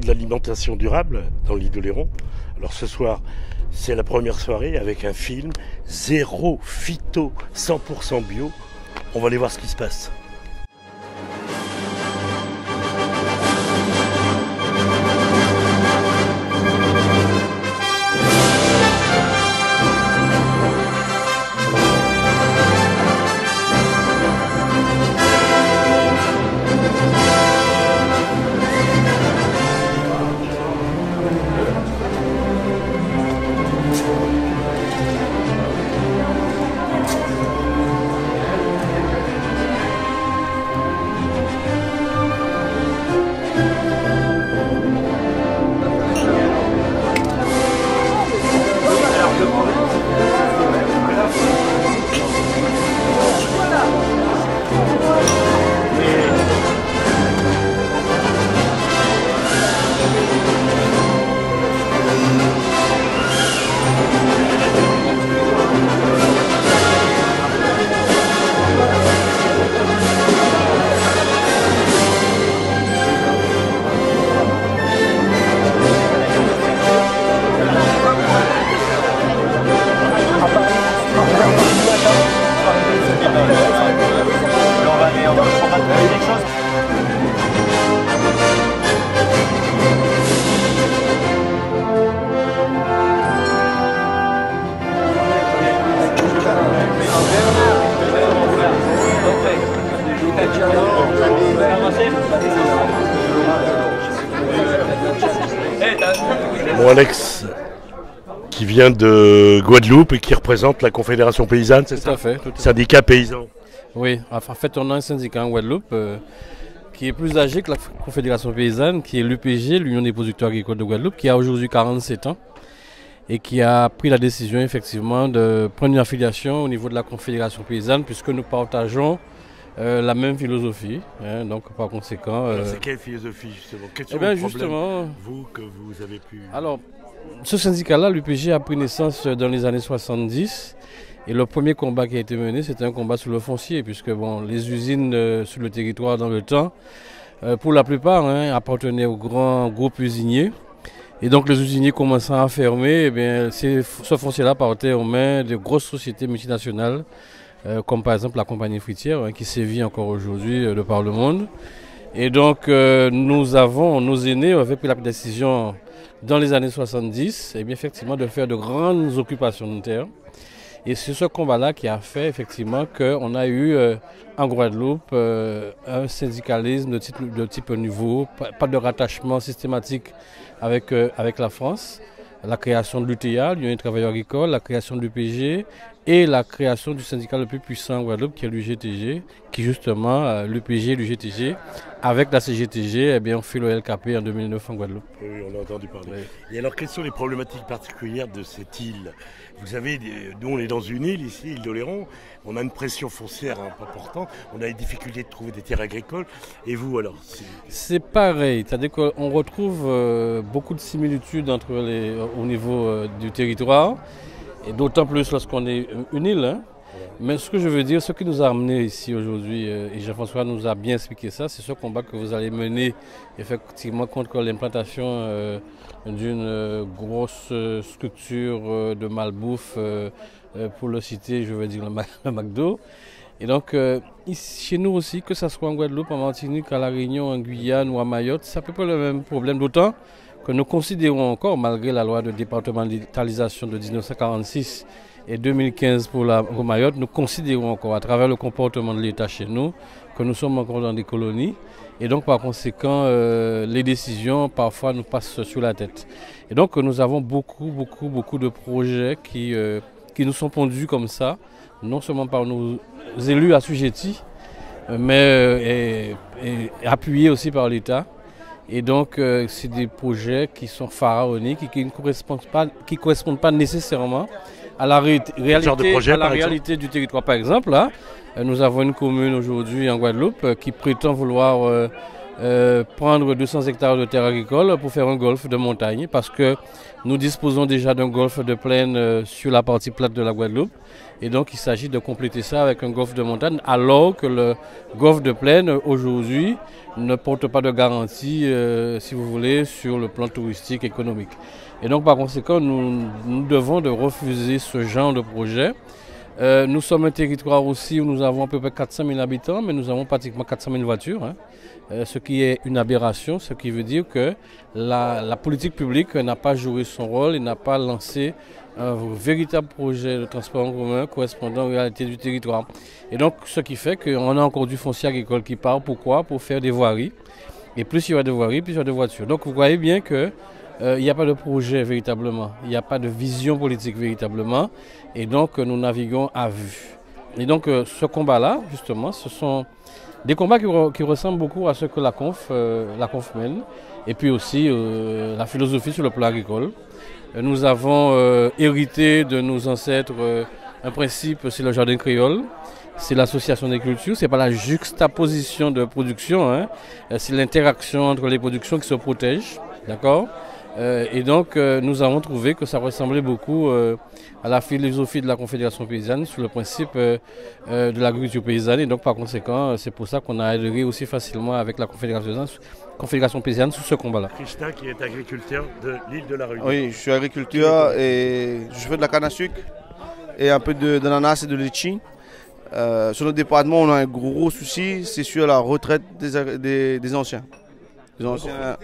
De l'alimentation durable dans l'île de Léron. Alors ce soir, c'est la première soirée avec un film zéro phyto, 100% bio. On va aller voir ce qui se passe. Vient de Guadeloupe et qui représente la Confédération paysanne, c'est Tout ça à fait. tout à fait. Syndicat paysan. Oui, en fait, on a un syndicat en Guadeloupe euh, qui est plus âgé que la Confédération paysanne, qui est l'UPG, l'Union des producteurs agricoles de Guadeloupe, qui a aujourd'hui 47 ans et qui a pris la décision effectivement de prendre une affiliation au niveau de la Confédération paysanne, puisque nous partageons euh, la même philosophie. hein. donc, par conséquent. euh, C'est quelle philosophie justement? Quels sont eh bien, les justement. vous, que vous avez pu... Alors, ce syndicat-là, l'UPG, a pris naissance dans les années 70. Et le premier combat qui a été mené, c'était un combat sur le foncier, puisque bon, les usines euh, sur le territoire dans le temps, euh, pour la plupart, hein, appartenaient aux grands groupes usiniers. Et donc les usiniers commençant à fermer, eh bien, ce foncier-là partait aux mains de grosses sociétés multinationales, euh, comme par exemple la compagnie fruitière, hein, qui sévit encore aujourd'hui de par le monde. Et donc nous avons, nos aînés avaient pris la décision dans les années 70, eh bien, effectivement, de faire de grandes occupations de terre. Et c'est ce combat-là qui a fait effectivement qu'on a eu euh, en Guadeloupe euh, un syndicalisme de type, de type nouveau, pas, de rattachement systématique avec, euh, avec la France, la création de l'UTA, l'Union des travailleurs agricoles, la création de l'UPG et la création du syndicat le plus puissant en Guadeloupe qui est l'UGTG, qui justement, euh, l'UPG et l'UGTG, avec la CGTG, eh bien, on fait le LKP en 2009 en Guadeloupe. Oui, on a entendu parler. Oui. Et alors, quelles sont les problématiques particulières de cette île? Vous savez, nous, on est dans une île ici, île d'Oléron. On a une pression foncière importante. On a des difficultés de trouver des terres agricoles. Et vous, alors c'est- pareil, c'est-à-dire qu'on retrouve euh, beaucoup de similitudes entre les, au niveau euh, du territoire, et d'autant plus lorsqu'on est une île. hein. Mais ce que je veux dire, ce qui nous a amené ici aujourd'hui, euh, et Jean-François nous a bien expliqué ça, c'est ce combat que vous allez mener effectivement contre l'implantation euh, d'une euh, grosse structure de malbouffe, pour le citer, je veux dire le, McDo. Et donc, chez nous aussi, que ce soit en Guadeloupe, en Martinique, à La Réunion, en Guyane ou à Mayotte, c'est à peu près le même problème. D'autant que nous considérons encore, malgré la loi de départementalisation de 1946 et 2015 pour, la, pour nous considérons encore, à travers le comportement de l'État chez nous, que nous sommes encore dans des colonies. Et donc, par conséquent, euh, les décisions, parfois, nous passent sur la tête. Et donc, nous avons beaucoup, beaucoup, beaucoup de projets qui, euh, qui nous sont pondus comme ça, non seulement par nos élus assujettis, mais appuyé aussi par l'État. Et donc, c'est des projets qui sont pharaoniques et qui ne correspondent pas, qui correspondent pas nécessairement à la, réalité, à la réalité du territoire. Par exemple, là, nous avons une commune aujourd'hui en Guadeloupe qui prétend vouloir euh, prendre 200 hectares de terre agricole pour faire un golfe de montagne parce que nous disposons déjà d'un golfe de plaine euh, sur la partie plate de la Guadeloupe et donc il s'agit de compléter ça avec un golfe de montagne alors que le golfe de plaine aujourd'hui ne porte pas de garantie, euh, si vous voulez, sur le plan touristique économique. Et donc par conséquent, nous, devons de refuser ce genre de projet. nous sommes un territoire aussi où nous avons à peu près 400 000 habitants, mais nous avons pratiquement 400 000 voitures. Hein. Euh, ce qui est une aberration, ce qui veut dire que la, politique publique n'a pas joué son rôle et n'a pas lancé un véritable projet de transport en commun correspondant aux réalités du territoire. Et donc, ce qui fait qu'on a encore du foncier agricole qui part. Pourquoi? Pour faire des voiries. Et plus il y aura de voiries, plus il y aura de voitures. Donc, vous voyez bien qu'il euh, n'y a pas de projet véritablement, il n'y a pas de vision politique véritablement, et donc nous naviguons à vue. Et donc euh, ce combat-là, justement, ce sont des combats qui, ressemblent beaucoup à ce que la conf, euh, la conf mène, et puis aussi euh, la philosophie sur le plan agricole. Euh, nous avons hérité de nos ancêtres un principe, c'est le jardin créole, c'est l'association des cultures, c'est pas la juxtaposition de production, hein. c'est l'interaction entre les productions qui se protègent, d'accord? Euh, et donc, euh, nous avons trouvé que ça ressemblait beaucoup euh, à la philosophie de la Confédération paysanne sur le principe de l'agriculture paysanne. Et donc, par conséquent, c'est pour ça qu'on a adhéré aussi facilement avec la Confédération, Confédération paysanne sur ce combat-là. Christin, qui est agriculteur de l'île de la Réunion. Oui, je suis agriculteur et je fais de la canne à sucre et un peu d'ananas et de litchi. sur notre département, on a un gros souci, c'est sur la retraite des, des anciens. Les anciens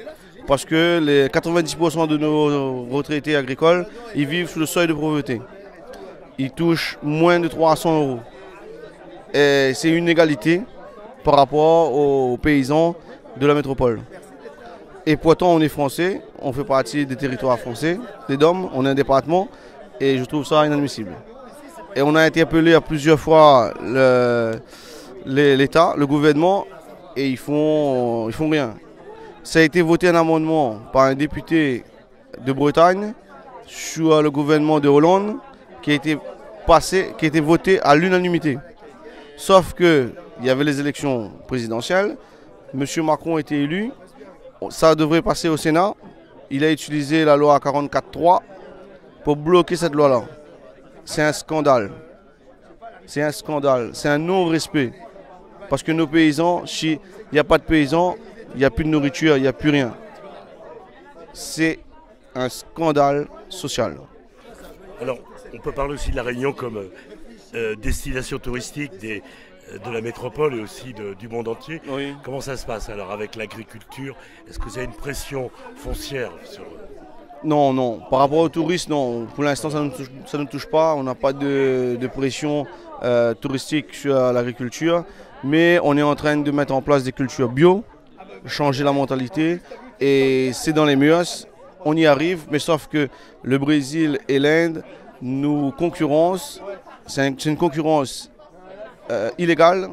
parce que les 90% de nos retraités agricoles, ils vivent sous le seuil de pauvreté. Ils touchent moins de 300 euros. Et c'est une égalité par rapport aux paysans de la métropole. Et pourtant, on est français, on fait partie des territoires français, des DOM, on est un département, et je trouve ça inadmissible. Et on a interpellé à plusieurs fois l'État, le, gouvernement, et ils font, ils font rien ça a été voté un amendement par un député de Bretagne sur le gouvernement de Hollande qui a été passé, qui a été voté à l'unanimité. Sauf que il y avait les élections présidentielles, M. Macron a été élu, ça devrait passer au Sénat. Il a utilisé la loi 44.3 pour bloquer cette loi-là. C'est un scandale. C'est un scandale. C'est un non-respect. Parce que nos paysans, s'il n'y a pas de paysans, il n'y a plus de nourriture, il n'y a plus rien. C'est un scandale social. Alors, on peut parler aussi de la Réunion comme euh, destination touristique des, euh, de la métropole et aussi du monde entier. Comment ça se passe alors avec l'agriculture? Est-ce que vous avez une pression foncière sur... Non, non. Par rapport aux touristes, non. Pour l'instant, ça, ne touche pas. On n'a pas de, pression euh, touristique sur l'agriculture. Mais on est en train de mettre en place des cultures bio changer la mentalité. Et c'est dans les mœurs, on y arrive, mais sauf que le Brésil et l'Inde nous concurrencent. C'est une concurrence euh, illégale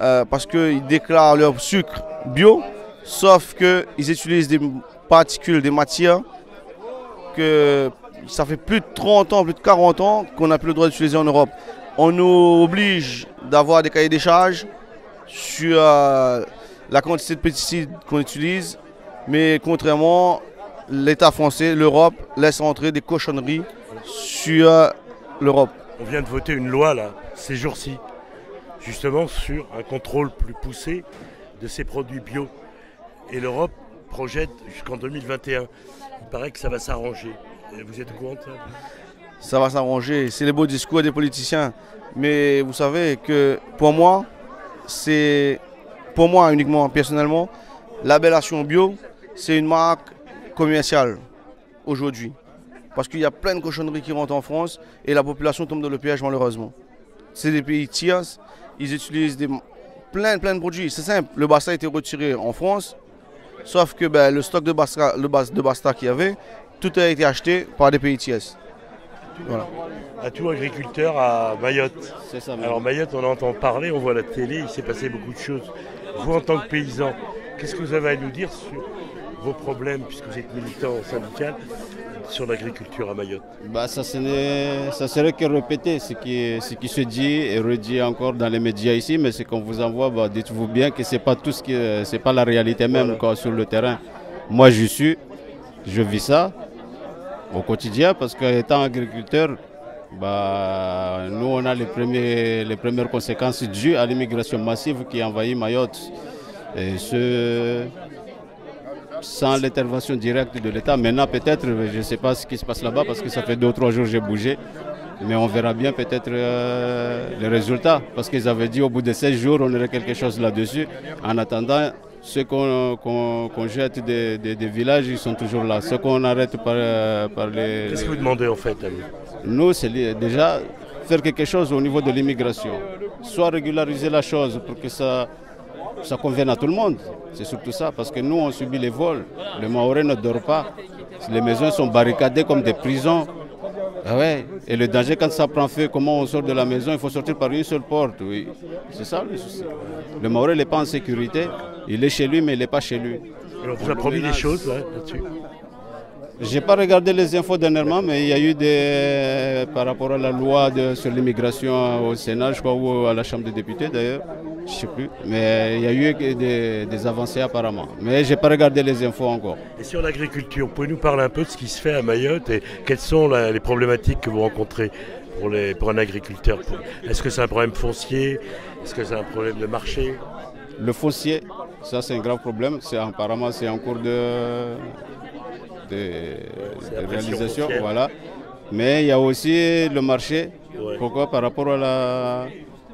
euh, parce qu'ils déclarent leur sucre bio, sauf qu'ils utilisent des particules, des matières que ça fait plus de 30 ans, plus de 40 ans qu'on n'a plus le droit d'utiliser en Europe. On nous oblige d'avoir des cahiers des charges sur euh, la quantité de pesticides qu'on utilise, mais contrairement, l'État français, l'Europe, laisse entrer des cochonneries sur l'Europe. On vient de voter une loi là, ces jours-ci, justement sur un contrôle plus poussé de ces produits bio. Et l'Europe projette jusqu'en 2021. Il paraît que ça va s'arranger. Vous êtes au courant de ça? Ça va s'arranger. C'est les beaux discours des politiciens. Mais vous savez que pour moi, c'est pour moi uniquement, personnellement, l'appellation bio, c'est une marque commerciale aujourd'hui. Parce qu'il y a plein de cochonneries qui rentrent en France et la population tombe dans le piège malheureusement. C'est des pays tiers, ils utilisent des, plein, plein de produits. C'est simple, le Basta a été retiré en France, sauf que ben, le stock de Basta, le de Basta qu'il y avait, tout a été acheté par des pays tiers. à tout agriculteur à Mayotte. Ça. Alors Mayotte, on entend parler, on voit la télé, il s'est passé beaucoup de choses. Vous, en tant que paysan, qu'est-ce que vous avez à nous dire sur vos problèmes, puisque vous êtes militant syndical, sur l'agriculture à Mayotte? Bah, ça, ça serait que répéter ce qui, ce qui se dit et redit encore dans les médias ici, mais ce qu'on vous envoie, bah, dites-vous bien que ce n'est pas tout ce qui, pas la réalité même sur le terrain. Moi, je suis, je vis ça au quotidien parce qu'étant agriculteur, bah, nous, on a les, premiers, les premières conséquences dues à l'immigration massive qui envahit Mayotte. Et ce, sans l'intervention directe de l'État. Maintenant, peut-être, je ne sais pas ce qui se passe là-bas parce que ça fait deux ou trois jours que j'ai bougé. Mais on verra bien peut-être euh, les résultats. Parce qu'ils avaient dit au bout de 16 jours, on aurait quelque chose là-dessus. En attendant, ceux qu'on jette des, villages, ils sont toujours là. Ceux qu'on arrête par, euh, par les... Qu'est-ce que vous demandez en fait à Nous, c'est déjà faire quelque chose au niveau de l'immigration. Soit régulariser la chose pour que ça, ça convienne à tout le monde. C'est surtout ça, parce que nous, on subit les vols. Le Maoré ne dort pas. Les maisons sont barricadées comme des prisons. Ah ouais. Et le danger, quand ça prend feu, comment on sort de la maison Il faut sortir par une seule porte. Oui. C'est ça le souci. Le Maoré n'est pas en sécurité. Il est chez lui, mais il n'est pas chez lui. on vous a promis des choses là-dessus je n'ai pas regardé les infos dernièrement, mais il y a eu des. par rapport à la loi sur l'immigration au Sénat, je crois, ou à la Chambre des députés d'ailleurs, je ne sais plus. Mais il y a eu des, avancées apparemment. Mais je n'ai pas regardé les infos encore. Et sur l'agriculture, pouvez-nous parler un peu de ce qui se fait à Mayotte et quelles sont les problématiques que vous rencontrez pour, les, pour un agriculteur? Est-ce que c'est un problème foncier? Est-ce que c'est un problème de marché? Le foncier, ça c'est un grave problème. Apparemment, c'est en cours de de, réalisation. Voilà. Mais il y a aussi le marché. Pourquoi? Par rapport à la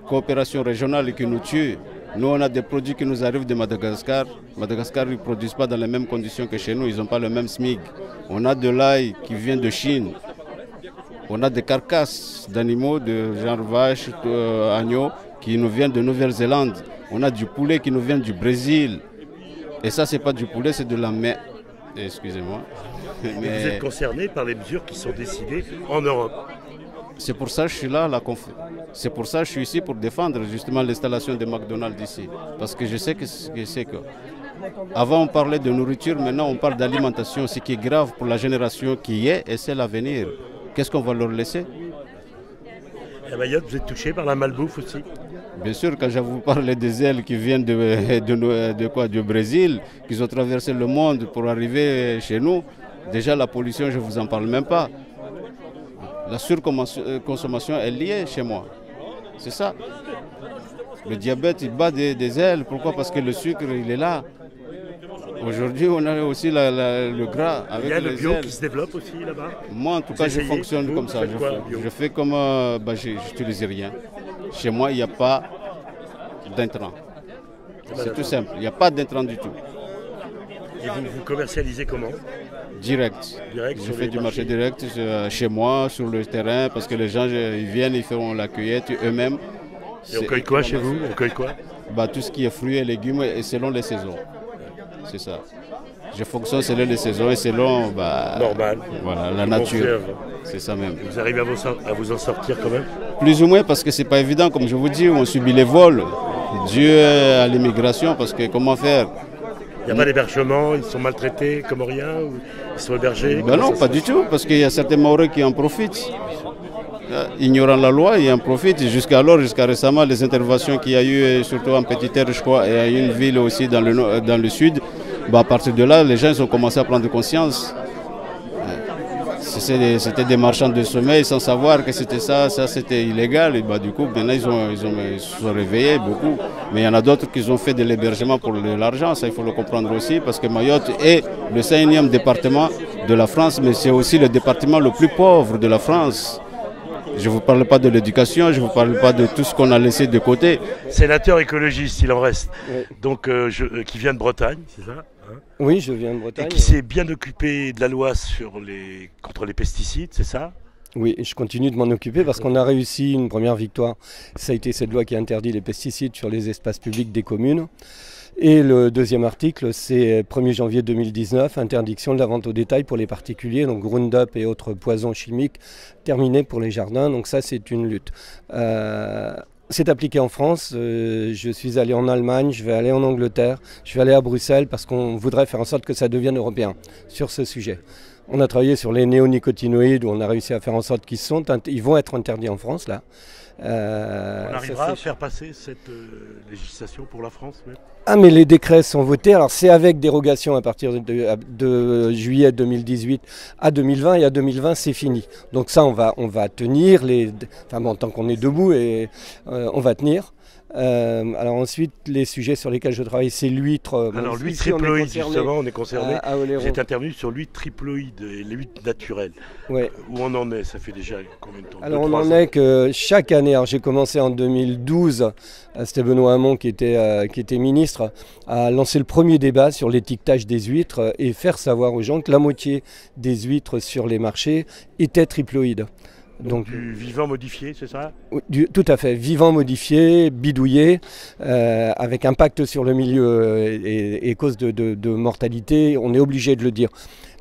coopération régionale qui nous tue. Nous, on a des produits qui nous arrivent de Madagascar. Madagascar, ils ne produisent pas dans les mêmes conditions que chez nous. Ils n'ont pas le même SMIG. On a de l'ail qui vient de Chine. On a des carcasses d'animaux, de genre vaches, euh, agneaux, qui nous viennent de Nouvelle-Zélande. On a du poulet qui nous vient du Brésil. Et ça, c'est pas du poulet, c'est de la mer excusez-moi. Mais... Vous êtes concerné par les mesures qui sont décidées en Europe. C'est pour ça que je suis là, la conf... c'est pour ça que je suis ici pour défendre justement l'installation de McDonald's ici. Parce que je sais que, c'est que avant on parlait de nourriture, maintenant on parle d'alimentation, ce qui est grave pour la génération qui est et c'est l'avenir. Qu'est-ce qu'on va leur laisser? À Mayotte, vous êtes touché par la malbouffe aussi? Bien sûr, quand je vous parle des ailes qui viennent de, de, quoi, du Brésil, qui ont traversé le monde pour arriver chez nous, déjà la pollution, je ne vous en parle même pas. La surconsommation est liée chez moi. C'est ça. Le diabète, il bat des, ailes. Pourquoi? Parce que le sucre, il est là. Aujourd'hui, on a aussi le gras. Avec il y a le bio qui se développe aussi là-bas Moi, en tout cas, je fonctionne comme ça. Je, fais comme. Euh, bah, je n'utilise rien. Chez moi, il n'y a pas d'intrant. C'est tout simple. Il n'y a pas d'intrant du tout. Et vous, vous commercialisez comment? Direct. je fais du marché direct chez moi, sur le terrain, parce que les gens ils viennent, ils feront la cueillette eux-mêmes. Et on cueille quoi chez vous? On cueille quoi? Bah, Tout ce qui est fruits et légumes et selon les saisons. C'est ça. Je fonctionne selon les saisons et selon bah, Normal. Voilà, la nature. C'est ça même. Vous arrivez à vous, à vous en sortir quand même? Plus ou moins parce que c'est pas évident, comme je vous dis, on subit les vols. Dieu à l'immigration, parce que comment faire? Il n'y a pas d'hébergement, ils sont maltraités comme rien, ils sont hébergés ben Non, pas du tout, parce qu'il y a certains Maoris qui en profitent. Euh, ignorant la loi, ils en profitent. Jusqu'alors, jusqu'à récemment, les interventions qu'il y a eu, surtout en Petite Terre, je crois, et à une ville aussi dans le, dans le sud, bah, à partir de là, les gens ont commencé à prendre conscience. C'était des marchands de sommeil sans savoir que c'était ça, ça c'était illégal. Et bah, du coup, maintenant ils, ont, ils, ont, se sont réveillés beaucoup. Mais il y en a d'autres qui ont fait de l'hébergement pour l'argent, ça il faut le comprendre aussi, parce que Mayotte est le 5e département de la France, mais c'est aussi le département le plus pauvre de la France. Je ne vous parle pas de l'éducation, je ne vous parle pas de tout ce qu'on a laissé de côté. Sénateur écologiste, il en reste. Donc, euh, je, euh, qui vient de Bretagne, c'est ça hein Oui, je viens de Bretagne. Et qui s'est bien occupé de la loi sur les, contre les pesticides, c'est ça? Oui, je continue de m'en occuper parce qu'on a réussi une première victoire. Ça a été cette loi qui interdit les pesticides sur les espaces publics des communes. Et le deuxième article, c'est 1er janvier 2019, interdiction de la vente au détail pour les particuliers, donc Roundup et autres poisons chimiques terminés pour les jardins. Donc ça, c'est une lutte. Euh, c'est appliqué en France. Euh, je suis allé en Allemagne, je vais aller en Angleterre, je vais aller à Bruxelles parce qu'on voudrait faire en sorte que ça devienne européen sur ce sujet. On a travaillé sur les néonicotinoïdes où on a réussi à faire en sorte qu'ils sont, ils vont être interdits en France là. Euh, on arrivera à faire passer cette euh, législation pour la France même? Ah mais les décrets sont votés, alors c'est avec dérogation à partir de, juillet 2018 à 2020 et à 2020 c'est fini. Donc ça on va, on va tenir, les, enfin bon, tant qu'on est debout et euh, on va tenir. Euh, alors ensuite, les sujets sur lesquels je travaille, c'est l'huître. Euh, alors l'huître triploïde, justement, on est concerné. J'ai intervenu sur l'huître triploïde et l'huître naturelle. Ouais. où on en est Ça fait déjà combien de temps? Alors on en est que chaque année, j'ai commencé en 2012, euh, c'était Benoît Hamon qui était, qui était ministre, a lancé le premier débat sur l'étiquetage des huîtres et faire savoir aux gens que la moitié des huîtres sur les marchés étaient triploïdes. Donc, du vivant modifié, c'est ça? Tout à fait, vivant modifié, bidouillé, euh, avec impact sur le milieu euh, et, cause de, mortalité, on est obligé de le dire.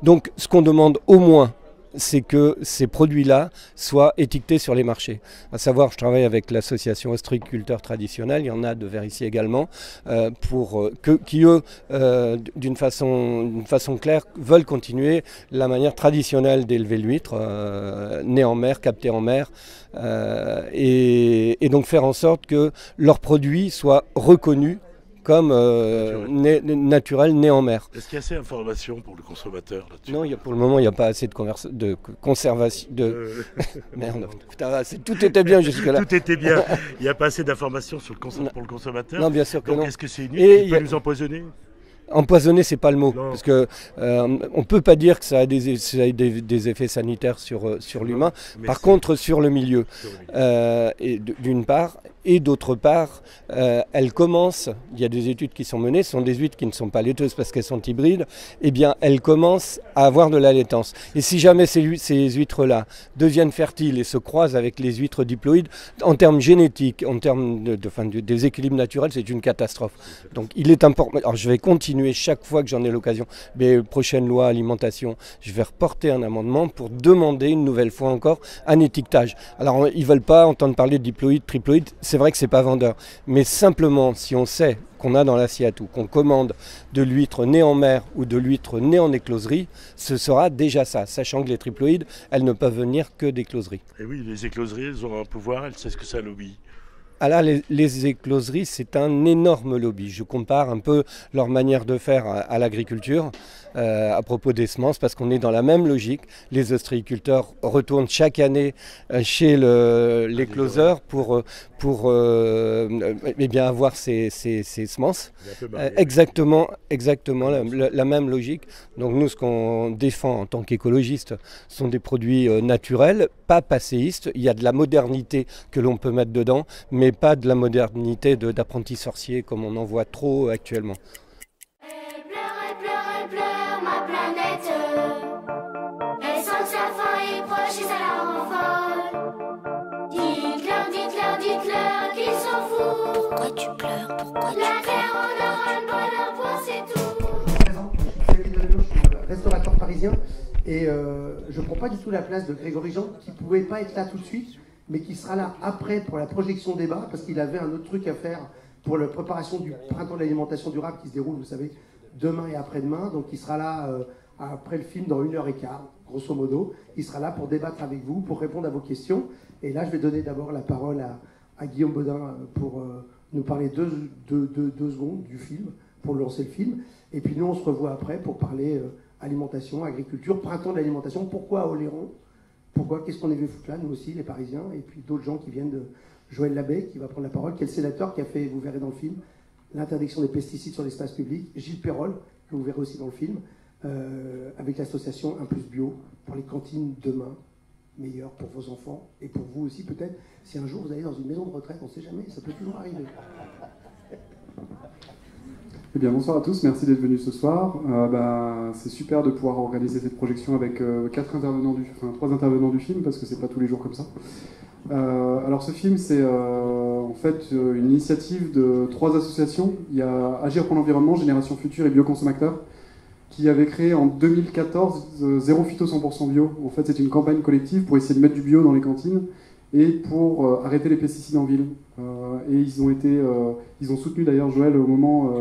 Donc ce qu'on demande au moins c'est que ces produits-là soient étiquetés sur les marchés. À savoir, je travaille avec l'association ostréiculteurs traditionnels, il y en a de vers ici également, euh, pour, euh, que, qui eux, euh, d'une façon, claire, veulent continuer la manière traditionnelle d'élever l'huître, née en mer, captée en mer, et donc faire en sorte que leurs produits soient reconnus comme euh, naturel. Né, en mer. Est-ce qu'il y a assez d'informations pour le consommateur là-dessus? Non, y a, pour le moment, il n'y a pas assez de, de conservation. De... Euh. Merde, tout était bien jusque-là. tout était bien. Il n'y a pas assez d'informations sur le pour le consommateur. Non, bien sûr que Donc, est-ce que c'est une qui peut nous empoisonner? Empoisonner, c'est pas le mot, parce que euh, on peut pas dire que ça a des, des, effets sanitaires sur, euh, sur l'humain. Par contre, sur le milieu, euh, d'une part, et d'autre part, euh, elle commence. Il y a des études qui sont menées, ce sont des huîtres qui ne sont pas laiteuses parce qu'elles sont hybrides. Eh bien, elles commencent à avoir de la laitance. Et si jamais ces, ces huîtres-là deviennent fertiles et se croisent avec les huîtres diploïdes, en termes génétiques, en termes de, de, des équilibres naturels, c'est une catastrophe. Donc, il est important. Alors, je vais continuer chaque fois que j'en ai l'occasion. Mais prochaine loi alimentation, je vais reporter un amendement pour demander une nouvelle fois encore un étiquetage. Alors ils veulent pas entendre parler de diploïde, triploïde, c'est vrai que c'est pas vendeur. Mais simplement, si on sait qu'on a dans l'assiette ou qu'on commande de l'huître née en mer ou de l'huître née en écloserie, ce sera déjà ça, sachant que les triploïdes, elles ne peuvent venir que d'écloserie. Et oui, les écloseries, elles ont un pouvoir, elles savent ce que un lobby. Ah les, écloseries, c'est un énorme lobby. Je compare un peu leur manière de faire à l'agriculture. Euh, à propos des semences parce qu'on est dans la même logique. Les ostréiculteurs retournent chaque année euh, chez l'écloseur pour, euh, pour eh bien avoir ces, ces, semences. exactement, exactement la, même logique. Donc nous, ce qu'on défend en tant qu'écologiste sont des produits naturels, pas passéistes. Il y a de la modernité que l'on peut mettre dedans, mais pas de la modernité d'apprentis sorciers comme on en voit trop actuellement. Restaurateur parisien et euh, je ne prends pas du tout la place de Grégory Jean qui ne pouvait pas être là tout de suite, mais qui sera là après pour la projection débat parce qu'il avait un autre truc à faire pour la préparation du printemps de l'alimentation durable qui se déroule, vous savez, demain et après-demain. Donc il sera là euh, après le film dans une heure et quart, grosso modo. Il sera là pour débattre avec vous, pour répondre à vos questions. Et là, je vais donner d'abord la parole à, Guillaume Baudin euh, pour nous parler deux, secondes du film, pour lancer le film. Et puis nous, on se revoit après pour parler euh, alimentation, agriculture, printemps de l'alimentation. Pourquoi à Oléron? Pourquoi? Qu'est-ce qu'on est venu foutre là, nous aussi, les Parisiens? Et puis d'autres gens qui viennent de Joël Labbé, qui va prendre la parole, le sénateur qui a fait, vous verrez dans le film, l'interdiction des pesticides sur l'espace public. Gilles Perrol, que vous verrez aussi dans le film, euh, avec l'association Un Plus Bio pour les cantines demain meilleur pour vos enfants et pour vous aussi peut-être. Si un jour vous allez dans une maison de retraite, on ne sait jamais, ça peut toujours arriver. bien, bonsoir à tous, merci d'être venus ce soir. Euh, bah, c'est super de pouvoir organiser cette projection avec euh, quatre intervenants du, enfin, trois intervenants du film parce que c'est pas tous les jours comme ça. Euh, alors ce film, c'est en fait une initiative de trois associations. Il y a Agir pour l'environnement, Génération Future et Bioconsommateurs qui avait créé en 2014 Zéro Phyto 100% Bio. En fait, c'est une campagne collective pour essayer de mettre du bio dans les cantines et pour euh, arrêter les pesticides en ville. Euh, et ils ont, été, euh, ils ont soutenu d'ailleurs Joël au moment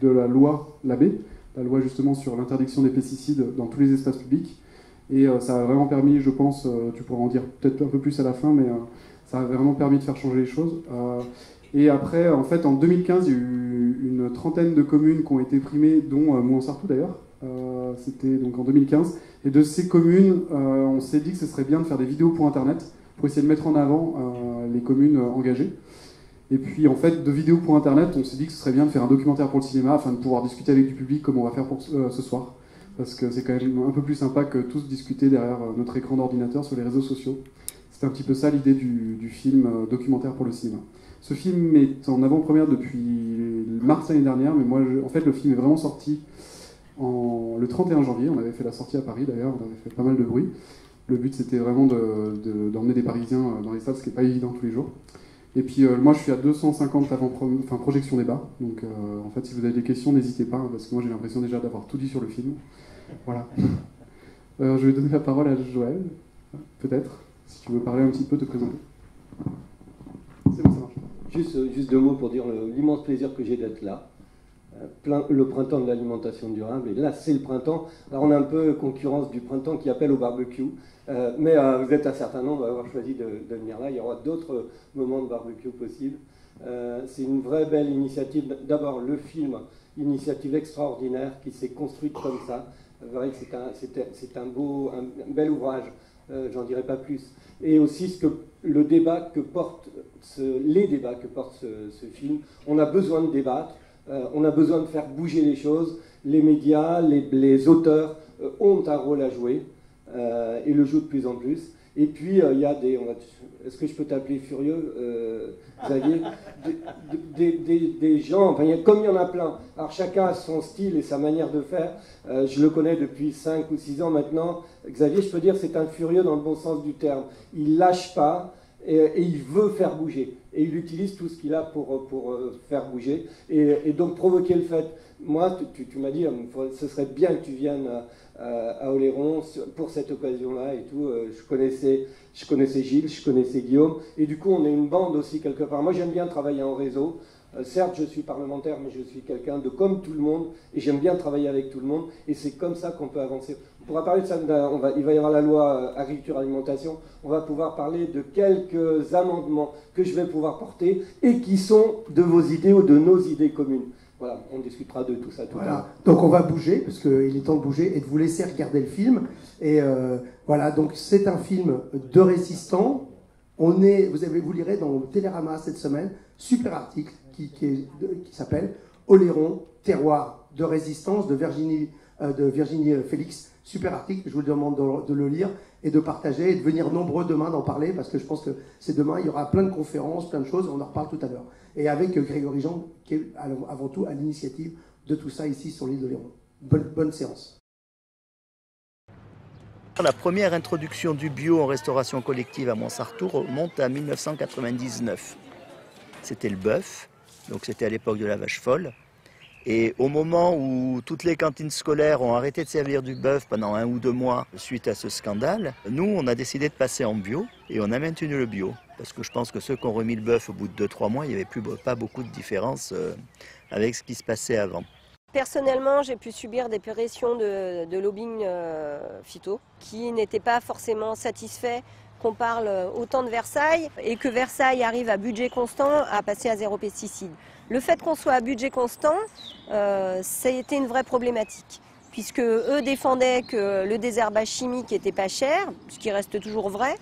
de la loi Labé, la loi justement sur l'interdiction des pesticides dans tous les espaces publics. Et ça a vraiment permis, je pense, tu pourras en dire peut-être un peu plus à la fin, mais ça a vraiment permis de faire changer les choses. Et après, en fait, en 2015, il y a eu une trentaine de communes qui ont été primées, dont Mouansartou d'ailleurs. C'était donc en 2015. Et de ces communes, on s'est dit que ce serait bien de faire des vidéos pour Internet pour essayer de mettre en avant euh, les communes euh, engagées. Et puis en fait, de vidéos pour Internet, on s'est dit que ce serait bien de faire un documentaire pour le cinéma afin de pouvoir discuter avec du public comme on va faire pour ce euh, soir. Parce que c'est quand même un peu plus sympa que tous discuter derrière notre écran d'ordinateur sur les réseaux sociaux. C'est un petit peu ça l'idée du, film documentaire pour le cinéma. Ce film est en avant-première depuis mars l'année dernière, mais moi, en fait, le film est vraiment sorti le 31 janvier. On avait fait la sortie à Paris d'ailleurs, on avait fait pas mal de bruit. Le but, c'était vraiment d'emmener des Parisiens euh, dans les salles, ce qui n'est pas évident tous les jours. Et puis euh, moi, je suis à 250 avant enfin, projection débat. Donc euh, en fait, si vous avez des questions, n'hésitez pas, parce que moi, j'ai l'impression déjà d'avoir tout dit sur le film. Voilà. je vais donner la parole à Joël, peut-être, si tu veux parler un petit peu, te présenter. C'est bon, ça. Juste, deux mots pour dire l'immense plaisir que j'ai d'être là le printemps de l'alimentation durable. Et là, c'est le printemps. Alors, on a un peu concurrence du printemps qui appelle au barbecue. Euh, mais euh, vous êtes un certain nombre à avoir choisi de, venir là. Il y aura d'autres moments de barbecue possibles. Euh, c'est une vraie belle initiative. D'abord, le film, initiative extraordinaire qui s'est construite comme ça. C'est un, un, beau, un, bel ouvrage. J'en dirai pas plus. Et aussi ce que le débat que porte les débats que porte ce film. On a besoin de débattre. Euh, on a besoin de faire bouger les choses. Les médias, les, auteurs euh, ont un rôle à jouer euh, et le jouent de plus en plus. Et puis, il y a des. Est-ce que je peux t'appeler furieux, Xavier des, gens, comme il y en a plein. Alors, chacun a son style et sa manière de faire. je le connais depuis 5 ou 6 ans maintenant. Xavier, je peux dire, c'est un furieux dans le bon sens du terme. Il lâche pas et, il veut faire bouger. Et il utilise tout ce qu'il a pour, pour euh, faire bouger. Et, donc provoquer le fait. Moi, tu, m'as dit, ce serait bien que tu viennes à, Oléron pour cette occasion-là et tout. Euh, je connaissais, je connaissais Gilles, je connaissais Guillaume. Et du coup, on est une bande aussi quelque part. Moi, j'aime bien travailler en réseau. Euh, certes, je suis parlementaire, mais je suis quelqu'un de comme tout le monde, et j'aime bien travailler avec tout le monde, et c'est comme ça qu'on peut avancer. On pourra parler de ça, on va, il va y avoir la loi euh, agriculture-alimentation, on va pouvoir parler de quelques amendements que je vais pouvoir porter, et qui sont de vos idées ou de nos idées communes. Voilà, on discutera de tout ça tout à l'heure. Donc on va bouger, parce qu'il est temps de bouger, et de vous laisser regarder le film. Et euh, voilà, donc c'est un film de résistants. On est, vous, avez, vous lirez dans Télérama cette semaine, super article qui, s'appelle Oléron, terroir de résistance de Virginie, euh, de Virginie Félix. Super article, je vous demande de, le lire et de partager et de venir nombreux demain d'en parler parce que je pense que c'est demain, il y aura plein de conférences, plein de choses, on en reparle tout à l'heure. Et avec Grégory Jean, qui est avant tout à l'initiative de tout ça ici sur l'île d'Oléron. Bonne, séance. La première introduction du bio en restauration collective à Montsartou remonte à 1999. C'était le bœuf. Donc c'était à l'époque de la vache folle. Et au moment où toutes les cantines scolaires ont arrêté de servir du bœuf pendant un ou deux mois suite à ce scandale, nous, on a décidé de passer en bio et on a maintenu le bio. Parce que je pense que ceux qui ont remis le bœuf au bout de deux, trois mois, il n'y avait plus, pas beaucoup de différence euh, avec ce qui se passait avant. Personnellement, j'ai pu subir des pressions de, lobbying euh, phyto qui n'étaient pas forcément satisfaits qu'on parle autant de Versailles et que Versailles arrive à budget constant à passer à zéro pesticide. Le fait qu'on soit à budget constant, euh, ça a été une vraie problématique puisque eux défendaient que le désherbage chimique était pas cher, ce qui reste toujours vrai.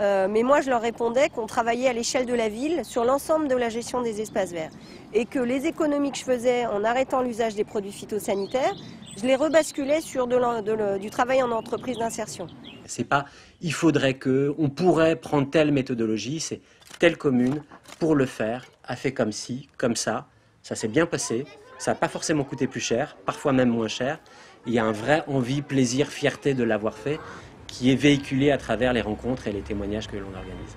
Euh, mais moi, je leur répondais qu'on travaillait à l'échelle de la ville sur l'ensemble de la gestion des espaces verts et que les économies que je faisais en arrêtant l'usage des produits phytosanitaires, je les rebasculais sur du travail en entreprise d'insertion. C'est pas il faudrait que, on pourrait prendre telle méthodologie, c'est telle commune, pour le faire, a fait comme ci, comme ça, ça s'est bien passé, Ça n'a pas forcément coûté plus cher, parfois même moins cher. Il y a un vrai envie, plaisir, fierté de l'avoir fait qui est véhiculé à travers les rencontres et les témoignages que l'on organise.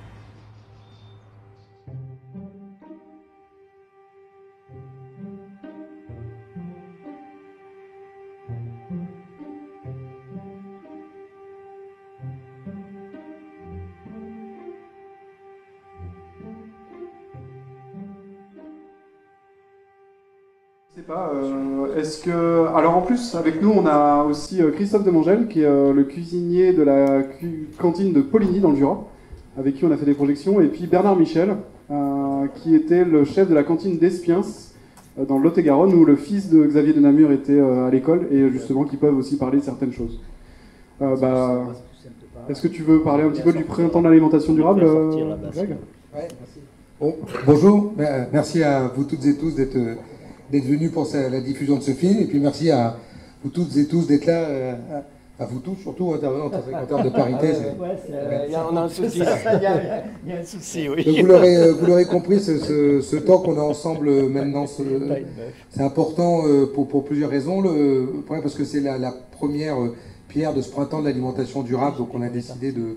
Pas. Euh, est-ce que alors en plus avec nous on a aussi euh, Christophe Demangel qui est euh, le cuisinier de la cantine de Poligny dans le Jura, avec qui on a fait des projections, et puis Bernard Michel qui était le chef de la cantine d'Espiens dans le Lot-et-Garonne où le fils de Xavier de Namur était à l'école et justement qui peuvent aussi parler de certaines choses. bah, est-ce que tu veux parler un petit peu du printemps de l'alimentation durable, Greg Bonjour, merci à vous toutes et tous d'être d'être venu pour la diffusion de ce film. Et puis merci à vous toutes et tous d'être là. Euh, à vous tous, surtout intervenants en termes de parité. on a un souci. Il y, a un souci, oui. Euh, vous l'aurez compris, ce, temps qu'on a ensemble maintenant, c'est important euh, pour, pour, plusieurs raisons. Le premier, parce que c'est la, première pierre de ce printemps de l'alimentation durable, donc on a décidé de,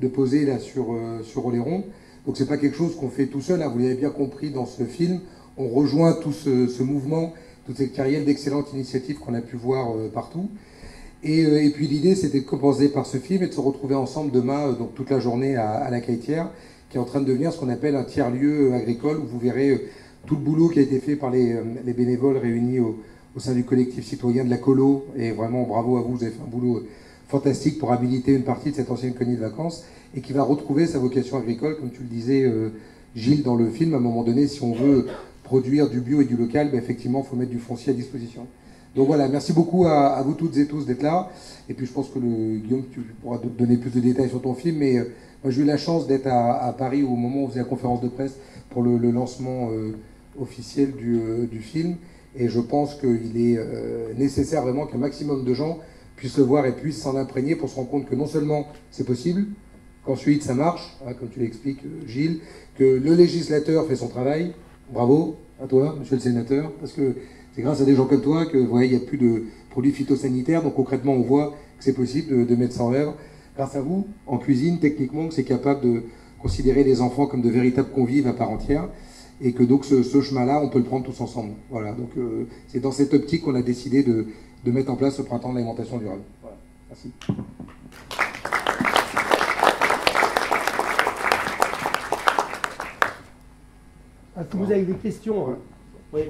de poser là sur, sur Oléron. Donc c'est pas quelque chose qu'on fait tout seul, hein. vous l'avez bien compris dans ce film on rejoint tout ce, mouvement, toute cette carrière d'excellentes initiatives qu'on a pu voir euh, partout. Euh, et, puis l'idée, c'était de compenser par ce film et de se retrouver ensemble demain, euh, donc toute la journée à, la Caïtière, qui est en train de devenir ce qu'on appelle un tiers-lieu agricole, où vous verrez tout le boulot qui a été fait par les, bénévoles réunis au, sein du collectif citoyen de la Colo. Et vraiment, bravo à vous, vous avez fait un boulot fantastique pour habiliter une partie de cette ancienne colonie de vacances, et qui va retrouver sa vocation agricole, comme tu le disais, Gilles, dans le film, à un moment donné, si on veut produire du bio et du local, ben, effectivement, il faut mettre du foncier à disposition. Donc voilà, merci beaucoup à, vous toutes et tous d'être là. Et puis je pense que Guillaume, tu pourras donner plus de détails sur ton film. Mais euh, moi, j'ai eu la chance d'être à, Paris au moment où on faisait la conférence de presse pour le, lancement euh, officiel euh, du, film. Et je pense qu'il est nécessaire vraiment qu'un maximum de gens puissent le voir et puissent s'en imprégner pour se rendre compte que non seulement c'est possible, qu'ensuite ça marche, hein, comme tu l'expliques Gilles, que le législateur fait son travail, Bravo à toi, monsieur le sénateur, parce que c'est grâce à des gens comme toi que il n'y a plus de produits phytosanitaires. Donc concrètement, on voit que c'est possible de, mettre ça en œuvre. Grâce à vous, en cuisine, techniquement, c'est capable de considérer les enfants comme de véritables convives à part entière. Et que donc ce, chemin-là, on peut le prendre tous ensemble. Voilà, donc euh, c'est dans cette optique qu'on a décidé de, mettre en place ce printemps de l'alimentation durable. Voilà, merci. Vous avez des questions hein oui,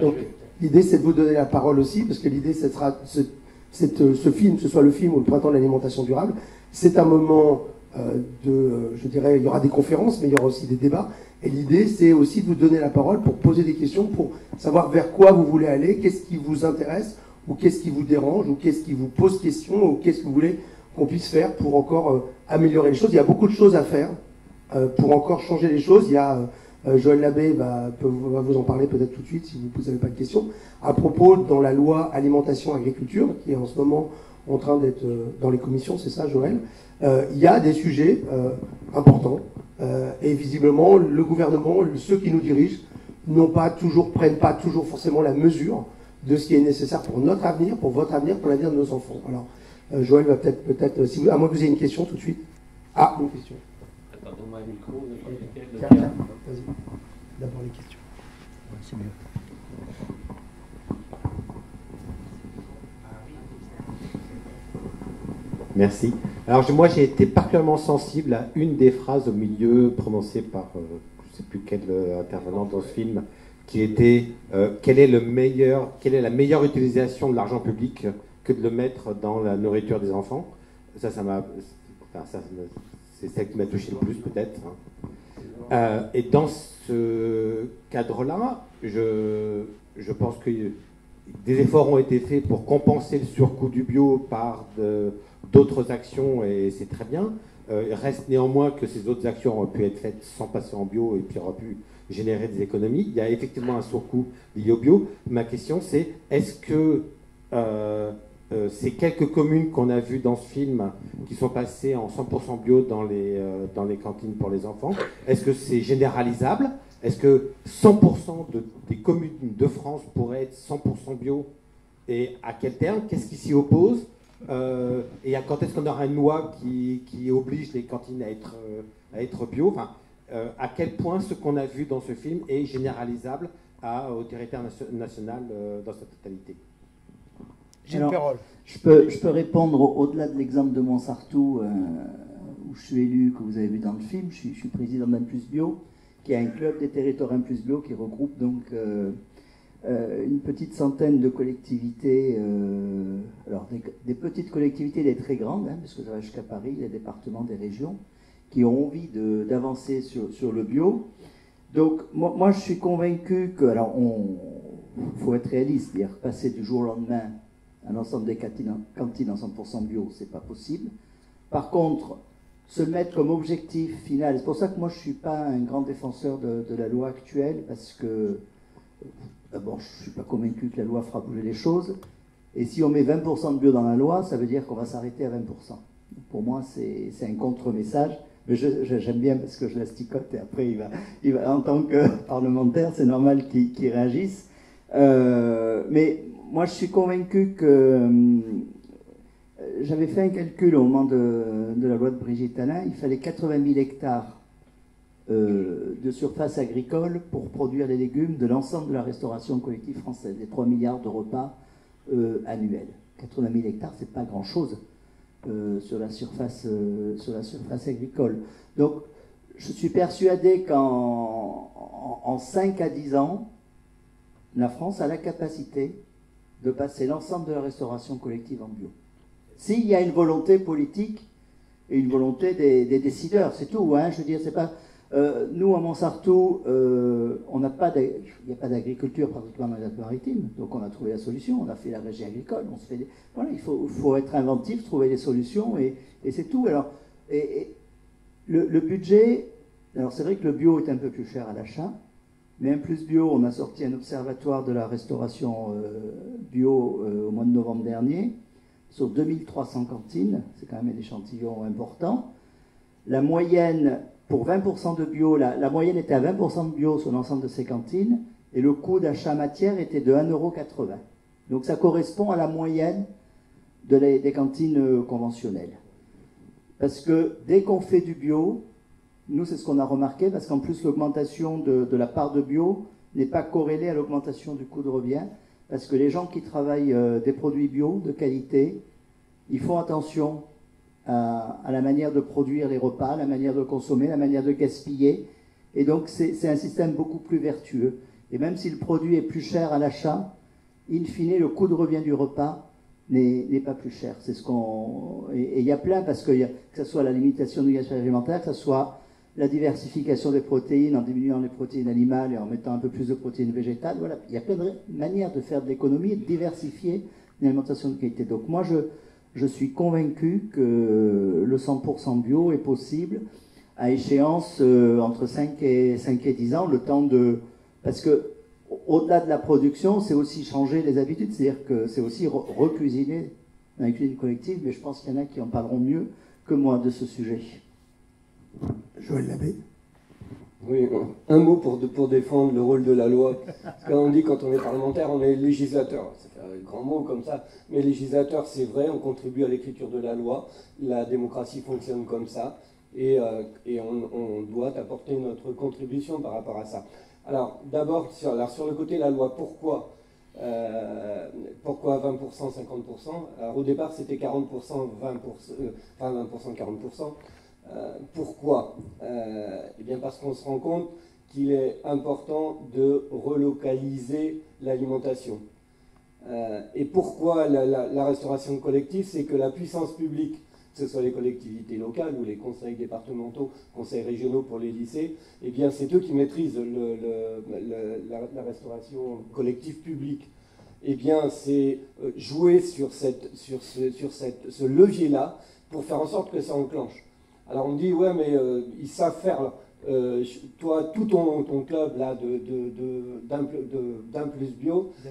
Donc, l'idée, c'est de vous donner la parole aussi, parce que l'idée, ce sera ce, euh, ce film, que ce soit le film ou le printemps de l'alimentation durable, c'est un moment euh, de, euh, je dirais, il y aura des conférences, mais il y aura aussi des débats. Et l'idée, c'est aussi de vous donner la parole pour poser des questions, pour savoir vers quoi vous voulez aller, qu'est-ce qui vous intéresse, ou qu'est-ce qui vous dérange, ou qu'est-ce qui vous pose question, ou qu'est-ce que vous voulez qu'on puisse faire pour encore améliorer les choses. Il y a beaucoup de choses à faire pour encore changer les choses. Il y a euh, Joël Labbé va, vous en parler peut-être tout de suite si vous n'avez pas de questions. À propos, dans la loi alimentation-agriculture, qui est en ce moment en train d'être euh, dans les commissions, c'est ça Joël, euh, il y a des sujets importants. et visiblement, le gouvernement, ceux qui nous dirigent, n'ont pas toujours, prennent pas toujours forcément la mesure de ce qui est nécessaire pour notre avenir, pour votre avenir, pour l'avenir de nos enfants. Alors, Joël va peut-être, peut-être, si vous, à moins que vous ayez une question tout de suite. Ah, une question. Attendez-moi un micro. Vas-y. D'abord les questions. c'est mieux. Merci. Alors moi j'ai été particulièrement sensible à une des phrases au milieu prononcée par euh, je ne sais plus quel euh, intervenant dans ce film, qui était euh, quelle, est le meilleur, quelle est la meilleure utilisation de l'argent public que de le mettre dans la nourriture des enfants? Ça, ça m'a, c'est celle qui m'a touché le plus peut-être. Hein. Euh, et dans ce cadre-là, je, je, pense que des efforts ont été faits pour compenser le surcoût du bio par d'autres actions, et c'est très bien. Euh, il reste néanmoins que ces autres actions auraient pu être faites sans passer en bio et puis auraient pu générer des économies. Il y a effectivement un surcoût lié au bio. Ma question, c'est est-ce que euh, euh, ces quelques communes qu'on a vues dans ce film, qui sont passées en 100% bio dans les, euh, dans les cantines pour les enfants, est-ce que c'est généralisable? Est-ce que 100% des communes de France pourraient être 100% bio? Et à quel terme? Qu'est-ce qui s'y oppose? Euh, Et à quand est-ce qu'on aura une loi qui, oblige les cantines à être, à être bio? À quel point ce qu'on a vu dans ce film est généralisable au territoire national dans sa totalité? Gilles je peux, je peux répondre au-delà de l'exemple de Montsartou, où je suis élu, que vous avez vu dans le film. Je suis, je suis président d'Un Plus Bio qui est un club des territoires plus bio qui regroupe donc euh, euh, une petite centaine de collectivités, euh, alors des, petites collectivités, des très grandes, hein, parce que ça va jusqu'à Paris, les départements, des régions, qui ont envie d'avancer sur, sur, le bio. Donc moi, moi, je suis convaincu que, alors on faut être réaliste, dire passer du jour au lendemain un ensemble des cantines, en 100% bio, c'est pas possible. Par contre, se mettre comme objectif final. C'est pour ça que moi je ne suis pas un grand défenseur de, la loi actuelle, parce que d'abord je ne suis pas convaincu que la loi fera bouger les choses. Et si on met 20% de bio dans la loi, ça veut dire qu'on va s'arrêter à 20%. Pour moi, c'est un contre-message. Mais j'aime bien parce que je l'asticote et après, il va, en tant que parlementaire, c'est normal qu'il réagisse. Euh, mais moi, je suis convaincu que j'avais fait un calcul au moment de, la loi de Brigitte Alain, il fallait 80 000 hectares euh, de surface agricole pour produire les légumes de l'ensemble de la restauration collective française, les 3 milliards de repas euh, annuels. 80 000 hectares, c'est pas grand-chose euh, sur, la surface, sur la surface agricole. Donc, je suis persuadé qu'en en 5 à 10 ans, la France a la capacité de passer l'ensemble de la restauration collective en bio. S'il y a une volonté politique et une volonté des, décideurs, c'est tout. Hein, je veux dire, c'est pas. Euh, nous, à Montsartou, euh, on n'a pas, il n'y a pas d'agriculture pratiquement dans les Alpes-Maritimes, donc on a trouvé la solution. On a fait la régie agricole. On se fait voilà, il faut, faut, être inventif, trouver des solutions et, c'est tout. Alors, et, le, budget, alors c'est vrai que le bio est un peu plus cher à l'achat, mais un plus bio, on a sorti un observatoire de la restauration euh, bio au mois de novembre dernier sur 2300 cantines, c'est quand même un échantillon important. La moyenne, pour 20% de bio, la, moyenne était à 20% de bio sur l'ensemble de ces cantines, et le coût d'achat matière était de 1,80€. Donc ça correspond à la moyenne des cantines euh, conventionnelles. Parce que dès qu'on fait du bio, nous c'est ce qu'on a remarqué, parce qu'en plus l'augmentation de, la part de bio n'est pas corrélée à l'augmentation du coût de revient parce que les gens qui travaillent euh, des produits bio de qualité, ils font attention à, la manière de produire les repas, la manière de consommer, la manière de gaspiller. Et donc c'est un système beaucoup plus vertueux. Et même si le produit est plus cher à l'achat, in fine, le coût de revient du repas n'est pas plus cher. C'est ce qu'on et il y a plein parce que que ce soit la limitation du gaspillage alimentaire, que ce soit la diversification des protéines en diminuant les protéines animales et en mettant un peu plus de protéines végétales. Voilà, il y a plein de manières de faire de l'économie et de diversifier l'alimentation de qualité. Donc moi, je, je suis convaincu que le 100% bio est possible à échéance euh, entre 5 et, 5 et 10 ans, le temps de... Parce que au-delà de la production, c'est aussi changer les habitudes, c'est-à-dire que c'est aussi recuisiner la cuisine collective, mais je pense qu'il y en a qui en parleront mieux que moi de ce sujet. Joël Labbé. Oui, un mot pour, défendre le rôle de la loi. Quand on dit quand on est parlementaire, on est législateur. C'est un grand mot comme ça. Mais législateur, c'est vrai, on contribue à l'écriture de la loi. La démocratie fonctionne comme ça. Et, euh, on, doit apporter notre contribution par rapport à ça. Alors, d'abord, sur, le côté de la loi, pourquoi euh, pourquoi 20%, 50% Alors, au départ, c'était 40%, 20%, euh, enfin 20%, 40%. Euh, pourquoi euh, Eh bien parce qu'on se rend compte qu'il est important de relocaliser l'alimentation. Euh, et pourquoi la, restauration collective C'est que la puissance publique, que ce soit les collectivités locales ou les conseils départementaux, conseils régionaux pour les lycées, eh bien c'est eux qui maîtrisent la, restauration collective publique. Eh bien c'est jouer sur, ce levier-là pour faire en sorte que ça enclenche. Alors on dit, ouais, mais euh, ils savent faire, euh, toi, tout ton, ton, club là, de, de, d'un plus bio. Là,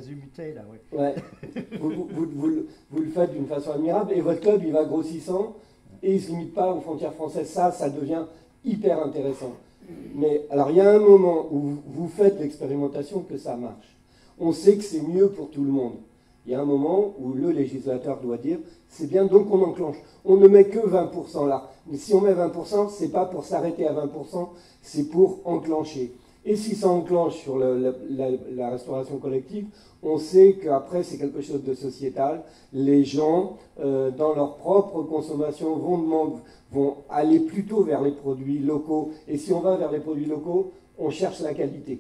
oui. Ouais. vous, vous, vous, vous, le faites d'une façon admirable et votre club, il va grossissant et il ne se limite pas aux frontières françaises. Ça, ça devient hyper intéressant. Mais alors, il y a un moment où vous faites l'expérimentation que ça marche. On sait que c'est mieux pour tout le monde. Il y a un moment où le législateur doit dire c'est bien, donc on enclenche. On ne met que 20% là. Mais si on met 20%, c'est pas pour s'arrêter à 20%, c'est pour enclencher. Et si ça enclenche sur la, restauration collective, on sait qu'après c'est quelque chose de sociétal. Les gens, euh, dans leur propre consommation, vont, vont aller plutôt vers les produits locaux. Et si on va vers les produits locaux, on cherche la qualité.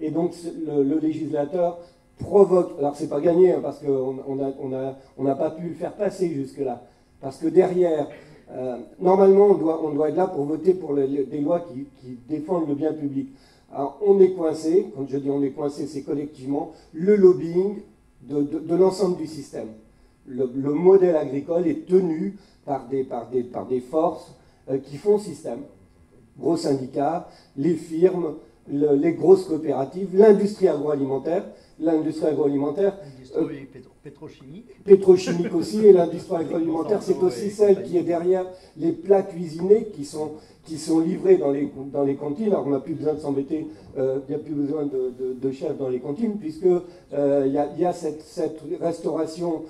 Et donc le, législateur provoque, alors c'est pas gagné hein, parce qu'on n'a on a, on pas pu le faire passer jusque-là, parce que derrière, euh, normalement on doit, on doit être là pour voter pour des lois qui, qui défendent le bien public. Alors, on est coincé, quand je dis on est coincé, c'est collectivement le lobbying de, l'ensemble du système. Le, modèle agricole est tenu par des, par des, par des forces euh, qui font système. Gros syndicats, les firmes, les grosses coopératives, l'industrie agroalimentaire. L'industrie agroalimentaire. L'industrie pétrochimique. Pétrochimique aussi, et l'industrie agroalimentaire, c'est aussi celle qui est derrière les plats cuisinés qui sont, qui sont livrés dans les, dans les cantines. Alors on n'a plus besoin de s'embêter, euh, il n'y a plus besoin de, de, chefs dans les cantines, puisque euh, il y, a, cette, cette restauration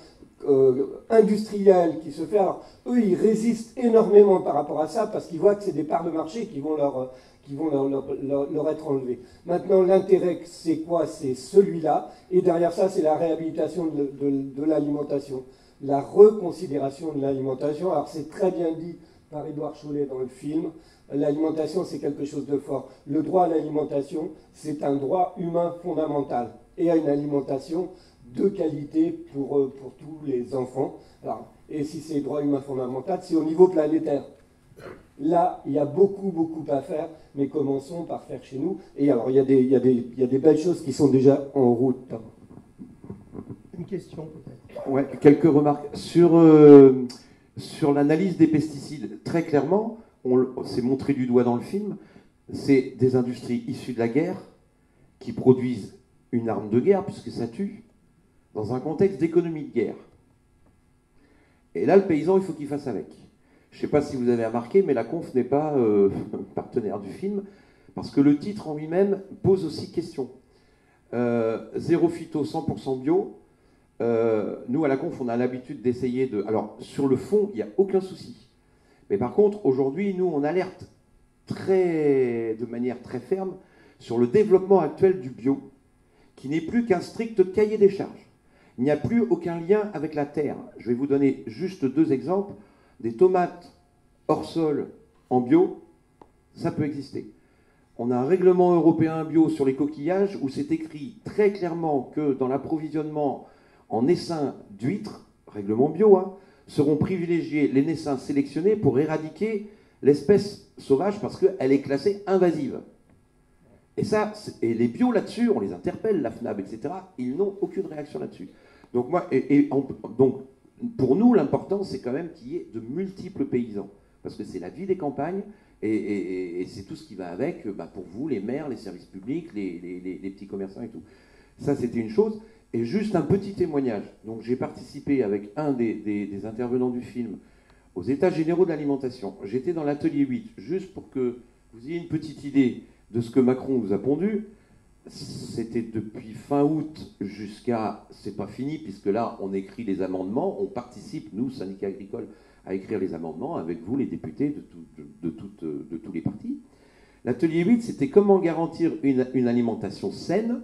euh, industrielle qui se fait. Alors, eux, ils résistent énormément par rapport à ça, parce qu'ils voient que c'est des parts de marché qui vont leur, qui vont leur, être enlevées. Maintenant, l'intérêt, c'est quoi? C'est celui-là, et derrière ça, c'est la réhabilitation de l'alimentation, la reconsidération de l'alimentation. Alors, c'est très bien dit par Édouard Chollet dans le film. L'alimentation, c'est quelque chose de fort. Le droit à l'alimentation, c'est un droit humain fondamental et à une alimentation de qualité pour, euh, pour tous les enfants. Alors, et si c'est droit humain fondamental, c'est au niveau planétaire. Là, il y a beaucoup, beaucoup à faire, mais commençons par faire chez nous. Et alors, il y a des, il y a des, il y a des belles choses qui sont déjà en route. Une question peut-être. Ouais, quelques remarques. Sur, euh, sur l'analyse des pesticides, très clairement, c'est montré du doigt dans le film, c'est des industries issues de la guerre qui produisent une arme de guerre, puisque ça tue, dans un contexte d'économie de guerre. Et là, le paysan, il faut qu'il fasse avec. Je ne sais pas si vous avez remarqué, mais la conf n'est pas euh, partenaire du film, parce que le titre en lui-même pose aussi question. Euh, zéro phyto, 100% bio, euh, nous, à la conf, on a l'habitude d'essayer de... Alors, sur le fond, il n'y a aucun souci. Mais par contre, aujourd'hui, nous, on alerte très, de manière très ferme sur le développement actuel du bio, qui n'est plus qu'un strict cahier des charges. Il n'y a plus aucun lien avec la terre. Je vais vous donner juste deux exemples. Des tomates hors sol en bio, ça peut exister. On a un règlement européen bio sur les coquillages où c'est écrit très clairement que dans l'approvisionnement en essaims d'huîtres, règlement bio, hein, seront privilégiés les naissins sélectionnés pour éradiquer l'espèce sauvage parce qu'elle est classée invasive. Et ça, et les bio là-dessus, on les interpelle, la FNAB, etc., ils n'ont aucune réaction là-dessus. Donc, moi, et, donc, pour nous, l'important, c'est quand même qu'il y ait de multiples paysans. Parce que c'est la vie des campagnes, et, c'est tout ce qui va avec, bah, pour vous, les maires, les services publics, les, les petits commerçants et tout. Ça, c'était une chose. Et juste un petit témoignage. Donc j'ai participé avec un des, intervenants du film aux États généraux de l'alimentation. J'étais dans l'atelier 8, juste pour que vous ayez une petite idée de ce que Macron vous a pondu. C'était depuis fin août jusqu'à... C'est pas fini, puisque là, on écrit les amendements, on participe, nous, syndicats agricoles, à écrire les amendements avec vous, les députés de, de, tous les partis. L'atelier 8, c'était comment garantir une alimentation saine,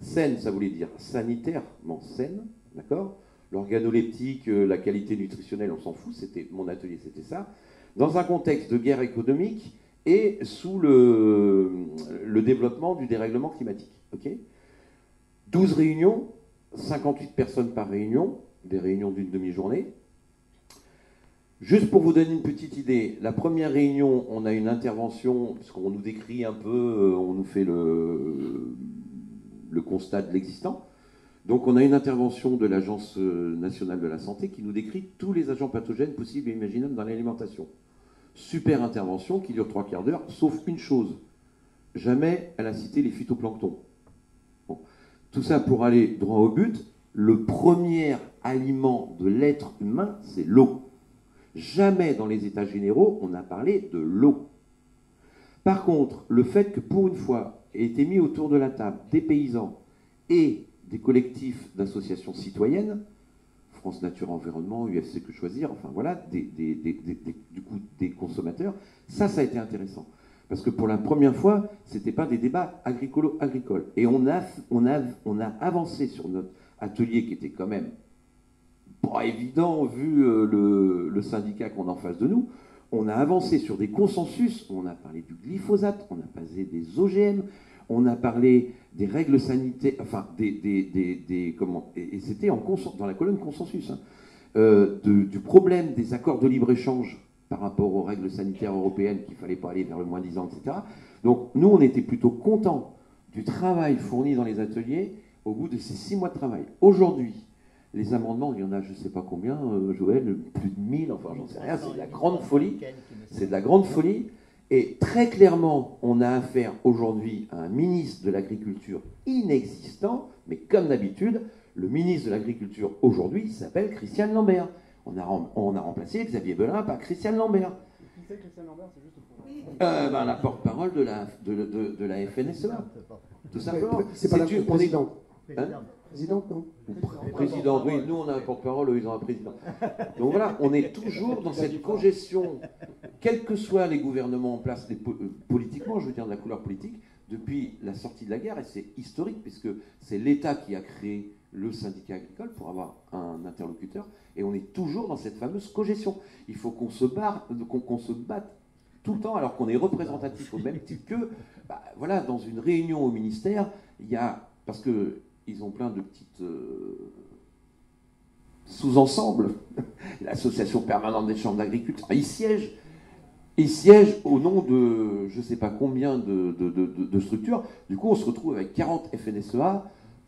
Saine, ça voulait dire sanitairement saine, d'accord L'organoleptique, euh, la qualité nutritionnelle, on s'en fout, c'était mon atelier, c'était ça. Dans un contexte de guerre économique et sous le, développement du dérèglement climatique. ok? 12 réunions, 58 personnes par réunion, des réunions d'une demi-journée. Juste pour vous donner une petite idée, la première réunion, on a une intervention, puisqu'on nous décrit un peu, euh, on nous fait le, le constat de l'existant. Donc on a une intervention de l'Agence euh, nationale de la santé qui nous décrit tous les agents pathogènes possibles et imaginables dans l'alimentation. Super intervention qui dure trois quarts d'heure, sauf une chose. Jamais elle a cité les phytoplanctons. Tout ça pour aller droit au but. Le premier aliment de l'être humain, c'est l'eau. Jamais dans les états généraux, on a parlé de l'eau. Par contre, le fait que pour une fois ait été mis autour de la table des paysans et des collectifs d'associations citoyennes, France Nature Environnement, UFC Que Choisir, enfin voilà, du coup des consommateurs, ça, ça a été intéressant. Parce que pour la première fois, ce n'était pas des débats agricolo-agricoles. Et on a, on, on a avancé sur notre atelier qui était quand même pas évident vu euh, le, le syndicat qu'on a en face de nous. On a avancé sur des consensus, on a parlé du glyphosate, on a parlé des OGM, on a parlé des règles sanitaires, enfin, des, et, c'était dans la colonne consensus, hein, euh, du problème des accords de libre-échange par rapport aux règles sanitaires européennes, qu'il fallait pas aller vers le moins 10 ans, etc. Donc, nous, on était plutôt contents du travail fourni dans les ateliers au bout de ces six mois de travail. Aujourd'hui, les amendements, il y en a je ne sais pas combien, euh, Joël, plus de 1000, enfin j'en sais rien, c'est de la grande folie. C'est de la grande folie. Et très clairement, on a affaire aujourd'hui à un ministre de l'Agriculture inexistant, mais comme d'habitude, le ministre de l'Agriculture aujourd'hui s'appelle Christian Lambert. On a, rem- on a remplacé Xavier Belin par Christian Lambert. Euh, ben, la porte-parole de la, de, de- de la FNSEA. Tout simplement. C'est pas la une- présidente. Hein? Présidente, non Président, oui, nous on a un porte-parole, ils ont un président. Donc voilà, on est toujours dans cette congestion, quels que soient les gouvernements en place, euh, politiquement, je veux dire de la couleur politique, depuis la sortie de la guerre, et c'est historique, puisque c'est l'État qui a créé le syndicat agricole pour avoir un interlocuteur, et on est toujours dans cette fameuse congestion. Il faut qu'on se batte tout le temps, alors qu'on est représentatif au même titre que, bah, voilà, dans une réunion au ministère, il y a, parce que ils ont plein de petites euh, sous-ensembles, l'association permanente des chambres d'agriculture, ils siègent, ils siègent au nom de je ne sais pas combien de, structures. Du coup, on se retrouve avec 40 FNSEA,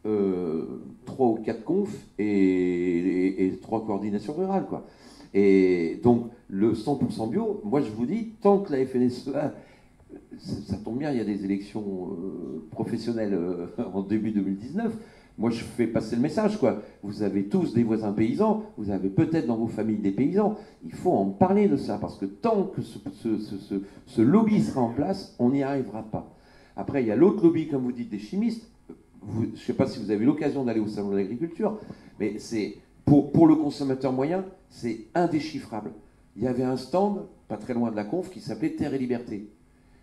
euh, 3 ou 4 confs et 3 coordinations rurales. Quoi. Et donc, le 100% bio, moi je vous dis, tant que la FNSEA, ça, tombe bien, il y a des élections euh, professionnelles euh, en début 2019. Moi, je fais passer le message, quoi. Vous avez tous des voisins paysans, vous avez peut-être dans vos familles des paysans. Il faut en parler de ça, parce que tant que ce, lobby sera en place, on n'y arrivera pas. Après, il y a l'autre lobby, comme vous dites, des chimistes. Je ne sais pas si vous avez l'occasion d'aller au salon de l'agriculture, mais c'est pour le consommateur moyen, c'est indéchiffrable. Il y avait un stand, pas très loin de la conf, qui s'appelait Terre et Liberté.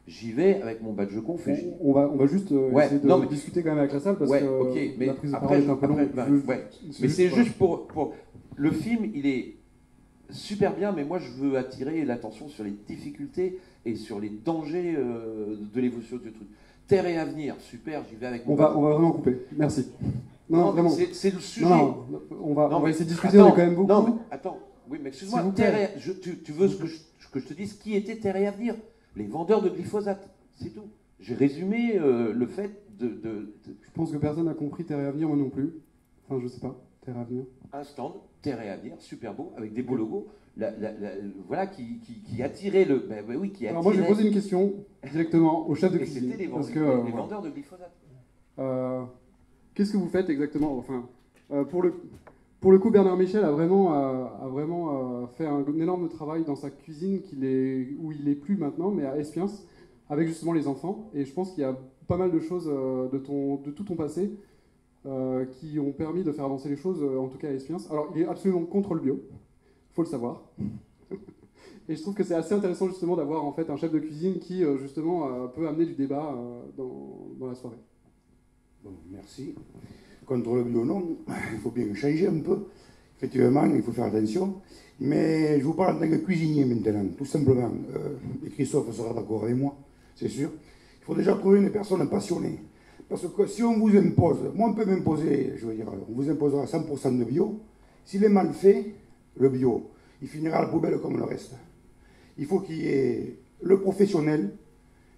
J'y vais avec mon badge conf et On va, on va juste euh, Ouais, essayer de non, mais- discuter quand même avec la salle parce ouais, que ok, mais la prise de après, parole est un peu après, longue. bah, ouais. Mais c'est juste pour, pour- Le film, il est super bien, mais moi, je veux attirer l'attention sur les difficultés et sur les dangers euh, de l'évolution du truc. Terre et avenir, super, j'y vais avec mon On va, badge. on va vraiment couper. Merci. Non, Non, vraiment. c'est- le sujet. Non, on va, Non, on va mais essayer de discuter, attends, on est quand même beaucoup. Non, mais attends, oui, mais excuse-moi, tu, tu veux ce que je, que je te dise qui était Terre et Avenir? Les vendeurs de glyphosate, c'est tout. J'ai résumé euh, le fait de, de- de- Je pense que personne n'a compris Terre et Avenir, moi non plus. Enfin, je sais pas. Terre et Avenir. un stand, Terre et Avenir, super beau, avec des beaux logos, la- la- la- voilà, qui, qui, qui attirait le. Ben, ben oui, qui Alors moi, je vais attirait- poser une question directement au chef de cuisine. c'était les, parce vendeurs- que, euh, les voilà. vendeurs de glyphosate. Euh, Qu'est-ce que vous faites exactement Enfin, euh, pour le pour le coup, Bernard Michel a vraiment euh, a vraiment euh, fait un, énorme travail dans sa cuisine où il est plus maintenant, mais à Espiens, avec justement les enfants. Et je pense qu'il y a pas mal de choses euh, de ton de tout ton passé qui ont permis de faire avancer les choses, en tout cas à Espiens. Alors, il est absolument contre le bio, faut le savoir. Et je trouve que c'est assez intéressant justement d'avoir en fait un chef de cuisine qui justement peut amener du débat dans, dans la soirée. Bon, merci. Contre le bio, non, il faut bien changer un peu. Effectivement, il faut faire attention. Mais je vous parle en tant que cuisinier maintenant, tout simplement. Euh, et Christophe sera d'accord avec moi, c'est sûr. Il faut déjà trouver une personne passionnée. Parce que si on vous impose, moi on peut m'imposer, je veux dire, on vous imposera 100% de bio. S'il est mal fait, le bio, il finira à la poubelle comme le reste. Il faut qu'il y ait le professionnel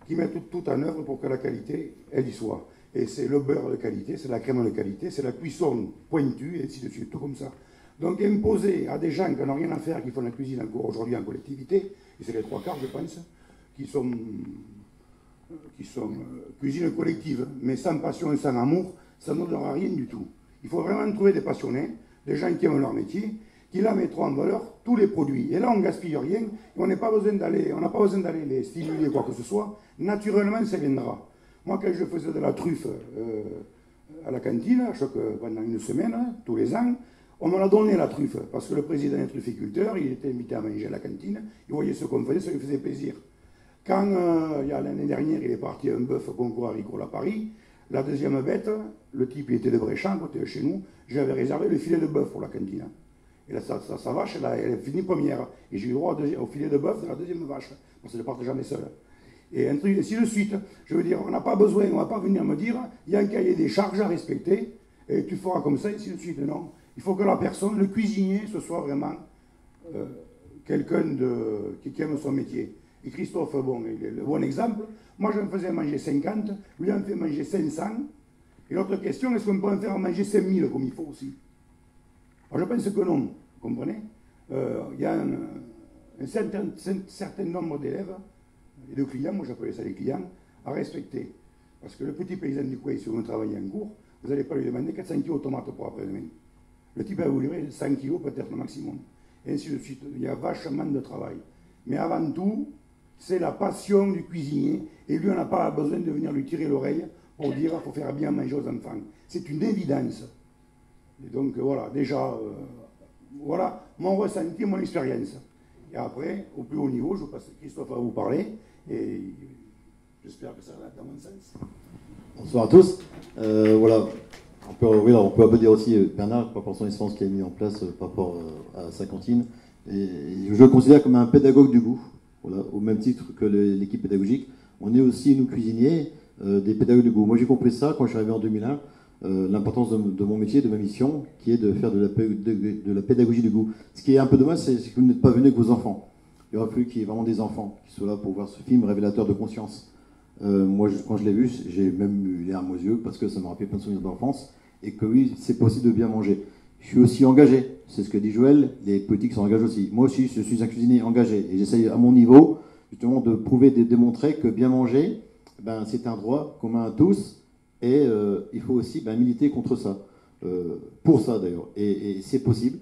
qui met tout, tout en œuvre pour que la qualité, elle y soit. Et c'est le beurre de qualité, c'est la crème de qualité, c'est la cuisson pointue, et ainsi de suite, tout comme ça. Donc imposer à des gens qui n'ont rien à faire, qui font la cuisine encore aujourd'hui en collectivité, et c'est les trois quarts, je pense, qui sont, qui sont euh, cuisine collective, mais sans passion et sans amour, ça ne donnera rien du tout. Il faut vraiment trouver des passionnés, des gens qui aiment leur métier, qui la mettront en valeur tous les produits. Et là, on gaspille rien, et on n'a pas besoin d'aller, on n'a pas besoin d'aller les stimuler quoi que ce soit. Naturellement, ça viendra. Moi, quand je faisais de la truffe euh, à la cantine, pendant une semaine, hein, tous les ans, on m'en a donné la truffe, parce que le président des trufficulteurs, il était invité à manger à la cantine, il voyait ce qu'on faisait, ça lui faisait plaisir. Quand, euh, l'année dernière, il est parti à un bœuf concours agricole à Paris, la deuxième bête, le type était de Bréchamp, côté de chez nous, j'avais réservé le filet de bœuf pour la cantine. Et sa, vache, elle, a- est finie première. Et j'ai eu droit au, au filet de bœuf de la deuxième vache. Parce qu'elle ne parte jamais seule. Et ainsi de suite. Je veux dire, on n'a pas besoin, on ne va pas venir me dire, il y a un cahier des charges à respecter, et tu feras comme ça, ainsi de suite. Non. Il faut que la personne, le cuisinier, ce soit vraiment euh, quelqu'un qui, qui aime son métier. Et Christophe, bon, il est le bon exemple. Moi, je me faisais manger 50, lui en fait manger 500. Et l'autre question, est-ce qu'on peut en faire manger 5000 comme il faut aussi? Moi, je pense que non, vous comprenez? Euh, Il y a un certain nombre d'élèves et de clients, moi j'appelais ça les clients, à respecter. Parce que le petit paysan du coin, si vous travaillez en cours, vous n'allez pas lui demander 400 kg de tomates pour après-demain. Le type va vous livrer 100 kg peut-être le maximum. Et ainsi de suite. Il y a vachement de travail. Mais avant tout, c'est la passion du cuisinier. Et lui, on n'a pas besoin de venir lui tirer l'oreille pour dire qu'il faut faire bien manger aux enfants. C'est une évidence. Et donc voilà, déjà, euh, voilà mon ressenti, mon expérience. Et après, au plus haut niveau, je passe Christophe à vous parler. Et j'espère que ça va dans mon sens. Bonsoir à tous. Euh, voilà, on peut, oui, là, on peut applaudir aussi euh, Bernard par rapport à son expérience qu'il a mis en place euh, par rapport à sa cantine. Et, je le considère comme un pédagogue du goût, au même titre que l'équipe pédagogique. On est aussi, nous cuisiniers, des pédagogues du goût. Moi j'ai compris ça quand je suis arrivé en 2001, euh, l'importance de, mon métier, de ma mission, qui est de faire de la, de, la pédagogie du goût. Ce qui est un peu dommage, c'est que vous n'êtes pas venu avec vos enfants. Il aurait fallu qu'il y ait vraiment des enfants qui soient là pour voir ce film révélateur de conscience. Euh, moi, quand je l'ai vu, j'ai même eu les larmes aux yeux parce que ça m'a rappelé plein de souvenirs d'enfance et que oui, c'est possible de bien manger. Je suis aussi engagé, c'est ce que dit Joël, les politiques engagés aussi. Moi aussi, je suis un cuisinier engagé et j'essaye à mon niveau justement de prouver, de démontrer que bien manger, ben, c'est un droit commun à tous et euh, il faut aussi ben, militer contre ça. Euh, pour ça d'ailleurs, et, c'est possible.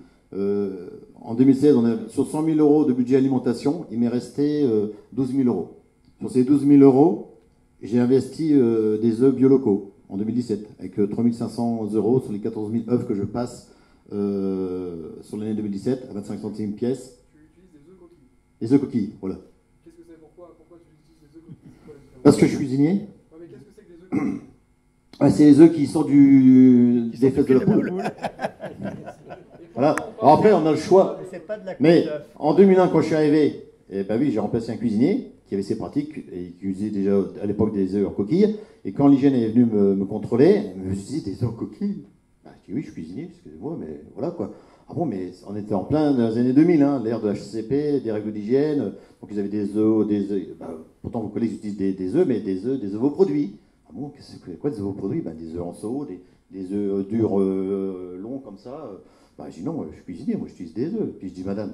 En 2016, on a, sur 100 000 euros de budget alimentation, il m'est resté euh, 12 000 euros. Sur ces 12 000 euros, j'ai investi euh, des œufs biolocaux en 2017, avec euh, 3 500 euros sur les 14 000 œufs que je passe euh, sur l'année 2017 à 25 centimes pièce. Les œufs coquilles, voilà. Qu'est-ce que c'est pourquoi, pourquoi tu utilises les œufs coquilles? Parce que je suis cuisinier. Mais qu'est-ce que c'est que des œufs coquilles? Ah, c'est les œufs qui sortent du, des fesses de la poule. voilà. Alors après, on a le choix. Mais en 2001, quand je suis arrivé, eh ben oui, j'ai remplacé un cuisinier qui avait ses pratiques et qui utilisait déjà à l'époque des œufs en coquille. Et quand l'hygiène est venue me, me contrôler, elle me dit des œufs en coquille? Bah, je dis oui, je suis cuisinier, excusez-moi, mais voilà quoi. Ah bon, mais on était en plein dans les années 2000, hein, l'ère de HCP, des règles d'hygiène. Donc ils avaient des œufs, des œufs. bah, pourtant vos collègues utilisent des, des œufs, mais des œufs, des ovoproduits. Ah bon, qu'est-ce que quoi des ovoproduits ben, Des œufs en seau, des, des œufs durs, euh, longs comme ça. Bah, je dis non, je suis cuisinier, moi j'utilise des œufs. Puis je dis madame,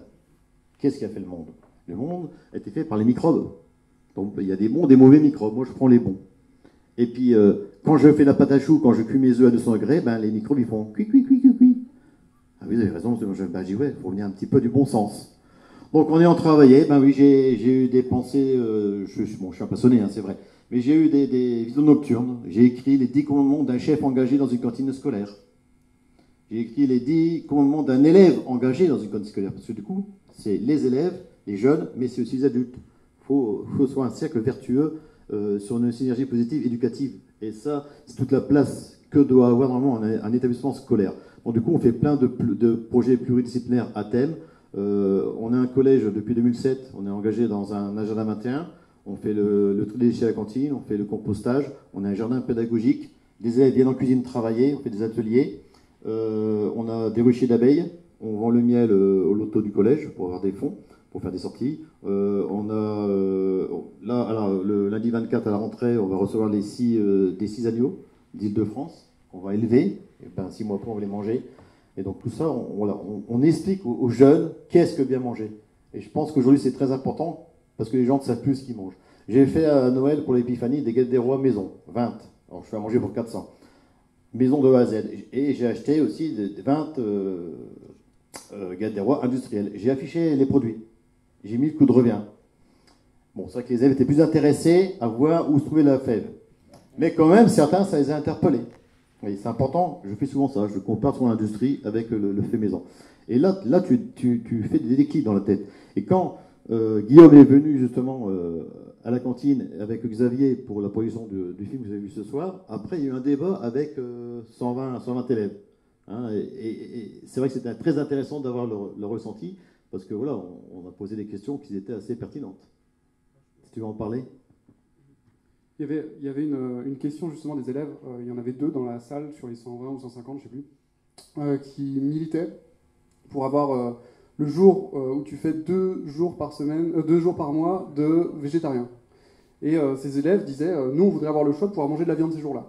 qu'est-ce qui a fait le monde? Le monde a été fait par les microbes. Donc il y a des bons, des mauvais microbes. Moi je prends les bons. Et puis euh, quand je fais la pâte à choux, quand je cuis mes œufs à 200 degrés, ben, les microbes ils font cuit, cuit, cuit, cuit, cuit. Ah oui, vous avez raison, je, dis ouais, il faut venir un petit peu du bon sens. Donc en ayant travaillé, ben oui, j'ai eu des pensées, euh, je, bon, je suis un passionné, hein, c'est vrai, mais j'ai eu des, des visions nocturnes. J'ai écrit les 10 commandements d'un chef engagé dans une cantine scolaire. J'ai écrit les 10 commandements d'un élève engagé dans une cantine scolaire. Parce que du coup, c'est les élèves, les jeunes, mais c'est aussi les adultes. Il faut, faut soit un cercle vertueux euh, sur une synergie positive éducative. Et ça, c'est toute la place que doit avoir normalement un, établissement scolaire. Donc du coup, on fait plein de, projets pluridisciplinaires à thème. Euh, on a un collège depuis 2007, on est engagé dans un agenda 21. On fait le, le tri des déchets à la cantine, on fait le compostage, on a un jardin pédagogique. Les élèves viennent en cuisine travailler, on fait des ateliers. Euh, on a des ruchers d'abeilles, on vend le miel euh, au loto du collège pour avoir des fonds, pour faire des sorties. Euh, on a là, le lundi 24 à la rentrée, on va recevoir les six, des six agneaux d'Île-de-France qu'on va élever. Et ben, six mois après, on va les manger. Et donc tout ça, on, on- on explique aux, aux jeunes qu'est-ce que bien manger. Et je pense qu'aujourd'hui, c'est très important parce que les gens ne savent plus ce qu'ils mangent. J'ai fait à Noël pour l'épiphanie des galettes des rois maison, 20. Alors je fais à manger pour 400. Maison de A à Z. Et j'ai acheté aussi des- des 20 euh, euh, des Rois industrielle. J'ai affiché les produits. J'ai mis le coup de revient. Bon, c'est vrai que les élèves étaient plus intéressés à voir où se trouvait la fève. Mais quand même, certains, ça les a interpellés. Oui, c'est important, je fais souvent ça, je compare souvent l'industrie avec le, le fait maison. Et là, là tu, tu, tu fais des déclics dans la tête. Et quand euh, Guillaume est venu justement euh, à la cantine avec Xavier pour la projection du, film que vous avez vu ce soir, après il y a eu un débat avec euh, 120, 120 élèves. Hein, et, c'est vrai que c'était très intéressant d'avoir leur, ressenti, parce que voilà, on, a posé des questions qui étaient assez pertinentes. Si tu veux en parler Il y avait, une, question justement des élèves, euh, il y en avait deux dans la salle sur les 120 ou 150, je sais plus, euh, qui militaient pour avoir le jour euh, où tu fais deux jours par semaine, euh, deux jours par mois de végétarien. Et euh, ces élèves disaient, euh, nous on voudrait avoir le choix de pouvoir manger de la viande ces jours-là.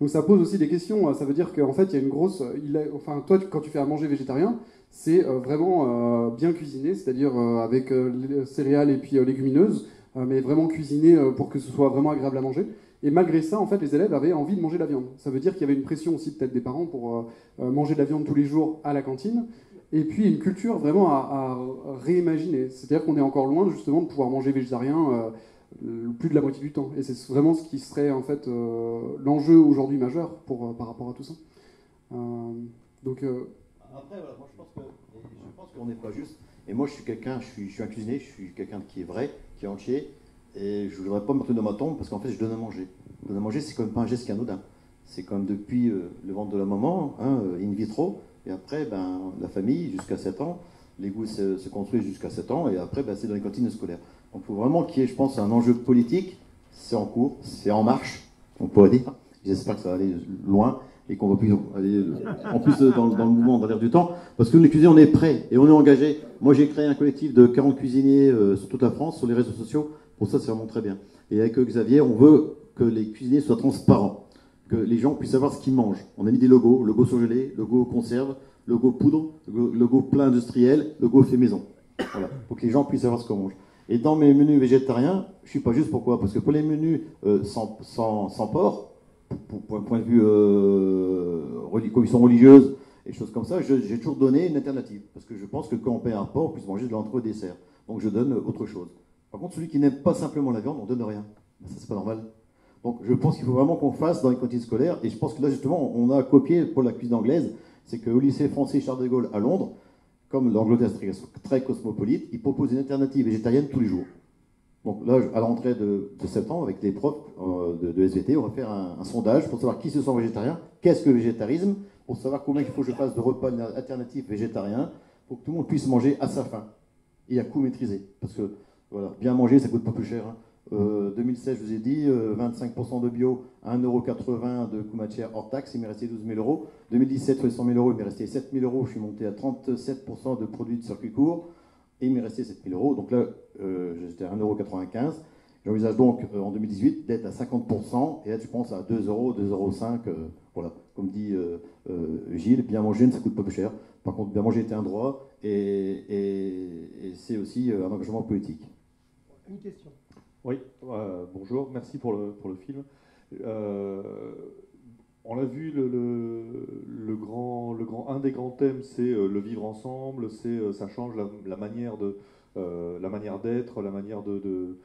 Donc ça pose aussi des questions. euh, Ça veut dire qu'en fait il y a une grosse, euh, il enfin toi quand tu fais à manger végétarien, c'est euh, vraiment euh, bien cuisiné, c'est-à-dire euh, avec euh, les céréales et puis euh, légumineuses, euh, mais vraiment cuisiné euh, pour que ce soit vraiment agréable à manger. Et malgré ça, en fait, les élèves avaient envie de manger de la viande. Ça veut dire qu'il y avait une pression aussi peut-être des parents pour euh, euh, manger de la viande tous les jours à la cantine. Et puis une culture vraiment à, réimaginer. C'est-à-dire qu'on est encore loin justement de pouvoir manger végétarien euh, plus de la moitié du temps. Et c'est vraiment ce qui serait en fait euh, l'enjeu aujourd'hui majeur euh, par rapport à tout ça. Euh, donc Après, voilà, moi je pense qu'on n'est pas juste. Et moi je suis quelqu'un, je suis, un cuisinier, je suis quelqu'un qui est vrai, qui est entier. Et je ne voudrais pas me retrouver dans ma tombe parce qu'en fait je donne à manger. Donner à manger, c'est quand même pas un geste anodin. C'est comme depuis euh, le ventre de la maman, hein, in vitro, et après ben, la famille jusqu'à 7 ans. Les goûts se, se construisent jusqu'à 7 ans, et après ben, c'est dans les cantines scolaires. Donc il faut vraiment qu'il y ait, je pense, un enjeu politique. C'est en cours, c'est en marche, on pourrait dire. J'espère que ça va aller loin et qu'on va plus aller en plus euh, dans, dans le mouvement, dans l'air du temps. Parce que nous, les cuisiniers, on est prêts et on est engagés. Moi, j'ai créé un collectif de 40 cuisiniers euh, sur toute la France, sur les réseaux sociaux. Pour ça, c'est vraiment très bien. Et avec euh, Xavier, on veut que les cuisiniers soient transparents, les gens puissent savoir ce qu'ils mangent. On a mis des logos, logo surgelé, logo conserve, logo poudre, logo, plat industriel, logo fait maison. Voilà, pour que les gens puissent savoir ce qu'on mange. Et dans mes menus végétariens, je suis pas juste pourquoi Parce que pour les menus euh, sans, porc, pour, un point de vue euh, commission religieuse et choses comme ça, j'ai toujours donné une alternative. Parce que je pense que quand on paye un porc, on puisse manger de l'entre au dessert. Donc je donne autre chose. Par contre, celui qui n'aime pas simplement la viande, on donne rien. Ça, c'est pas normal. Donc je pense qu'il faut vraiment qu'on fasse dans les cantines scolaires. Et je pense que là, justement, on a copié pour la cuisine anglaise. C'est qu'au lycée français Charles de Gaulle à Londres, comme l'Angleterre est très, cosmopolite, ils proposent une alternative végétarienne tous les jours. Donc là, à la rentrée de, septembre, avec les profs euh, de, SVT, on va faire un, un sondage pour savoir qui se sent végétarien, qu'est-ce que le végétarisme, pour savoir combien il faut que je fasse de repas alternatifs végétariens, pour que tout le monde puisse manger à sa faim et à coût maîtrisé. Parce que voilà, bien manger, ça coûte pas plus cher. hein. Euh, 2016, je vous ai dit, euh, 25% de bio, 1,80€ de coût hors taxe, il m'est resté 12 000 euros. 2017, sur les 100 000 euros, il m'est resté 7 000 euros, je suis monté à 37% de produits de circuit court, et il m'est resté 7 000 euros. Donc là, euh, j'étais à 1,95€. J'envisage donc euh, en 2018 d'être à 50% et être, je pense, à 2 euros, 2,05 euros. euh, voilà, comme dit euh, euh, Gilles, bien manger ne ça coûte pas plus cher. Par contre, bien manger est un droit et, c'est aussi euh, un engagement politique. Une question. Oui, euh, bonjour, merci pour le, pour le film. Euh, on l'a vu, le, le, grand, le grand, un des grands thèmes, c'est euh, le vivre ensemble, c'est, ça change la, la manière de, la manière d'être, la manière de, de,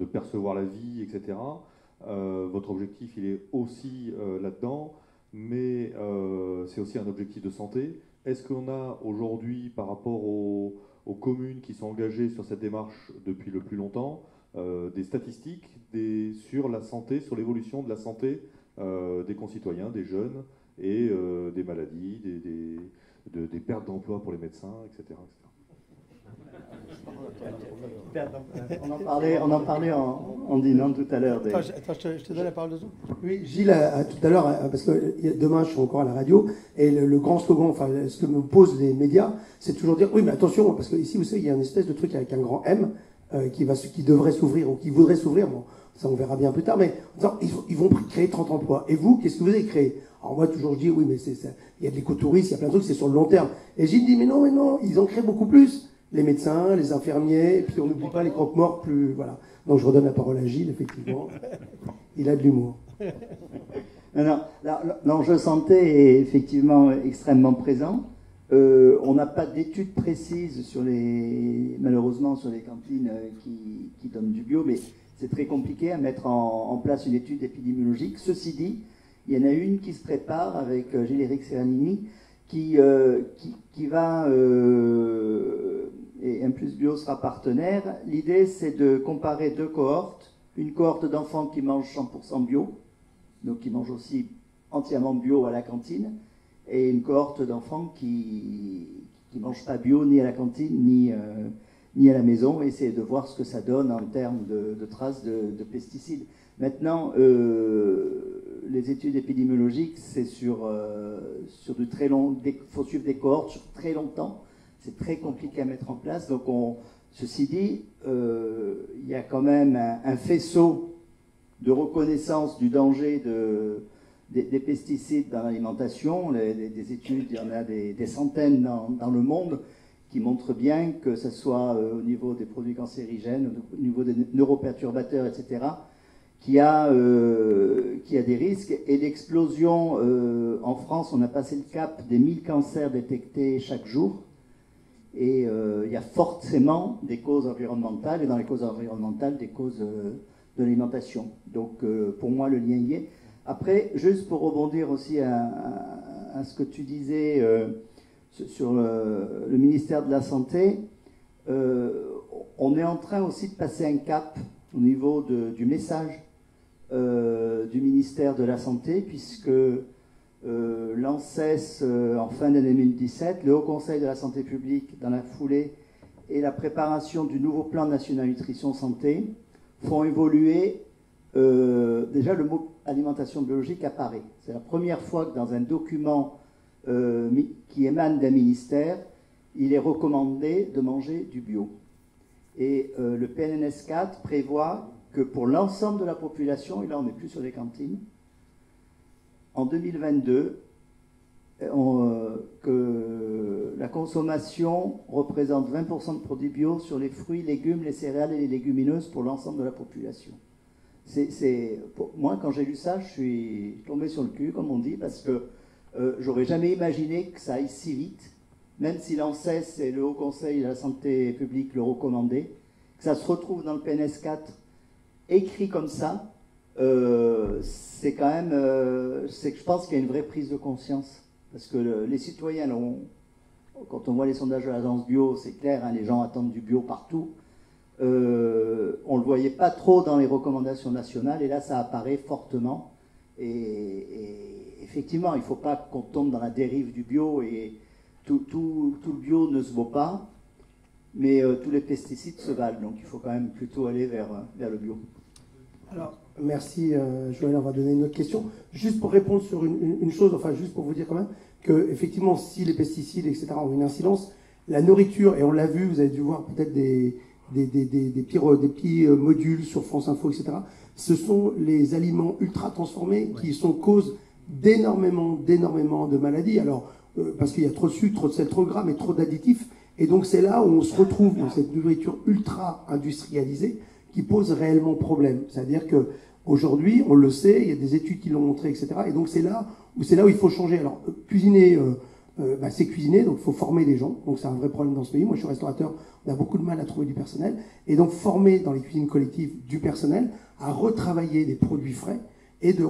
de percevoir la vie, etc. Votre objectif, il est aussi là-dedans, mais c'est aussi un objectif de santé. Est-ce qu'on a aujourd'hui, par rapport aux, aux communes qui sont engagées sur cette démarche depuis le plus longtemps, euh, des statistiques des, sur la santé, sur l'évolution de la santé euh, des concitoyens, des jeunes, et euh, des maladies, des, des, de- des pertes d'emploi pour les médecins, etc. On en parlait, on en, parlait en, en dînant tout à l'heure. des- Attends, je, attends, je te, je te donne la parole de Oui, Gilles, tout à l'heure, parce que demain je suis encore à la radio, et le, le grand slogan, enfin ce que me posent les médias, c'est toujours dire oui, mais attention, parce que ici, vous savez, il y a une espèce de truc avec un grand M euh, qui, va, qui devrait s'ouvrir ou qui voudrait s'ouvrir. Bon, ça on verra bien plus tard, mais en disant, ils, vont- ils vont créer 30 emplois. Et vous, qu'est-ce que vous avez créé? Alors moi, toujours je dis oui, mais c'est. Il y a de l'écotourisme, il y a plein de trucs, c'est sur le long terme. Et Gilles dit mais non, mais non, ils en créent beaucoup plus. Les médecins, les infirmiers, et puis on n'oublie pas les croque-morts plus. Voilà. Donc je redonne la parole à Gilles, effectivement. Il a de l'humour. Non, non, l'enjeu santé est effectivement extrêmement présent. Euh, on n'a pas d'études précises malheureusement sur les cantines euh, qui, qui donnent du bio, mais c'est très compliqué à mettre en, place une étude épidémiologique. Ceci dit, il y en a une qui se prépare avec euh, Gilles-Éric Serranini, qui, euh, qui, va, euh, et M plus Bio sera partenaire. L'idée, c'est de comparer deux cohortes. Une cohorte d'enfants qui mangent 100% bio, donc qui mangent aussi entièrement bio à la cantine, et une cohorte d'enfants qui ne mangent pas bio ni à la cantine ni, euh, ni à la maison, et essayer de voir ce que ça donne en termes de, de traces de, de, pesticides. Maintenant, euh, les études épidémiologiques, c'est sur, euh, sur du très long, il faut suivre des cohortes sur très longtemps. C'est très compliqué à mettre en place. Donc, on, ceci dit, il y a quand même un, un, faisceau de reconnaissance du danger de, des, des pesticides dans l'alimentation. Des études, il y en a des, centaines dans, le monde qui montrent bien que ce soit euh, au niveau des produits cancérigènes, au niveau des neuroperturbateurs, etc., qui a, euh, qui a des risques. Et l'explosion, euh, en France, on a passé le cap des 1000 cancers détectés chaque jour. Et euh, il y a forcément des causes environnementales, et dans les causes environnementales, des causes de l'alimentation. Donc pour moi, le lien y est. Après, juste pour rebondir aussi à, ce que tu disais euh, sur le, ministère de la Santé, on est en train aussi de passer un cap au niveau du message euh, du ministère de la Santé, puisque euh, l'ANSES, euh, en fin d'année 2017, le Haut Conseil de la Santé publique, dans la foulée, et la préparation du nouveau plan national nutrition santé font évoluer euh, déjà le mot alimentation biologique apparaît. C'est la première fois que dans un document euh, qui émane d'un ministère, il est recommandé de manger du bio. Et euh, le PNNS 4 prévoit que pour l'ensemble de la population, et là on n'est plus sur les cantines, en 2022, on, euh, que la consommation représente 20% de produits bio sur les fruits, légumes, les céréales et les légumineuses pour l'ensemble de la population. C'est, moi, quand j'ai lu ça, je suis tombé sur le cul, comme on dit, parce que euh, j'aurais jamais imaginé que ça aille si vite, même si l'ANSES et le Haut Conseil de la Santé publique le recommandaient, que ça se retrouve dans le PNS 4 écrit comme ça, euh, c'est quand même, euh, je pense qu'il y a une vraie prise de conscience. Parce que le, les citoyens, quand on voit les sondages de l'agence bio, c'est clair, hein, les gens attendent du bio partout. Euh, on ne le voyait pas trop dans les recommandations nationales, et là ça apparaît fortement. Et, effectivement, il ne faut pas qu'on tombe dans la dérive du bio, et tout, le bio ne se vaut pas, mais euh, tous les pesticides se valent, donc il faut quand même plutôt aller vers, le bio. Alors, merci euh, Joël, on va donner une autre question. Juste pour répondre sur une, une, une, chose, enfin juste pour vous dire quand même, que effectivement, si les pesticides, etc., ont une incidence, la nourriture, et on l'a vu, vous avez dû voir peut-être des, des, des, des, des, petits, des petits modules sur France Info, etc., ce sont les aliments ultra transformés ouais. qui sont cause d'énormément, d'énormément de maladies. Alors, euh, parce qu'il y a trop de sucre, trop de sel, trop de gras, mais trop d'additifs. Et donc c'est là où on se retrouve dans cette nourriture ultra industrialisée qui pose réellement problème. C'est-à-dire que aujourd'hui, on le sait, il y a des études qui l'ont montré, etc. Et donc c'est là où c'est là où il faut changer. Alors cuisiner, euh, euh, bah, c'est cuisiner, donc il faut former les gens. Donc c'est un vrai problème dans ce pays. Moi, je suis restaurateur, on a beaucoup de mal à trouver du personnel. Et donc former dans les cuisines collectives du personnel à retravailler des produits frais et de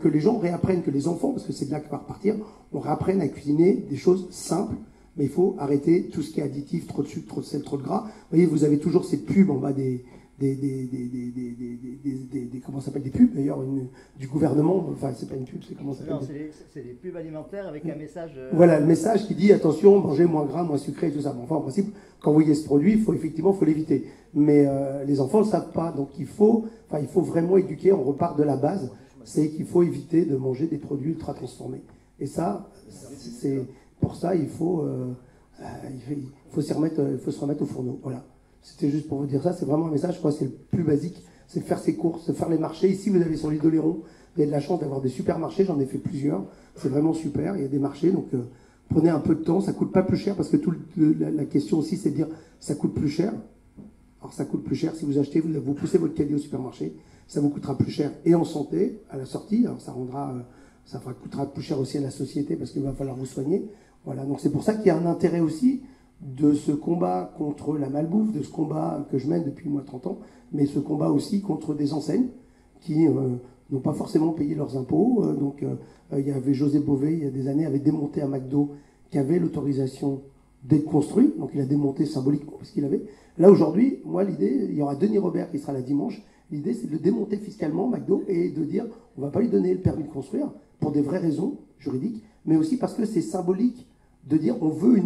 que les gens réapprennent, que les enfants, parce que c'est de là que va repartir, on réapprenne à cuisiner des choses simples mais il faut arrêter tout ce qui est additif, trop de sucre, trop de sel, trop de gras. Vous voyez, vous avez toujours ces pubs en bas des, des, des, des, des, des comment s'appelle des pubs d'ailleurs du gouvernement. Enfin, c'est pas une pub, c'est comment ça s'appelle C'est des pubs alimentaires avec un message. Euh... Voilà, le message qui dit attention, mangez moins gras, moins sucré et tout ça. Bon, enfin, en principe, quand vous voyez ce produit, il faut effectivement, faut l'éviter. Mais euh, les enfants ne le savent pas, donc il faut, enfin, il faut vraiment éduquer. On repart de la base, c'est qu'il faut éviter de manger des produits ultra transformés. Et ça, c'est pour ça, il faut, euh, il faut, s'y remettre, il faut se remettre au fourneau. Voilà. C'était juste pour vous dire ça. C'est vraiment un message. Je crois c'est le plus basique. C'est de faire ses courses, de faire les marchés. Ici, vous avez sur l'île d'Oléron, vous avez de la chance d'avoir des supermarchés. J'en ai fait plusieurs. C'est vraiment super. Il y a des marchés. Donc, euh, prenez un peu de temps. Ça coûte pas plus cher parce que la, question aussi, c'est de dire ça coûte plus cher. Alors, ça coûte plus cher. Si vous achetez, vous, vous poussez votre caddie au supermarché. Ça vous coûtera plus cher et en santé à la sortie. Alors, ça rendra. Euh, ça coûtera plus cher aussi à la société parce qu'il va falloir vous soigner. Voilà, donc c'est pour ça qu'il y a un intérêt aussi de ce combat contre la malbouffe, de ce combat que je mène depuis moi 30 ans, mais ce combat aussi contre des enseignes qui euh, n'ont pas forcément payé leurs impôts. Euh, donc euh, il y avait José Bové, il y a des années, avait démonté un McDo qui avait l'autorisation d'être construit, donc il a démonté symboliquement parce qu'il avait. Là aujourd'hui, moi l'idée, il y aura Denis Robert qui sera là dimanche, l'idée c'est de le démonter fiscalement, McDo, et de dire on va pas lui donner le permis de construire pour des vraies raisons juridiques, mais aussi parce que c'est symbolique de dire on veut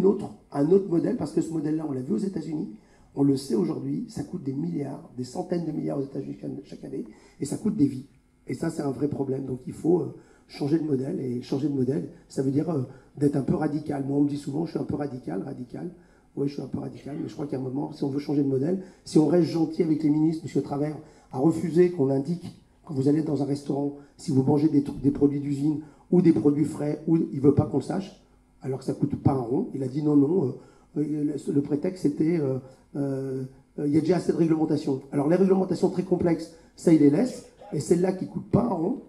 un autre modèle, parce que ce modèle-là, on l'a vu aux États-Unis, on le sait aujourd'hui, ça coûte des milliards, des centaines de milliards aux États-Unis chaque année, et ça coûte des vies. Et ça, c'est un vrai problème. Donc il faut euh, changer de modèle, et changer de modèle, ça veut dire euh, d'être un peu radical. Moi, on me dit souvent, je suis un peu radical, radical. Oui, je suis un peu radical, mais je crois qu'à un moment, si on veut changer de modèle, si on reste gentil avec les ministres, M. Travers a refusé qu'on indique, quand vous allez dans un restaurant, si vous mangez des, des produits d'usine ou des produits frais, ou il ne veut pas qu'on le sache, alors que ça coûte pas un rond. Il a dit non, non. Euh, euh, le prétexte c'était euh, il y a déjà assez de réglementations. Alors les réglementations très complexes, ça il les laisse. Et celles-là qui coûtent pas un rond,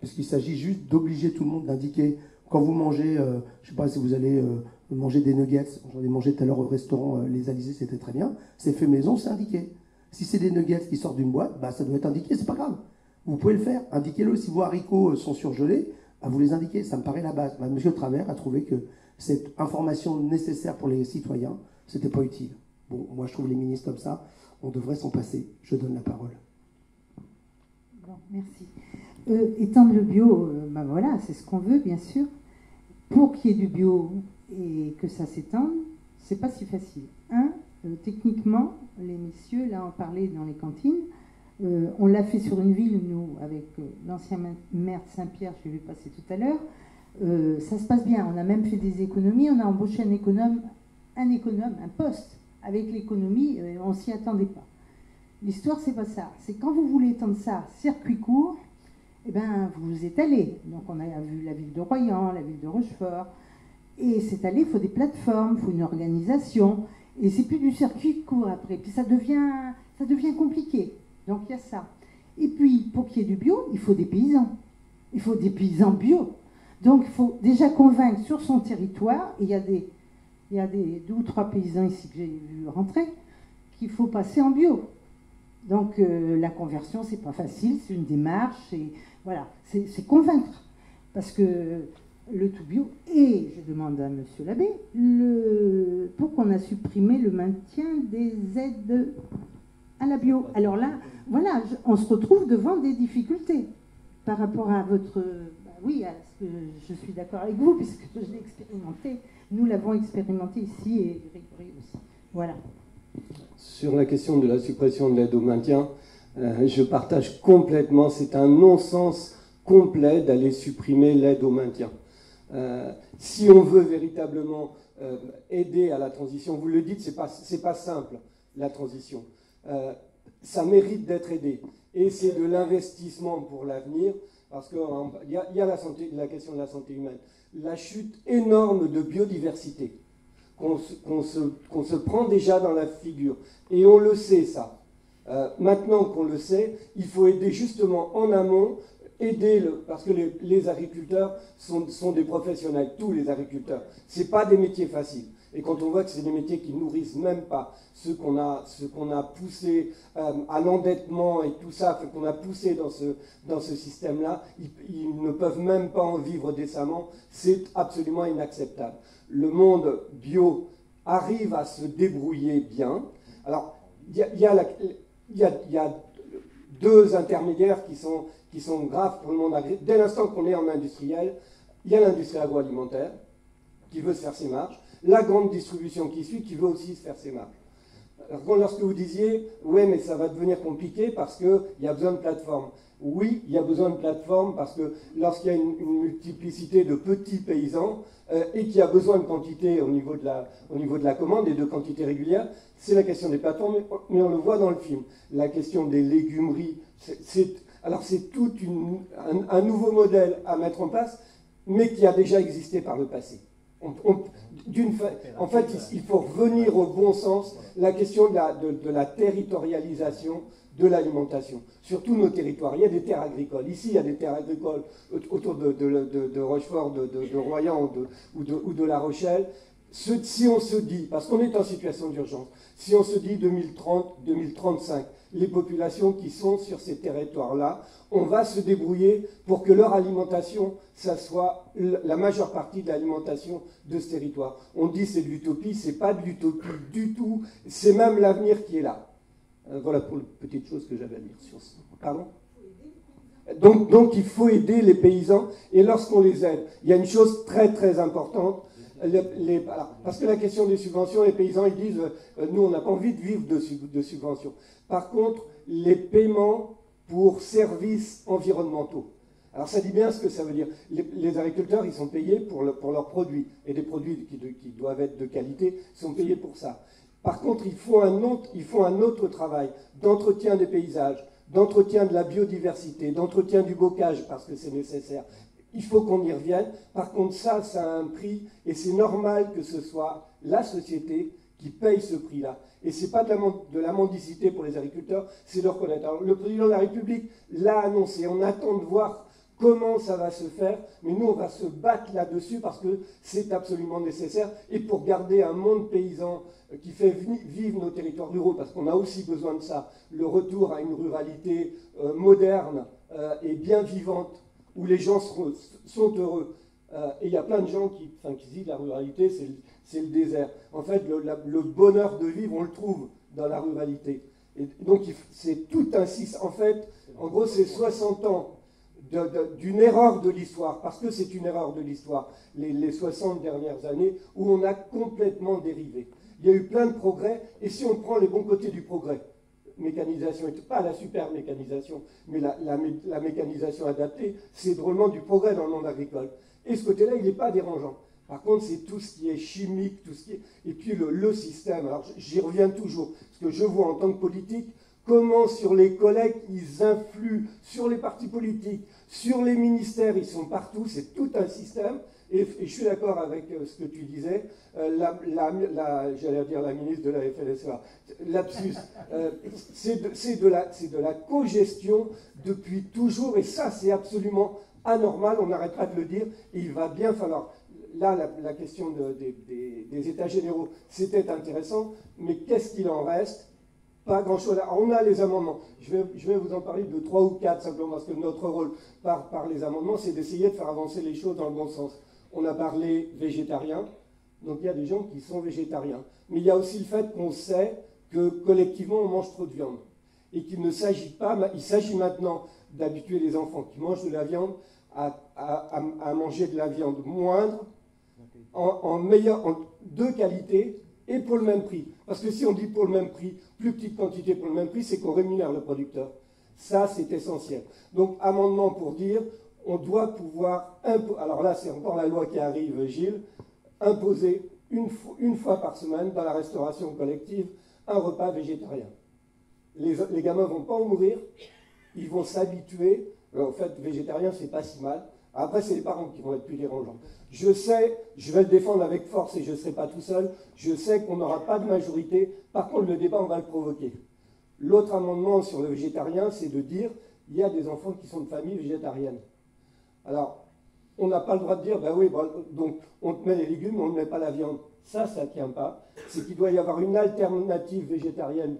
parce qu'il s'agit juste d'obliger tout le monde d'indiquer quand vous mangez, je sais pas si vous allez manger des nuggets, j'en ai mangé tout à l'heure au restaurant Les Alizés, c'était très bien. C'est fait maison, c'est indiqué. Si c'est des nuggets qui sortent d'une boîte, bah, ça doit être indiqué, c'est pas grave. Vous pouvez le faire, indiquez-le. Si vos haricots sont surgelés, à vous les indiquer. Ça me paraît la base. Bah, Monsieur Travers a trouvé que cette information nécessaire pour les citoyens, c'était pas utile. Bon, moi je trouve les ministres comme ça, on devrait s'en passer. Je donne la parole. Bon, merci. Euh, étendre le bio, ben voilà, c'est ce qu'on veut, bien sûr. Pour qu'il y ait du bio et que ça s'étende, c'est pas si facile. Un, euh, techniquement, les messieurs, là, en parlaient dans les cantines, euh, on l'a fait sur une ville, nous, avec euh, l'ancien maire de Saint-Pierre, je l'ai vu passer tout à l'heure. Euh, ça se passe bien. On a même fait des économies. On a embauché un économe, un poste. Avec l'économie, on s'y attendait pas. L'histoire, c'est pas ça. C'est quand vous voulez étendre ça, circuit court, eh ben, vous vous étalez. Donc, on a vu la ville de Royan, la ville de Rochefort. Et s'étaler, il faut des plateformes, il faut une organisation. Et c'est plus du circuit court après. Puis ça devient, ça devient compliqué. Donc il y a ça. Et puis, pour qu'il y ait du bio, il faut des paysans. Il faut des paysans bio. Donc il faut déjà convaincre sur son territoire, et il y a des, il y a des deux ou trois paysans ici que j'ai vu rentrer, qu'il faut passer en bio. Donc euh, la conversion, c'est pas facile, c'est une démarche, voilà, c'est convaincre. Parce que le tout bio, et je demande à M. l'abbé, le, pourquoi on a supprimé le maintien des aides Alors là, voilà, on se retrouve devant des difficultés par rapport à votre... Bah oui, je suis d'accord avec vous, puisque je l'ai expérimenté. Nous l'avons expérimenté ici et Grégory aussi. Voilà. Sur la question de la suppression de l'aide au maintien, euh, je partage complètement, c'est un non-sens complet d'aller supprimer l'aide au maintien. Euh, si on veut véritablement euh, aider à la transition, vous le dites, ce n'est pas, pas simple, la transition. Euh, ça mérite d'être aidé. Et c'est de l'investissement pour l'avenir, parce qu'il y a, y a la, santé, la question de la santé humaine. La chute énorme de biodiversité qu'on se, prend déjà dans la figure. Et on le sait, ça. Euh, maintenant qu'on le sait, il faut aider justement en amont, aider, parce que les, agriculteurs sont, sont, des professionnels, tous les agriculteurs. Ce pas des métiers faciles. Et quand on voit que c'est des métiers qui nourrissent même pas ceux qu'on a, qu'on a poussés euh, à l'endettement et tout ça, qu'on a poussé dans ce, dans ce système-là, ils, ne peuvent même pas en vivre décemment. C'est absolument inacceptable. Le monde bio arrive à se débrouiller bien. Alors, il y a, deux intermédiaires qui sont, qui sont graves pour le monde agricole. Dès l'instant qu'on est en industriel, il y a l'industrie agroalimentaire qui veut se faire ses marges la grande distribution qui suit qui veut aussi se faire ses marques. Alors, lorsque vous disiez, oui, mais ça va devenir compliqué parce qu'il y a besoin de plateformes. Oui, il y a besoin de plateformes parce que lorsqu'il y a une, multiplicité de petits paysans euh, et qu'il y a besoin de quantité au niveau de, la, au niveau de la commande et de quantité régulière, c'est la question des plateformes, mais on le voit dans le film. La question des légumeries, c'est, alors c'est tout un nouveau modèle à mettre en place, mais qui a déjà existé par le passé en fait, il faut revenir au bon sens. La question de la, territorialisation de l'alimentation sur tous nos territoires. Il y a des terres agricoles. Ici, il y a des terres agricoles autour de, Rochefort, de, Royan ou de, La Rochelle. Si on se dit, parce qu'on est en situation d'urgence, si on se dit 2030, 2035, les populations qui sont sur ces territoires-là, on va se débrouiller pour que leur alimentation, ça soit la majeure partie de l'alimentation de ce territoire. On dit c'est de l'utopie, c'est pas de l'utopie du tout, c'est même l'avenir qui est là. Euh, voilà pour les petites choses que j'avais à dire sur ça. Pardon? Donc, donc il faut aider les paysans, et lorsqu'on les aide, il y a une chose très très importante, parce que la question des subventions, les paysans ils disent, euh, nous on n'a pas envie de vivre de, subventions. Par contre, les paiements pour services environnementaux. Alors ça dit bien ce que ça veut dire. Les, agriculteurs, ils sont payés pour, leurs produits, et des produits qui, doivent être de qualité sont payés pour ça. Par contre, il faut un autre, il faut un autre travail d'entretien des paysages, d'entretien de la biodiversité, d'entretien du bocage, parce que c'est nécessaire. Il faut qu'on y revienne. Par contre, ça, ça a un prix, et c'est normal que ce soit la société qui paye ce prix-là. Et ce n'est pas de la, mendicité pour les agriculteurs, c'est de reconnaître. Le président de la République l'a annoncé. On attend de voir comment ça va se faire, mais nous, on va se battre là-dessus parce que c'est absolument nécessaire. Et pour garder un monde paysan euh, qui fait vivre nos territoires ruraux, parce qu'on a aussi besoin de ça, le retour à une ruralité euh, moderne euh, et bien vivante, où les gens sont, heureux. et il y a plein de gens qui, enfin, qui disent que la ruralité, c'est le, désert. En fait, le, bonheur de vivre, on le trouve dans la ruralité. Et donc, c'est tout un En fait, en gros, c'est 60 ans d'une erreur de l'histoire, parce que c'est une erreur de l'histoire, les, 60 dernières années, où on a complètement dérivé. Il y a eu plein de progrès, et si on prend les bons côtés du progrès, mécanisation, pas la super mécanisation, mais la, mécanisation adaptée, c'est drôlement du progrès dans le monde agricole. Et ce côté-là, il n'est pas dérangeant. Par contre, c'est tout ce qui est chimique, tout ce qui est... Et puis le, le système, alors j'y reviens toujours, parce que je vois en tant que politique, comment sur les collègues, ils influent sur les partis politiques, sur les ministères, ils sont partout, c'est tout un système. Et, je suis d'accord avec euh, ce que tu disais, euh, la, j'allais dire la ministre de la FLSEA, lapsus, euh, c'est de, la, de la co-gestion depuis toujours, et ça c'est absolument anormal, on n'arrête pas de le dire, il va bien falloir. Là, la, question des, des États généraux, c'était intéressant, mais qu'est-ce qu'il en reste? Pas grand-chose. On a les amendements. Je vais, je vais, vous en parler de trois ou quatre simplement, parce que notre rôle par, par les amendements, c'est d'essayer de faire avancer les choses dans le bon sens. On a parlé végétarien, donc il y a des gens qui sont végétariens. Mais il y a aussi le fait qu'on sait que collectivement, on mange trop de viande. Et qu'il ne s'agit pas, il s'agit maintenant d'habituer les enfants qui mangent de la viande à, à, à, manger de la viande moindre, en, en en, de qualité, et pour le même prix. Parce que si on dit pour le même prix, plus petite quantité pour le même prix, c'est qu'on rémunère le producteur. Ça, c'est essentiel. Donc, amendement pour dire, on doit pouvoir, alors là, c'est encore la loi qui arrive, Gilles, imposer une, fois par semaine dans la restauration collective un repas végétarien. Les, gamins vont pas en mourir, ils vont s'habituer. En fait, végétarien, c'est pas si mal. Après, c'est les parents qui vont être plus dérangeants. Je sais, je vais le défendre avec force et je ne serai pas tout seul. Je sais qu'on n'aura pas de majorité. Par contre, le débat, on va le provoquer. L'autre amendement sur le végétarien, c'est de dire il y a des enfants qui sont de famille végétarienne. Alors, on n'a pas le droit de dire, ben oui, donc on te met les légumes, on ne met pas la viande. Ça, ça ne tient pas. C'est qu'il doit y avoir une alternative végétarienne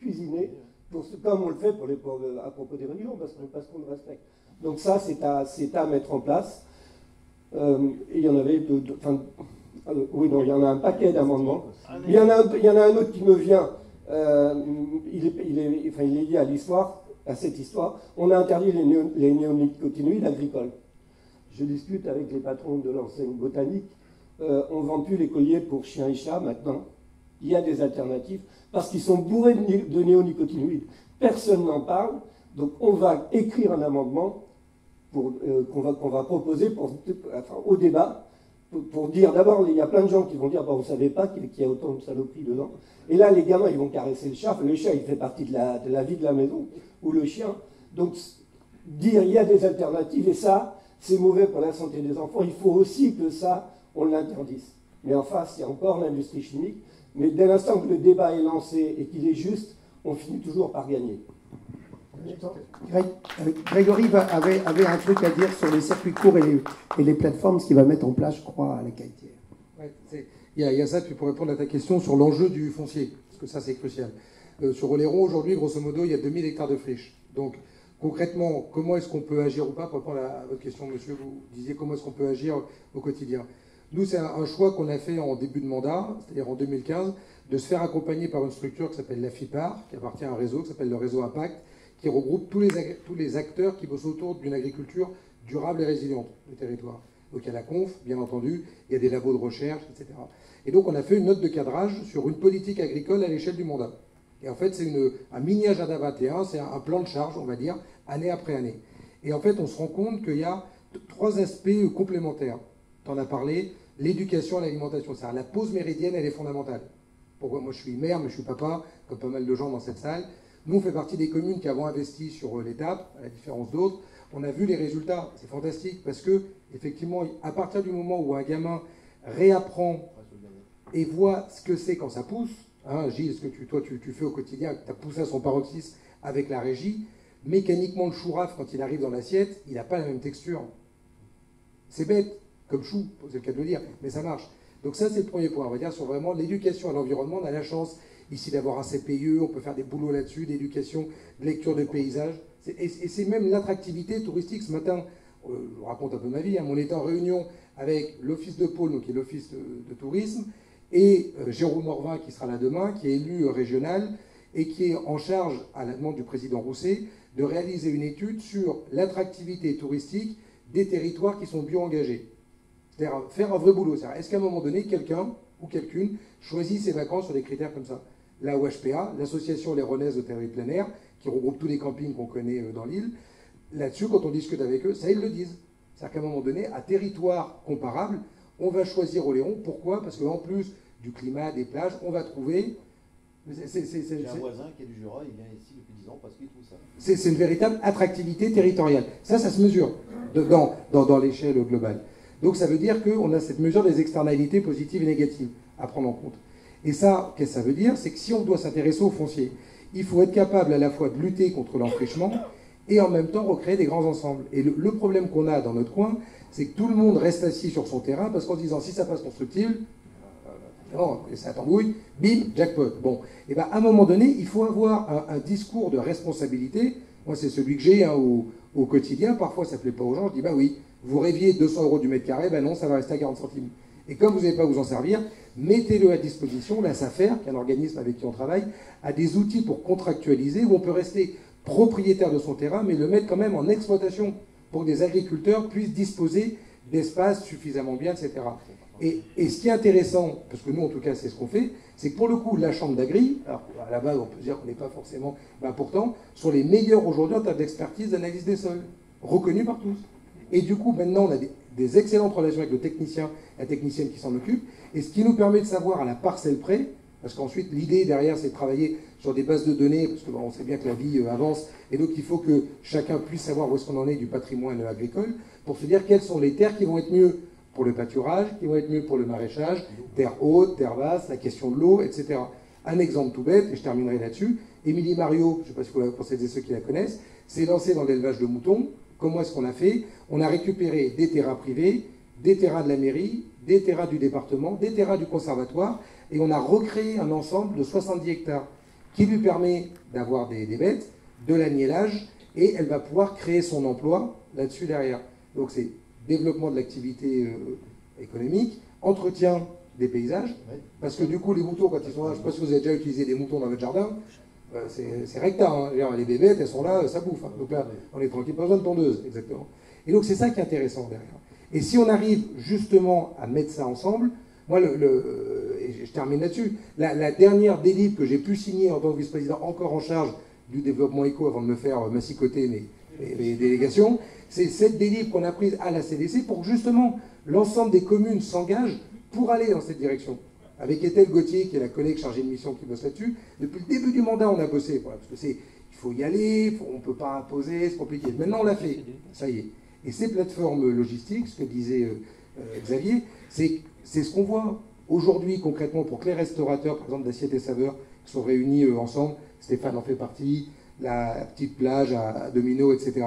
cuisinée, pour comme on le fait pour les, à propos des religions, parce qu'on le respecte. Donc ça, c'est à, mettre en place. Euh, il y en avait de, euh, oui, non, il y en a un paquet d'amendements. Il, il y en a un autre qui me vient. Euh, il, est, il, est, lié à l'histoire, à cette histoire. On a interdit les néonicotinoïdes agricoles. Je discute avec les patrons de l'enseigne botanique. on ne vend plus les colliers pour chiens et chats maintenant. Il y a des alternatives parce qu'ils sont bourrés de néonicotinoïdes. Personne n'en parle. Donc on va écrire un amendement euh, qu'on va, va, proposer au débat, pour, dire d'abord, il y a plein de gens qui vont dire, bon, on ne savait pas qu'il y a autant de saloperies dedans. Et là, les gamins, ils vont caresser le chat. Le chat, il fait partie de la vie de la maison, ou le chien. Donc, dire, il y a des alternatives, et ça, c'est mauvais pour la santé des enfants. Il faut aussi que ça, on l'interdise. Mais en face, il y a encore l'industrie chimique. Mais dès l'instant que le débat est lancé et qu'il est juste, on finit toujours par gagner. Grégory va- avait, avait un truc à dire sur les circuits courts et les, et les plateformes, ce qu'il va mettre en place, je crois, à la qualité. Ouais, c'est- Il y, a, il y a ça, puis pour répondre à ta question sur l'enjeu du foncier, parce que ça c'est crucial. Euh, sur Oléron, aujourd'hui, grosso modo, il y a 2000 hectares de friches. Donc, concrètement, comment est-ce qu'on peut agir ou pas Pour répondre à votre question, monsieur, vous disiez comment est-ce qu'on peut agir au quotidien. Nous, c'est un, choix qu'on a fait en début de mandat, c'est-à-dire en 2015, de se faire accompagner par une structure qui s'appelle la FIPAR, qui appartient à un réseau qui s'appelle le réseau Impact, qui regroupe tous les, tous les acteurs qui bossent autour d'une agriculture durable et résiliente du territoire. Donc il y a la conf, bien entendu, il y a des labos de recherche, etc. Et donc on a fait une note de cadrage sur une politique agricole à l'échelle du mandat. Et en fait, c'est un mini agenda 21, c'est un plan de charge, on va dire, année après année. Et en fait, on se rend compte qu'il y a trois aspects complémentaires. Tu en as parlé, l'éducation l'alimentation. C'est-à-dire la pause méridienne, elle est fondamentale. Pourquoi Moi, je suis maire, mais je suis papa, comme pas mal de gens dans cette salle. Nous, on fait partie des communes qui avons investi sur euh, l'étape, à la différence d'autres. On a vu les résultats, c'est fantastique, parce que, effectivement, à partir du moment où un gamin réapprend et voit ce que c'est quand ça pousse, hein, Gilles, ce que tu, toi tu, tu fais au quotidien, tu as poussé à son paroxysme avec la régie, mécaniquement le chou raf, quand il arrive dans l'assiette, il n'a pas la même texture. C'est bête, comme chou, c'est le cas de le dire, mais ça marche. Donc ça, c'est le premier point. On va dire sur vraiment l'éducation à l'environnement. On a la chance ici d'avoir un CPE, on peut faire des boulots là-dessus, d'éducation, de lecture de paysages. Et c'est même l'attractivité touristique. Ce matin, euh, je vous raconte un peu ma vie, hein, on était en réunion avec l'Office de pôle, donc qui est l'Office de, de tourisme, et euh, Jérôme Morvin, qui sera là demain, qui est élu euh, régional, et qui est en charge, à la demande du président Rousset, de réaliser une étude sur l'attractivité touristique des territoires qui sont bio-engagés. C'est-à-dire faire un vrai boulot. Est-ce qu'à un moment donné, quelqu'un ou quelqu'une choisit ses vacances sur des critères comme ça? La OHPA, l'association Les Renaises de Terre et Plein Air, qui regroupe tous les campings qu'on connaît euh, dans l'île, là-dessus, quand on discute avec eux, ça, ils le disent. C'est-à-dire qu'à un moment donné, à territoire comparable, on va choisir Oléron. Pourquoi? Parce qu'en plus du climat, des plages, on va trouver... J'ai un c'est- voisin qui est du Jura, il vient ici depuis 10 ans parce qu'il trouve ça. c'est c'est une véritable attractivité territoriale. Ça, ça se mesure de- dans, dans, dans l'échelle globale. Donc ça veut dire qu'on a cette mesure des externalités positives et négatives à prendre en compte. Et ça, qu'est-ce que ça veut dire? C'est que si on doit s'intéresser au foncier, il faut être capable à la fois de lutter contre l'enfrichement et en même temps recréer des grands ensembles. Et le, le problème qu'on a dans notre coin, c'est que tout le monde reste assis sur son terrain parce qu'en se disant si ça passe constructible, non, ça tambouille, bim, jackpot. Bon, et ben à un moment donné, il faut avoir un, discours de responsabilité. Moi, c'est celui que j'ai hein, au, quotidien. Parfois, ça ne plaît pas aux gens. Je dis, bah oui, vous rêviez 200 euros du mètre carré, ben non, ça va rester à 40 centimes. Et comme vous n'avez pas vous en servir, mettez-le à disposition. La SAFER, qui est un organisme avec qui on travaille, a des outils pour contractualiser où on peut rester propriétaire de son terrain, mais le mettre quand même en exploitation pour que des agriculteurs puissent disposer d'espaces suffisamment bien, etc. Et, ce qui est intéressant, parce que nous en tout cas c'est ce qu'on fait, c'est que pour le coup la chambre d'agri, alors à la base on peut dire qu'on n'est pas forcément, pourtant, sont les meilleurs aujourd'hui en termes d'expertise d'analyse des sols, reconnus par tous. Et du coup maintenant on a des, excellentes relations avec le technicien, la technicienne qui s'en occupe, et ce qui nous permet de savoir à la parcelle près, parce qu'ensuite l'idée derrière c'est de travailler sur des bases de données, parce qu'on sait bien que la vie euh, avance, et donc il faut que chacun puisse savoir où est-ce qu'on en est du patrimoine agricole, pour se dire quelles sont les terres qui vont être mieux pour le pâturage, qui vont être mieux pour le maraîchage, terre haute, terre basse, la question de l'eau, etc. Un exemple tout bête, et je terminerai là-dessus. Émilie Mario, je ne sais pas si vous et ceux qui la connaissent, s'est lancée dans l'élevage de moutons. Comment est-ce qu'on a fait? On a récupéré des terrains privés, des terrains de la mairie, des terrains du département, des terrains du conservatoire, et on a recréé un ensemble de 70 hectares qui lui permet d'avoir des, bêtes, de l'agnélage, et elle va pouvoir créer son emploi là-dessus derrière. Donc c'est développement de l'activité euh, économique, entretien des paysages, parce que du coup les moutons quand ils sont là, je ne sais pas si vous avez déjà utilisé des moutons dans votre jardin, euh, c'est recta, hein. Les bébêtes elles sont là, ça bouffe, hein. donc là on est tranquille, pas besoin de tondeuse, exactement. Et donc c'est ça qui est intéressant derrière. Et si on arrive justement à mettre ça ensemble, moi le, le- et je termine là-dessus, la, la dernière délib que j'ai pu signer en tant que vice-président encore en charge du développement éco avant de me faire euh, massicoter mes, mes délégations, c'est cette délib qu'on a prise à la CDC pour justement l'ensemble des communes s'engagent pour aller dans cette direction. Avec Ethel Gauthier, qui est la collègue chargée de mission qui bosse là-dessus, depuis le début du mandat, on a bossé. Parce que c'est, il faut y aller, on ne peut pas imposer, c'est compliqué. Maintenant, on l'a fait. Ça y est. Et ces plateformes logistiques, ce que disait euh, euh, Xavier, c'est, c'est ce qu'on voit aujourd'hui concrètement pour que les restaurateurs, par exemple d'Assiette et Saveurs, qui sont réunis euh, ensemble, Stéphane en fait partie, la petite plage à, domino, etc.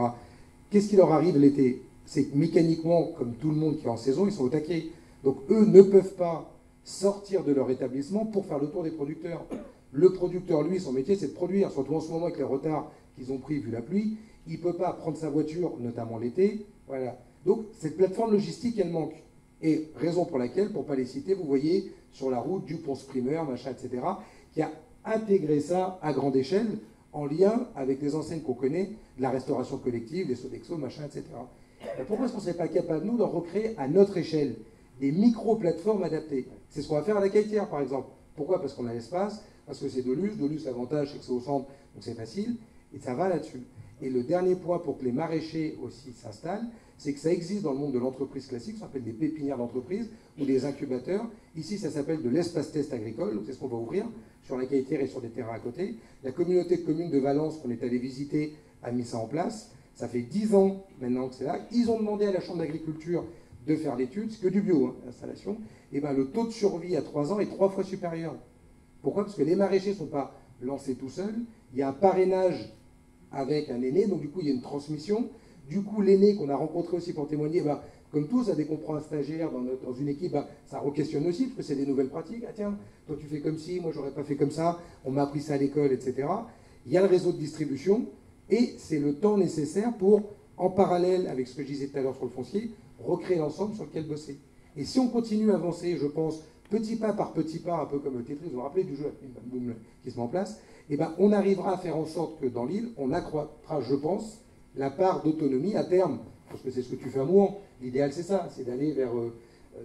Qu'est-ce qui leur arrive l'été? C'est que mécaniquement, comme tout le monde qui est en saison, ils sont au taquet. Donc eux ne peuvent pas sortir de leur établissement pour faire le tour des producteurs. Le producteur, lui, son métier, c'est de produire, surtout en ce moment avec les retards qu'ils ont pris vu la pluie. Il ne peut pas prendre sa voiture, notamment l'été. Voilà. Donc cette plateforme logistique, elle manque. Et raison pour laquelle, pour ne pas les citer, vous voyez sur la route du pont Sprimer, machin, etc., qui a intégré ça à grande échelle en lien avec les enseignes qu'on connaît, de la restauration collective, des Sodexo, machin, etc. pourquoi est-ce qu'on ne serait pas capable, nous, d'en recréer à notre échelle des micro-plateformes adaptées? C'est ce qu'on va faire à la Caïtière, par exemple. Pourquoi? Parce qu'on a l'espace, parce que c'est Dolus. Dolus, l'avantage, c'est que c'est au centre, donc c'est facile, et ça va là-dessus. Et le dernier point pour que les maraîchers aussi s'installent, c'est que ça existe dans le monde de l'entreprise classique, ça s'appelle des pépinières d'entreprise ou des incubateurs. Ici, ça s'appelle de l'espace test agricole, c'est ce qu'on va ouvrir sur la qualité et sur des terrains à côté. La communauté de communes de Valence qu'on est allé visiter a mis ça en place. Ça fait 10 ans maintenant que c'est là. Ils ont demandé à la Chambre d'agriculture de faire l'étude, c'est que du bio, hein, l'installation. Et ben le taux de survie à 3 ans est trois fois supérieur. Pourquoi? Parce que les maraîchers ne sont pas lancés tout seuls. Il y a un parrainage avec un aîné, donc du coup il y a une transmission. Du coup, l'aîné qu'on a rencontré aussi pour témoigner, bah, comme tous, dès qu'on prend un stagiaire dans, une équipe, bah, ça re-questionne aussi, parce que c'est des nouvelles pratiques. Ah tiens, toi tu fais comme ci, moi j'aurais pas fait comme ça, on m'a appris ça à l'école, etc. Il y a le réseau de distribution, et c'est le temps nécessaire pour, en parallèle avec ce que je disais tout à l'heure sur le foncier, recréer l'ensemble sur lequel bosser. Et si on continue à avancer, je pense, petit pas par petit pas, un peu comme le Tetris, vous vous rappelez du jeu qui se met en place, eh ben, on arrivera à faire en sorte que dans l'île, on accroîtra, je pense, la part d'autonomie à terme, parce que c'est ce que tu fais à Mouan. L'idéal, c'est ça, c'est d'aller vers euh,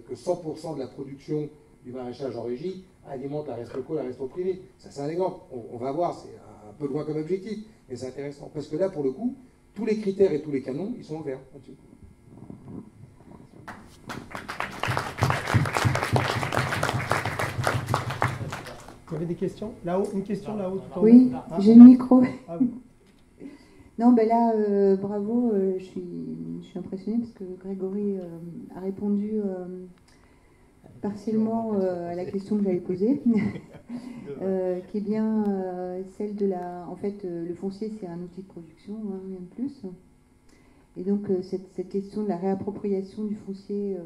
que 100% de la production du maraîchage en régie alimente la resto la resto privée. Ça, c'est un exemple. On, va voir, c'est un peu loin comme objectif, mais c'est intéressant. Parce que là, pour le coup, tous les critères et tous les canons, ils sont ouverts Vous avez des questions? Là-haut, une question là-haut Oui, j'ai le micro. Ah non, ben là, euh, bravo, euh, je, suis, je suis impressionnée parce que Grégory euh, a répondu partiellement à la question que j'avais posée, qui est bien celle de la. En fait, le foncier, c'est un outil de production, hein, rien de plus. Et donc, cette, cette, question de la réappropriation du foncier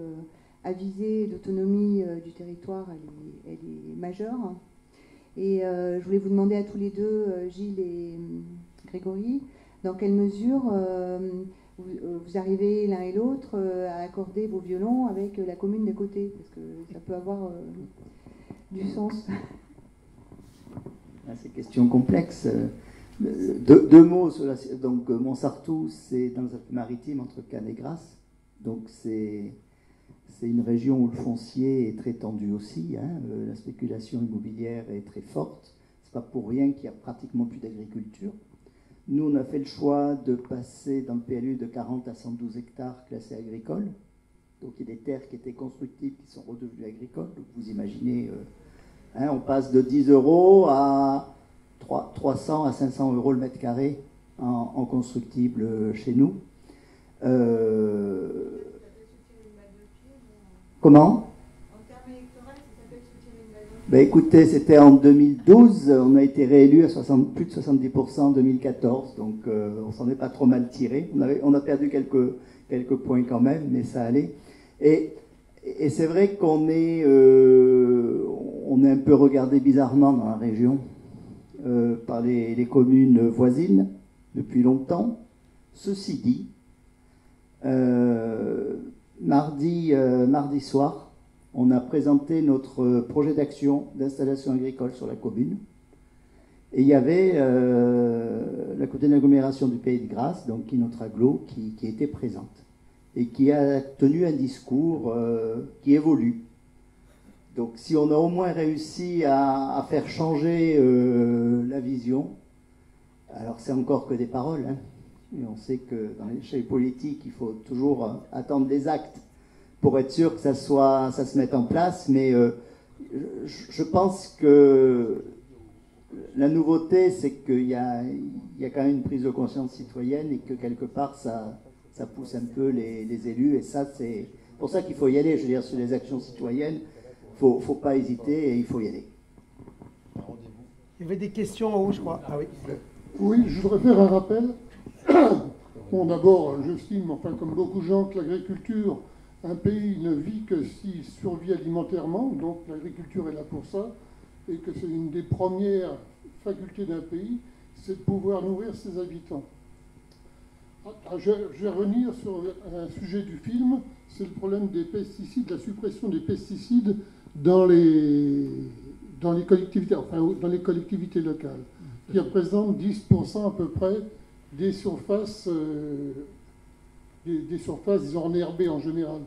à visée d'autonomie du territoire, elle est, elle est majeure. Et je voulais vous demander à tous les deux, Gilles et Grégory, dans quelle mesure euh, euh, vous, arrivez l'un et l'autre euh, à accorder vos violons avec la commune de côté? Parce que ça peut avoir du sens. Ah, c'est question complexe. Deux, mots sur la, donc Montsartou, c'est dans les maritime entre Cannes et Grasse. Donc c'est c'est une région où le foncier est très tendu aussi. Hein. La spéculation immobilière est très forte. C'est pas pour rien qu'il y a pratiquement plus d'agriculture. Nous, on a fait le choix de passer dans le PLU de 40 à 112 hectares classés agricoles. Donc il y a des terres qui étaient constructibles qui sont redevenues agricoles. Donc vous imaginez, euh, hein, on passe de 10 euros à 300 à 500 euros le mètre carré en, constructible chez nous. Euh, comment? Ben écoutez, c'était en 2012, on a été réélu à 60, plus de 70% en 2014, donc euh, on s'en est pas trop mal tiré. On, avait, on a perdu quelques, quelques points quand même, mais ça allait. Et, et c'est vrai qu'on est, euh, on est un peu regardé bizarrement dans la région euh, par les, les, communes voisines depuis longtemps. Ceci dit, mardi, mardi soir, on a présenté notre projet d'action d'installation agricole sur la commune. Et il y avait euh, la communauté d'agglomération du Pays de Grâce, donc qui notre aglo, qui, était présente et qui a tenu un discours euh, qui évolue. Donc si on a au moins réussi à, faire changer euh, la vision, alors c'est encore que des paroles. Hein. Et on sait que dans l'échelle politique, il faut toujours attendre des actes pour être sûr que ça, soit, ça se mette en place. Mais euh, je, pense que la nouveauté, c'est qu'il y a, il y a quand même une prise de conscience citoyenne et que quelque part, ça, ça pousse un peu les, élus. Et ça, c'est pour ça qu'il faut y aller. Je veux dire, sur les actions citoyennes, il ne faut pas hésiter et il faut y aller. Il y avait des questions en haut, je crois. Ah oui. Oui, je voudrais faire un rappel. Bon, d'abord, j'estime, enfin, comme beaucoup de gens, que l'agriculture, un pays ne vit que s'il survit alimentairement, donc l'agriculture est là pour ça, et que c'est une des premières facultés d'un pays, c'est de pouvoir nourrir ses habitants. Ah, Je vais revenir sur un sujet du film, c'est le problème des pesticides, la suppression des pesticides dans les, dans les collectivités, enfin dans les collectivités locales, qui représentent 10% à peu près des surfaces, euh, des, des surfaces enherbées en général.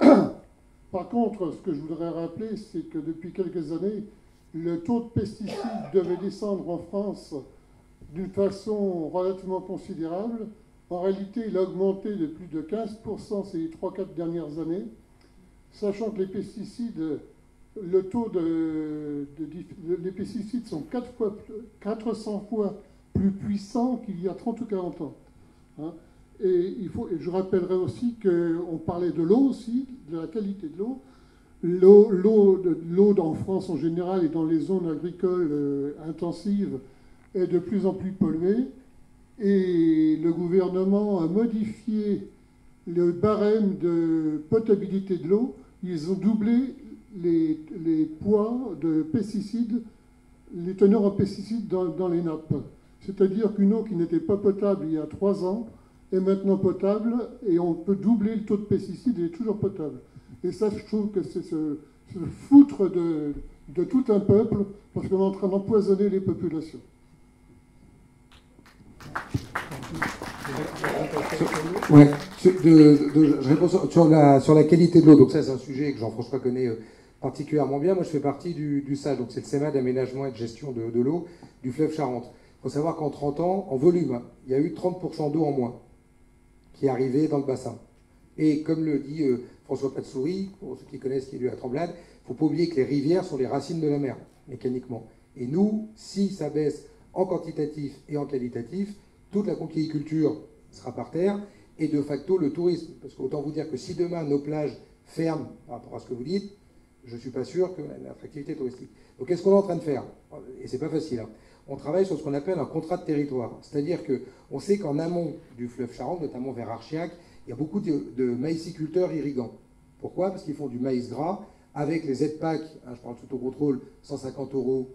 Par contre, ce que je voudrais rappeler, c'est que depuis quelques années, le taux de pesticides devait descendre en France d'une façon relativement considérable. En réalité, il a augmenté de plus de 15% ces 3-4 dernières années, sachant que les pesticides, le taux de, les pesticides sont 4 fois, 400 fois plus puissants qu'il y a 30 ou 40 ans. hein. Et, il faut, je rappellerai aussi qu'on parlait de l'eau aussi, de la qualité de l'eau. L'eau en France en général et dans les zones agricoles euh, intensives est de plus en plus polluée. Et le gouvernement a modifié le barème de potabilité de l'eau. Ils ont doublé les, les poids de pesticides, les teneurs en pesticides dans, dans les nappes. C'est-à-dire qu'une eau qui n'était pas potable il y a trois ans est maintenant potable et on peut doubler le taux de pesticides et elle est toujours potable. Et ça, je trouve que c'est se, se foutre de, de tout un peuple parce qu'on est en train d'empoisonner les populations. Sur, je réponds sur, la, sur la qualité de l'eau. Donc ça, c'est un sujet que Jean-François connaît euh, particulièrement bien. Moi, je fais partie du, du SAD, donc c'est le SEMA d'aménagement et de gestion de, de l'eau du fleuve Charente. Il faut savoir qu'en 30 ans, en volume, hein, il y a eu 30% d'eau en moins qui arrivée dans le bassin. Et comme le dit euh, François Patsouris, pour ceux qui connaissent qui est lui à Tremblade, il ne faut pas oublier que les rivières sont les racines de la mer, mécaniquement. Et nous, si ça baisse en quantitatif et en qualitatif, toute la conquilliculture sera par terre et de facto le tourisme. Parce qu'autant vous dire que si demain nos plages ferment par rapport à ce que vous dites, je ne suis pas sûr que l'attractivité touristique. Donc qu'est-ce qu'on est en train de faire? Et c'est pas facile. hein. On travaille sur ce qu'on appelle un contrat de territoire. C'est-à-dire qu'on sait qu'en amont du fleuve Charente, notamment vers Archiac, il y a beaucoup de, maïsiculteurs irrigants. Pourquoi? Parce qu'ils font du maïs gras avec les ZPAC, hein, je parle tout au contrôle, 150 euros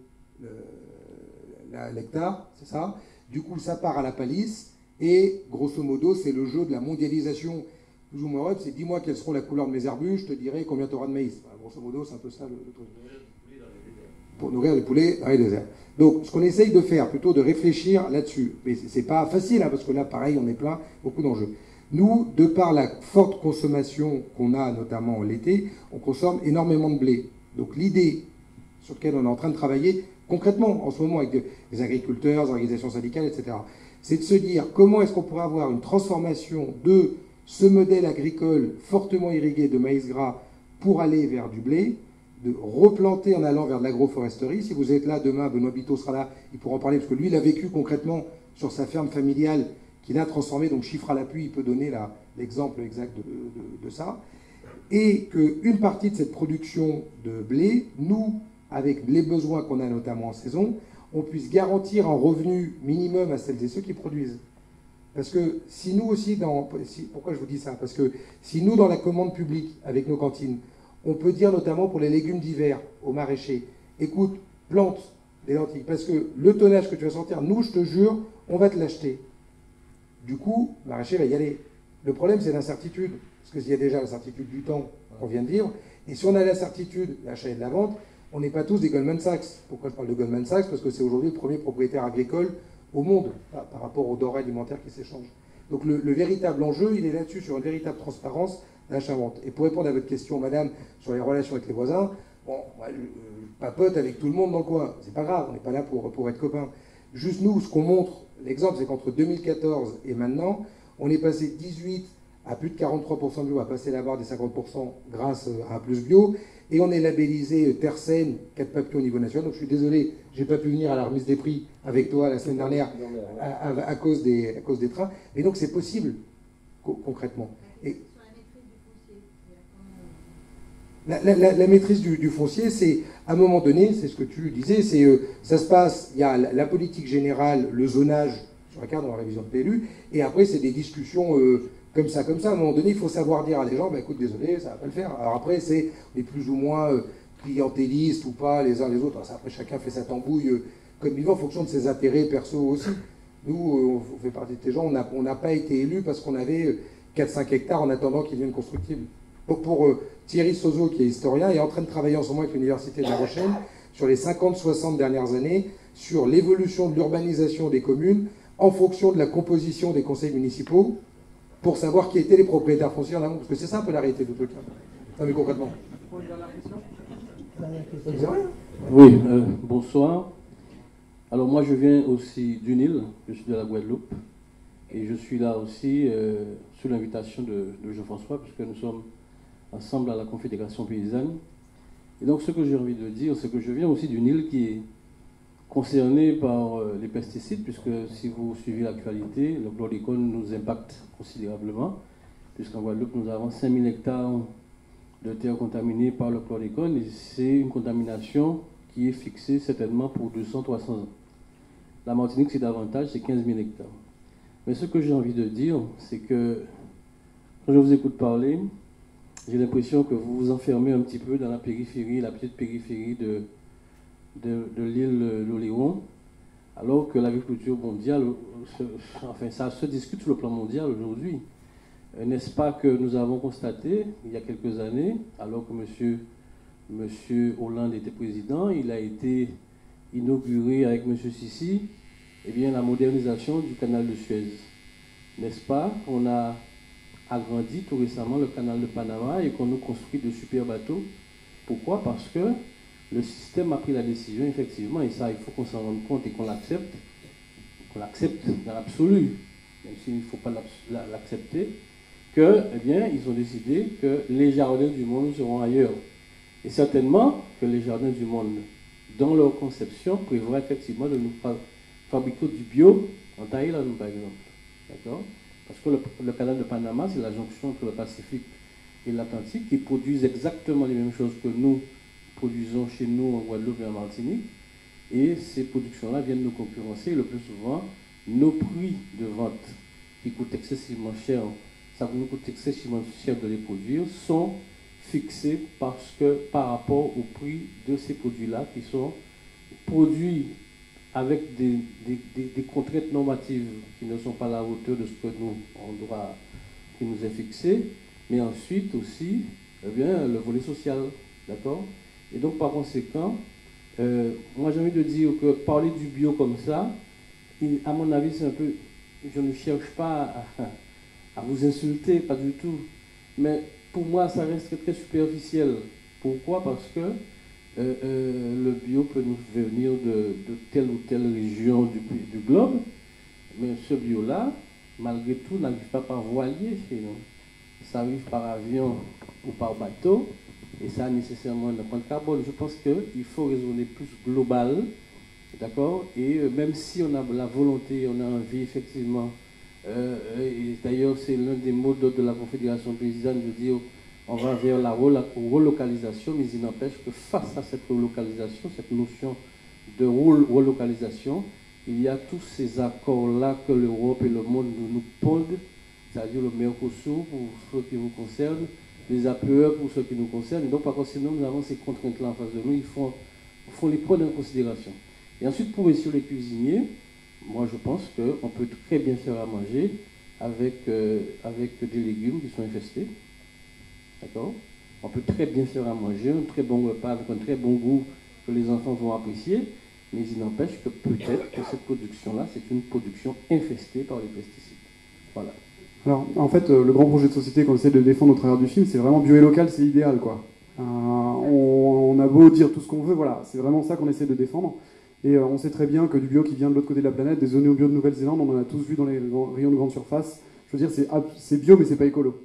la- l'hectare, c'est ça? Du coup, ça part à la palisse et grosso modo, c'est le jeu de la mondialisation plus ou moins. C'est dis-moi quelles seront la couleur de mes arbustes, je te dirai combien tu auras de maïs. Enfin, grosso modo, c'est un peu ça le truc. Pour nourrir les poulets dans les déserts. Donc, ce qu'on essaye de faire, plutôt de réfléchir là-dessus. Mais c'est c'est pas facile, hein, parce que là, pareil, on est plein, beaucoup d'enjeux. Nous, de par la forte consommation qu'on a, notamment l'été, on consomme énormément de blé. Donc, l'idée sur laquelle on est en train de travailler concrètement en ce moment avec des agriculteurs, des organisations syndicales, etc. C'est de se dire comment est-ce qu'on pourrait avoir une transformation de ce modèle agricole fortement irrigué de maïs gras pour aller vers du blé, de replanter en allant vers de l'agroforesterie. Si vous êtes là demain, Benoît Biteau sera là, il pourra en parler parce que lui, il a vécu concrètement sur sa ferme familiale qu'il a transformée, donc chiffre à l'appui, il peut donner l'exemple exact de- ça et qu'une partie de cette production de blé, nous, avec les besoins qu'on a notamment en saison, on puisse garantir un revenu minimum à celles et ceux qui produisent. Parce que si nous aussi, dans, pourquoi je vous dis ça? Parce que si nous, dans la commande publique, avec nos cantines, on peut dire notamment pour les légumes d'hiver aux maraîchers, écoute, plante des lentilles, parce que le tonnage que tu vas sortir, nous, je te jure, on va te l'acheter. Du coup, le maraîcher va y aller. Le problème, c'est l'incertitude. Parce qu'il y a déjà l'incertitude du temps qu'on vient de vivre. Et si on a l'incertitude de l'achat et de la vente, on n'est pas tous des Goldman Sachs. Pourquoi je parle de Goldman Sachs? Parce que c'est aujourd'hui le premier propriétaire agricole au monde par par rapport aux denrées alimentaires qui s'échangent. Donc le, le véritable enjeu, il est là-dessus, sur une véritable transparence Et pour répondre à votre question, madame, sur les relations avec les voisins, bon, papote avec tout le monde dans le coin. C'est pas grave, on n'est pas là pour, pour être copains. Juste nous, ce qu'on montre, l'exemple, c'est qu'entre 2014 et maintenant, on est passé de 18 à plus de 43% bio, à passer la barre des 50% grâce à un plus bio. Et on est labellisé Terre Saine, 4 papiers au niveau national. Donc je suis désolé, j'ai pas pu venir à la remise des prix avec toi la semaine dernière à, cause, des, à cause des trains. Et donc c'est possible, co- concrètement. Et la, maîtrise du, foncier, c'est à un moment donné, c'est ce que tu disais, c'est euh, ça se passe, il y a la, politique générale, le zonage sur la carte dans la révision de PLU, et après c'est des discussions euh, comme ça, comme ça. À un moment donné, il faut savoir dire à des gens, bah, écoute, désolé, ça va pas le faire. Alors après, c'est est plus ou moins euh, clientéliste ou pas les uns les autres. après, chacun fait sa tambouille comme il veut en fonction de ses intérêts perso aussi. Nous, on fait partie de ces gens, on n'a pas été élus parce qu'on avait 4-5 hectares en attendant qu'ils deviennent constructibles. Pour, euh, Thierry Sozo, qui est historien, est en train de travailler en ce moment avec l'Université de La Rochelle sur les 50-60 dernières années, sur l'évolution de l'urbanisation des communes en fonction de la composition des conseils municipaux, pour savoir qui étaient les propriétaires fonciers en amont. Parce que c'est ça un peu la réalité du truc. Non, mais concrètement. Oui, euh, bonsoir. Alors moi je viens aussi d'une île, je suis de la Guadeloupe, et je suis là aussi euh, sous l'invitation de, de Jean-François, puisque nous sommes ensemble à la Confédération paysanne. Et donc ce que j'ai envie de dire, c'est que je viens aussi d'une île qui est concernée par euh, les pesticides, puisque si vous suivez l'actualité, le chlordécone nous impacte considérablement, puisqu'en Guadeloupe, nous avons 5000 hectares de terres contaminées par le chlordécone, et c'est une contamination qui est fixée certainement pour 200-300 ans. La Martinique, c'est davantage, c'est 15 000 hectares. Mais ce que j'ai envie de dire, c'est que quand je vous écoute parler, j'ai l'impression que vous vous enfermez un petit peu dans la périphérie, la petite périphérie de, de, l'île Loléon, alors que l'agriculture mondiale, enfin ça se discute sur le plan mondial aujourd'hui. Euh, n'est-ce pas que nous avons constaté, il y a quelques années, alors que monsieur, monsieur Hollande était président, il a été inauguré avec M. Sissi eh bien, la modernisation du canal de Suez. N'est-ce pas On a agrandi tout récemment le canal de Panama et qu'on nous construit de super bateaux. Pourquoi? Parce que le système a pris la décision, effectivement, et ça, il faut qu'on s'en rende compte et qu'on l'accepte, qu'on l'accepte dans l'absolu, même s'il ne faut pas l'accepter, que, eh bien, ils ont décidé que les jardins du monde seront ailleurs. Et certainement que les jardins du monde, dans leur conception, prévoient effectivement de nous fabriquer du bio en Thaïlande, par exemple. D'accord? Parce que le, canal de Panama, c'est la jonction entre le Pacifique et l'Atlantique qui produisent exactement les mêmes choses que nous produisons chez nous en Guadeloupe et en Martinique. Et ces productions-là viennent nous concurrencer. le plus souvent, nos prix de vente qui coûtent excessivement cher, ça nous coûte excessivement cher de les produire, sont fixés parce que par rapport au prix de ces produits-là qui sont produits avec des, des, contraintes normatives qui ne sont pas à la hauteur de ce que nous, on doit, qui nous est fixé, mais ensuite aussi, eh bien, le volet social, d'accord? Et donc, par conséquent, euh, moi j'ai envie de dire que parler du bio comme ça, à mon avis, c'est un peu, je ne cherche pas à, à, vous insulter, pas du tout, mais pour moi, ça reste très superficiel. Pourquoi? Parce que euh, euh, le bio peut nous venir de, telle ou telle région du, globe, mais ce bio-là, malgré tout, n'arrive pas par voilier chez nous. Ça arrive par avion ou par bateau, et ça a nécessairement un de carbone. Je pense qu'il faut raisonner plus global, d'accord? Et euh, même si on a la volonté, on a envie, effectivement, et d'ailleurs c'est l'un des mots de la Confédération paysanne de dire on va vers la relocalisation, mais il n'empêche que face à cette relocalisation, cette notion de relocalisation, il y a tous ces accords-là que l'Europe et le monde nous pondent, c'est-à-dire le Mercosur pour ceux qui vous concernent, les APE pour ceux qui nous concernent. Et donc, par conséquent, nous avons ces contraintes-là en face de nous, il faut, les prendre en considération. Et ensuite, pour sur les cuisiniers, moi je pense qu'on peut très bien faire à manger avec, euh, avec des légumes qui sont infestés. D'accord On peut très bien faire à manger, un très bon repas avec un très bon goût que les enfants vont apprécier, mais il n'empêche que peut-être que cette production-là, c'est une production infestée par les pesticides. Voilà. Alors, en fait, euh, le grand projet de société qu'on essaie de défendre au travers du film, c'est vraiment bio et local, c'est idéal, quoi. Euh, on, a beau dire tout ce qu'on veut, voilà, c'est vraiment ça qu'on essaie de défendre. Et euh, on sait très bien que du bio qui vient de l'autre côté de la planète, des oignons bio de Nouvelle-Zélande, on en a tous vu dans les rayons de grande surface. Je veux dire, c'est bio, mais c'est pas écolo.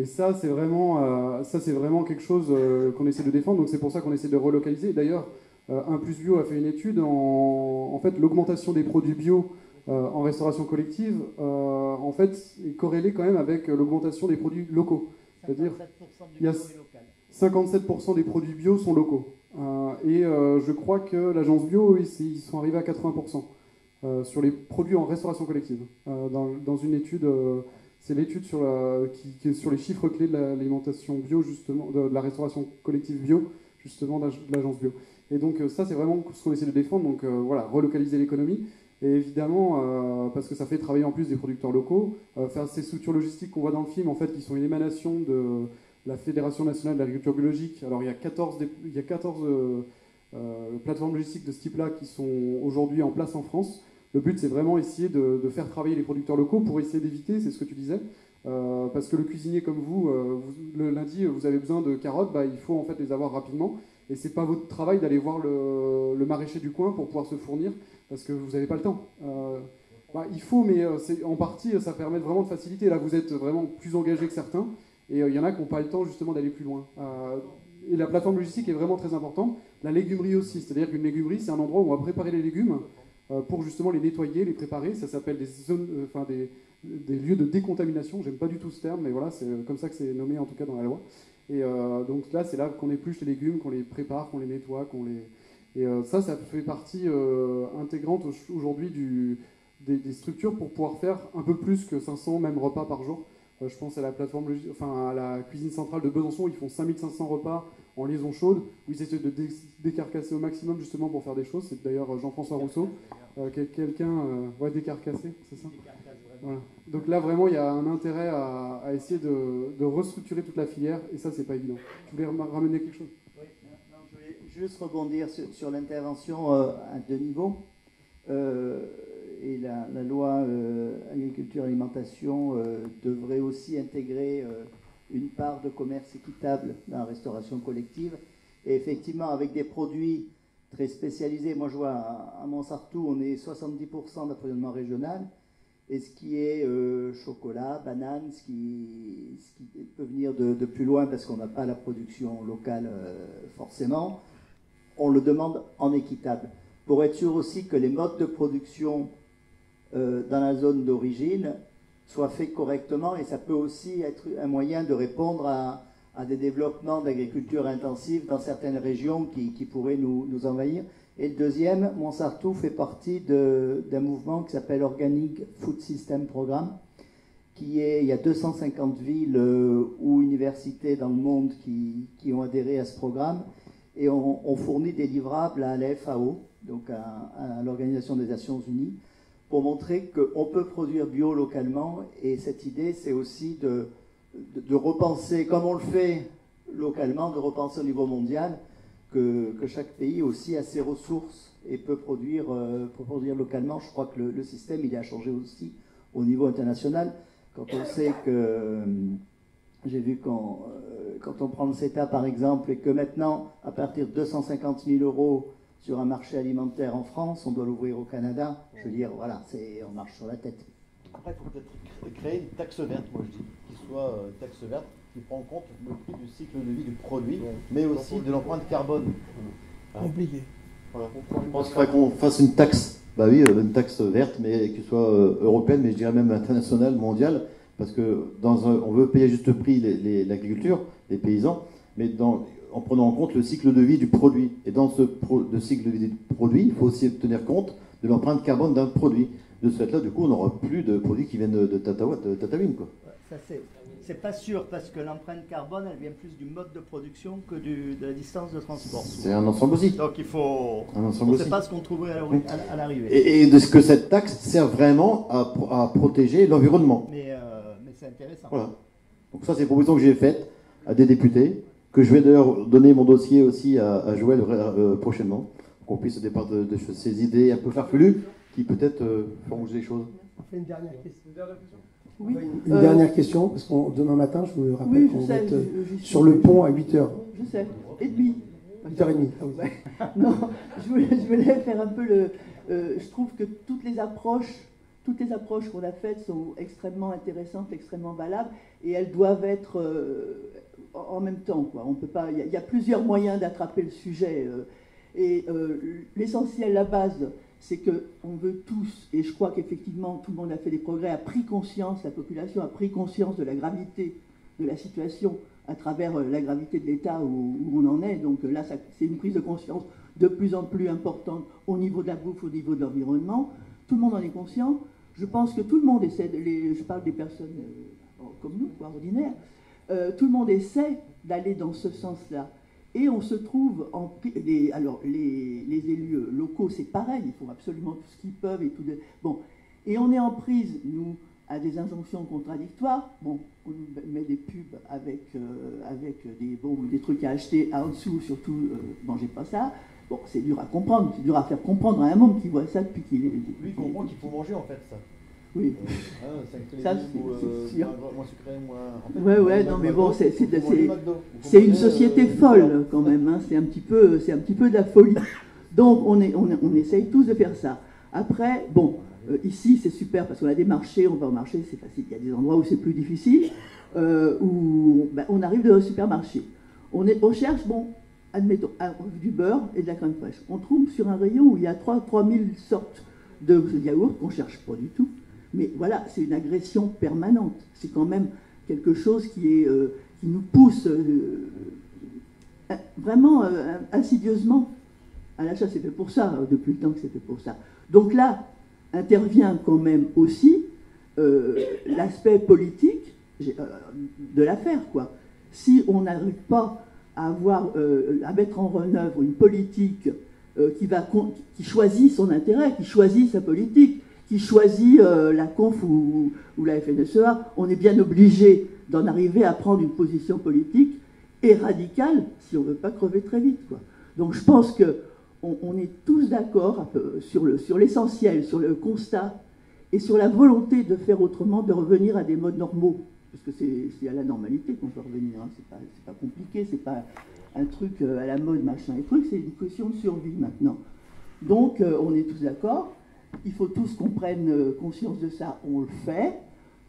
Et ça, c'est vraiment, euh, ça, c'est vraiment quelque chose euh, qu'on essaie de défendre. Donc c'est pour ça qu'on essaie de relocaliser. D'ailleurs, euh, Un Plus Bio a fait une étude en, en fait, l'augmentation des produits bio en restauration collective, en fait, est corrélée quand même avec l'augmentation des produits locaux. C'est-à-dire, il y a 57% des produits bio sont locaux. Euh, et euh, je crois que l'agence bio, ils, ils sont arrivés à 80% euh, sur les produits en restauration collective. Euh, dans, dans une étude, euh, c'est l'étude sur, les chiffres clés de l'alimentation bio, justement, de, la restauration collective bio, justement, de l'agence bio. Et donc euh, ça, c'est vraiment ce qu'on essaie de défendre. Donc euh, voilà, relocaliser l'économie. Et évidemment, euh, parce que ça fait travailler en plus des producteurs locaux, faire ces structures logistiques qu'on voit dans le film, en fait, qui sont une émanation de la Fédération nationale de l'agriculture biologique. Alors il y a 14, dé- il y a 14 euh, euh, plateformes logistiques de ce type-là qui sont aujourd'hui en place en France. Le but, c'est vraiment essayer de, faire travailler les producteurs locaux pour essayer d'éviter, c'est ce que tu disais, euh, parce que le cuisinier comme vous, euh, vous- le lundi, vous avez besoin de carottes, bah, il faut en fait les avoir rapidement. Et c'est pas votre travail d'aller voir le, le maraîcher du coin pour pouvoir se fournir, parce que vous n'avez pas le temps. Euh, bah, il faut, mais en partie, ça permet vraiment de faciliter. Là, vous êtes vraiment plus engagé que certains, et il y en a qui n'ont pas le temps justement d'aller plus loin. Et la plateforme logistique est vraiment très importante. La légumerie aussi, c'est-à-dire qu'une légumerie, c'est un endroit où on va préparer les légumes pour justement les nettoyer, les préparer. Ça s'appelle des zones, euh, enfin des, lieux de décontamination. J'aime pas du tout ce terme, mais voilà, c'est euh, comme ça que c'est nommé en tout cas dans la loi. Et euh, donc là, c'est là qu'on épluche les légumes, qu'on les prépare, qu'on les nettoie, qu'on les. Et euh, ça, ça fait partie euh, intégrante au- aujourd'hui du, des, structures pour pouvoir faire un peu plus que 500 même repas par jour. Euh, je pense à la plateforme, enfin à la cuisine centrale de Besançon, ils font 5500 repas en liaison chaude, où ils essaient de dé- décarcasser au maximum justement pour faire des choses. C'est d'ailleurs euh, Jean-François Rousseau, euh, quel- quelqu'un, euh, ouais, décarcasser, c'est ça Voilà. Donc là, vraiment, il y a un intérêt à, à essayer de, de restructurer toute la filière, et ça, c'est pas évident. Tu voulais ramener quelque chose? Je voulais juste rebondir sur, sur l'intervention euh, à deux niveaux. Euh, et la, la loi euh, agriculture-alimentation devrait aussi intégrer une part de commerce équitable dans la restauration collective. Et effectivement, avec des produits très spécialisés, moi je vois à, à Montsartou, on est 70% d'approvisionnement régional. Et ce qui est euh, chocolat, banane, ce qui, peut venir de, de plus loin parce qu'on n'a pas la production locale euh, forcément, on le demande en équitable. Pour être sûr aussi que les modes de production euh, dans la zone d'origine soient faits correctement et ça peut aussi être un moyen de répondre à, à des développements d'agriculture intensive dans certaines régions qui, pourraient nous, envahir. Et le deuxième, Montsartou fait partie d'un mouvement qui s'appelle Organic Food System Programme, qui est, il y a 250 villes euh, ou universités dans le monde qui, ont adhéré à ce programme, et on, on fournit des livrables à la FAO, donc à l'Organisation des Nations Unies, pour montrer qu'on peut produire bio localement, et cette idée, c'est aussi de, de, repenser, comme on le fait localement, de repenser au niveau mondial, que, que chaque pays aussi a ses ressources et peut produire, euh, produire localement. Je crois que le, système, il a changé aussi au niveau international. Quand on sait que, euh, j'ai vu quand, euh, quand on prend le CETA par exemple, et que maintenant, à partir de 250 000 euros sur un marché alimentaire en France, on doit l'ouvrir au Canada, je veux dire, voilà, on marche sur la tête. Après, il faut peut-être créer une taxe verte, moi je dis, soit euh, taxe verte, qui prend en compte le prix du cycle de vie du produit, mais aussi de l'empreinte carbone. Compliqué. Voilà. Je pense qu'il faudrait qu'on fasse une taxe, bah oui, euh, une taxe verte, mais qui soit euh, européenne, mais je dirais même internationale, mondiale, parce que dans un- on veut payer à juste prix les- les- l'agriculture, les, paysans, mais dans, en prenant en compte le cycle de vie du produit. Et dans ce pro- de cycle de vie du produit, il faut aussi tenir compte de l'empreinte carbone d'un produit. De ce fait-là, du coup, on n'aura plus de produits qui viennent de, de, Tatawa- de Tatawin, quoi. Ça, c'est, c'est pas sûr, parce que l'empreinte carbone, elle vient plus du mode de production que du- de la distance de transport. C'est un ensemble aussi. Donc il faut. Un ensemble on ne sait aussi. pas ce qu'on trouverait à, l'arrivée. Et, et de ce que cette taxe sert vraiment à, pro- à protéger l'environnement. Mais, euh, mais c'est intéressant. Voilà. Donc ça, c'est une proposition que j'ai faite à des députés, que je vais d'ailleurs donner mon dossier aussi à, à Joël euh, prochainement, qu'on puisse se départ de, de ces idées un peu farfelues qui peut-être euh, feront bouger les choses. Une dernière question. Oui. Une Euh, dernière question, parce que demain matin, je vous rappelle Oui, qu'on sais, va être je- j'y suis. sur le pont à 8h. Je sais. Et demi. 8h30. Ah oui. non, je voulais, je voulais faire un peu le. euh, je trouve que toutes les approches, toutes les approches qu'on a faites sont extrêmement intéressantes, extrêmement valables, et elles doivent être euh, en même temps. Quoi. On peut pas. Il y a- il y, a plusieurs moyens d'attraper le sujet, euh, et euh, l'essentiel, la base, c'est que on veut tous, et je crois qu'effectivement tout le monde a fait des progrès, a pris conscience, la population a pris conscience de la gravité de la situation à travers euh, la gravité de l'état où, on en est. Donc euh, là, c'est une prise de conscience de plus en plus importante au niveau de la bouffe, au niveau de l'environnement. Tout le monde en est conscient. Je pense que tout le monde essaie, de les, je parle des personnes euh, comme nous, quoi, ordinaires, tout le monde essaie d'aller dans ce sens-là. Et on se trouve en... Les, alors, les, les élus locaux, c'est pareil, ils font absolument tout ce qu'ils peuvent et tout. de- Bon, et on est en prise, nous, à des injonctions contradictoires. Bon, on nous met des pubs avec, euh, avec des, bon, des trucs à acheter en dessous, surtout, euh, mangez pas ça. Bon, c'est dur à comprendre, c'est dur à faire comprendre à un monde qui voit ça depuis qu'il est... Lui, il comprend qu'il faut manger en fait ça. Oui. Hein, un Ça, c'est- euh, sûr. moins- sucré, moins- en fait, Ouais, ouais, non, mais bon, c'est une société euh, folle quand même. hein, C'est un petit peu, c'est un petit peu de la folie. Donc on est, on, essaye tous de faire ça. Après, bon, euh, ici c'est super parce qu'on a des marchés, on va au marché, c'est facile. Il y a des endroits où c'est plus difficile, euh, où ben, on arrive dans un supermarché. On, est, on cherche, bon, admettons, du beurre et de la crème fraîche. On trouve sur un rayon où il y a 3 3000 sortes de yaourts qu'on ne cherche pas du tout. Mais voilà, c'est une agression permanente. C'est quand même quelque chose qui, euh, nous pousse euh, euh, vraiment euh, insidieusement à l'achat. C'est fait pour ça, depuis le temps que c'est fait pour ça. Donc là, intervient quand même aussi l'aspect politique de l'affaire. quoi. Si on n'arrive pas à, avoir, à mettre en œuvre une politique qui, va, qui choisit son intérêt, qui choisit sa politique, qui choisit euh, la conf ou, la FNSEA, on est bien obligé d'en arriver à prendre une position politique et radicale si on ne veut pas crever très vite. Donc je pense que on, est tous d'accord peu sur le- sur l'essentiel, sur le constat et sur la volonté de faire autrement, de revenir à des modes normaux. Parce que c'est à la normalité qu'on peut revenir, hein. c'est pas, pas compliqué, c'est pas un truc euh, à la mode, machin et truc, c'est une question de survie maintenant. Donc euh, on est tous d'accord, il faut tous qu'on prenne euh, conscience de ça, on le fait,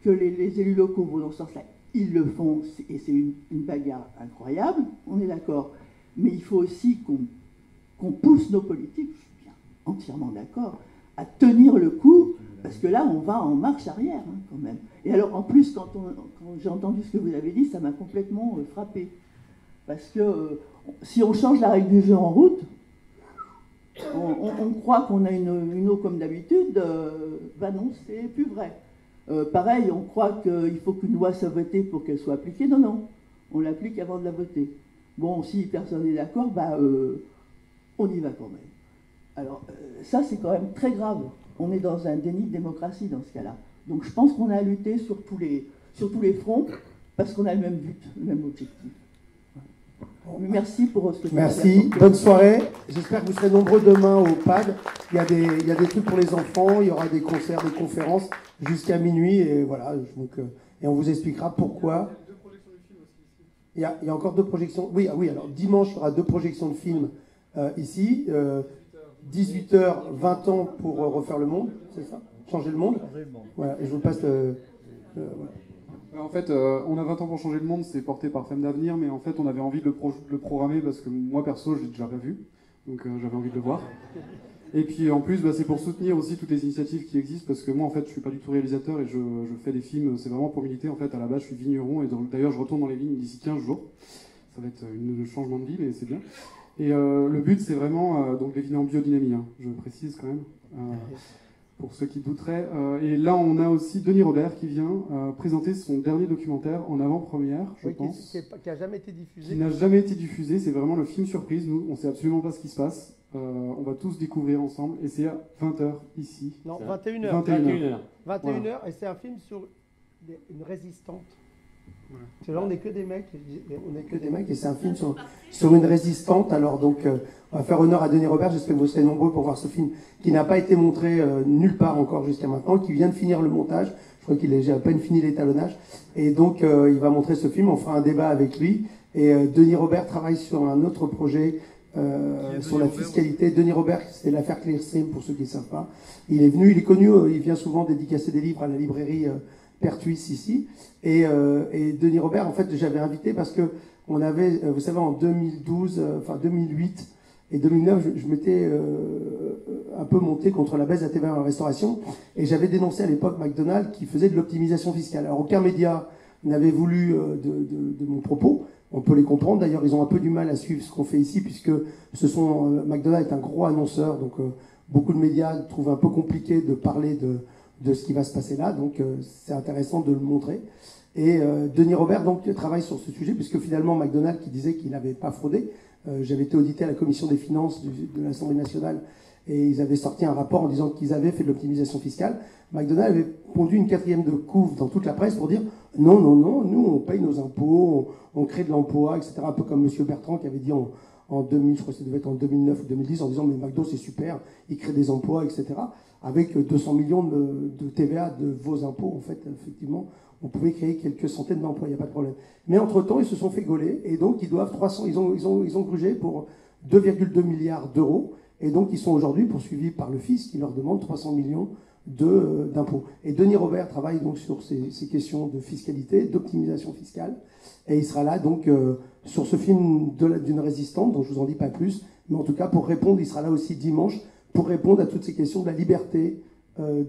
que les, élus locaux vont dans ce sens-là, ils le font, et c'est une, bagarre incroyable, on est d'accord. Mais il faut aussi qu'on pousse nos politiques, je suis bien entièrement d'accord, à tenir le coup, parce que là, on va en marche arrière, hein, quand même. Et alors, en plus, quand j'ai entendu ce que vous avez dit, ça m'a complètement euh, frappé. Parce que euh, si on change la règle du jeu en route, on, croit qu'on a une, eau comme d'habitude, ben non, c'est plus vrai. Euh, pareil, on croit qu'il faut qu'une loi soit votée pour qu'elle soit appliquée. Non, non, on l'applique avant de la voter. Bon, si personne n'est d'accord, euh, on y va quand même. Alors, ça, c'est quand même très grave. On est dans un déni de démocratie dans ce cas-là. Donc, je pense qu'on a à lutter sur sur tous les fronts parce qu'on a le même but, le même objectif. Merci pour euh, ce que vous avez Merci, bonne soirée. J'espère que vous serez nombreux demain au PAD. Il y, a des, il y a des trucs pour les enfants, il y aura des concerts, des conférences jusqu'à minuit. Et voilà, donc, euh, et on vous expliquera pourquoi. Il y, a, il y a encore deux projections. Oui, ah oui, alors dimanche, il y aura deux projections de films euh, ici. Euh, 18h, 20 ans pour euh, refaire le monde, c'est ça? Changer le monde. Voilà, et je vous passe le. le- voilà. En fait, euh, on a 20 ans pour changer le monde, c'est porté par Femmes d'avenir, mais en fait, on avait envie de le, pro- le programmer parce que moi, perso, je l'ai déjà pas vu, donc euh, j'avais envie de le voir. Et puis en plus, bah, c'est pour soutenir aussi toutes les initiatives qui existent, parce que moi, en fait, je suis pas du tout réalisateur et je, fais des films, c'est vraiment pour militer. En fait, à la base, je suis vigneron et d'ailleurs, je retourne dans les vignes d'ici 15 jours. Ça va être un changement de ville et c'est bien. Et euh, le but, c'est vraiment euh, donc les vignes en biodynamie, hein, je précise quand même. Pour ceux qui douteraient. Euh, et là, on a aussi Denis Robert qui vient euh, présenter son dernier documentaire en avant-première, je Oui, pense. qui est qui a jamais été diffusé. Qui n'a jamais été diffusé. C'est vraiment le film surprise. Nous, on sait absolument pas ce qui se passe. Euh, on va tous découvrir ensemble. Et c'est à 20h ici. Non, 21h. 21h. 21h. Voilà. et c'est un film sur une résistante. Parce là, on n'est que des mecs. On est que des mecs et c'est un film sur, sur une résistante. Alors donc, euh, on va faire honneur à Denis Robert. J'espère que vous serez nombreux pour voir ce film qui n'a pas été montré euh, nulle part encore jusqu'à maintenant, qui vient de finir le montage. Je crois qu'il est à peine fini l'étalonnage. Et donc, euh, il va montrer ce film. On fera un débat avec lui. Et Denis Robert travaille sur un autre projet euh, sur la fiscalité. Denis Robert, c'est l'affaire Clearstream pour ceux qui ne savent pas. Il est venu, il est connu, il vient souvent dédicacer des livres à la librairie Pertuis ici. Et, euh, et Denis Robert, en fait, j'avais invité parce que on avait, euh, vous savez, en 2012, euh, enfin 2008 et 2009, je, m'étais un peu monté contre la baisse de la TVA en restauration et j'avais dénoncé à l'époque McDonald's qui faisait de l'optimisation fiscale. Alors aucun média n'avaient voulu de, mon propos. On peut les comprendre. D'ailleurs, ils ont un peu du mal à suivre ce qu'on fait ici, puisque ce sont McDonald's est un gros annonceur, donc beaucoup de médias trouvent un peu compliqué de parler de, de ce qui va se passer là. Donc, euh, c'est intéressant de le montrer. Et euh, Denis Robert donc travaille sur ce sujet, puisque finalement McDonald's qui disait qu'il n'avait pas fraudé, euh, j'avais été audité à la commission des finances de l'Assemblée nationale et ils avaient sorti un rapport en disant qu'ils avaient fait de l'optimisation fiscale. McDonald's avait pondu une quatrième de couve dans toute la presse pour dire non, non, non, nous on paye nos impôts, on, crée de l'emploi, etc. Un peu comme M. Bertrand qui avait dit en, en 2000, je crois que ça devait être en 2009 ou 2010, en disant mais McDo c'est super, il crée des emplois, etc. Avec 200 millions de, TVA de vos impôts, en fait, effectivement, on pouvait créer quelques centaines d'emplois, il n'y a pas de problème. Mais entre-temps, ils se sont fait gauler et donc ils doivent 300, ils ont, ils ont, ils ont grugé pour 2,2 milliards d'euros et donc ils sont aujourd'hui poursuivis par le fisc qui leur demande 300 millions euh, d'impôts. Et Denis Robert travaille donc sur ces, questions de fiscalité, d'optimisation fiscale et il sera là donc euh, sur ce film d'une résistante dont je vous en dis pas plus, mais en tout cas pour répondre, il sera là aussi dimanche pour répondre à toutes ces questions de la liberté euh,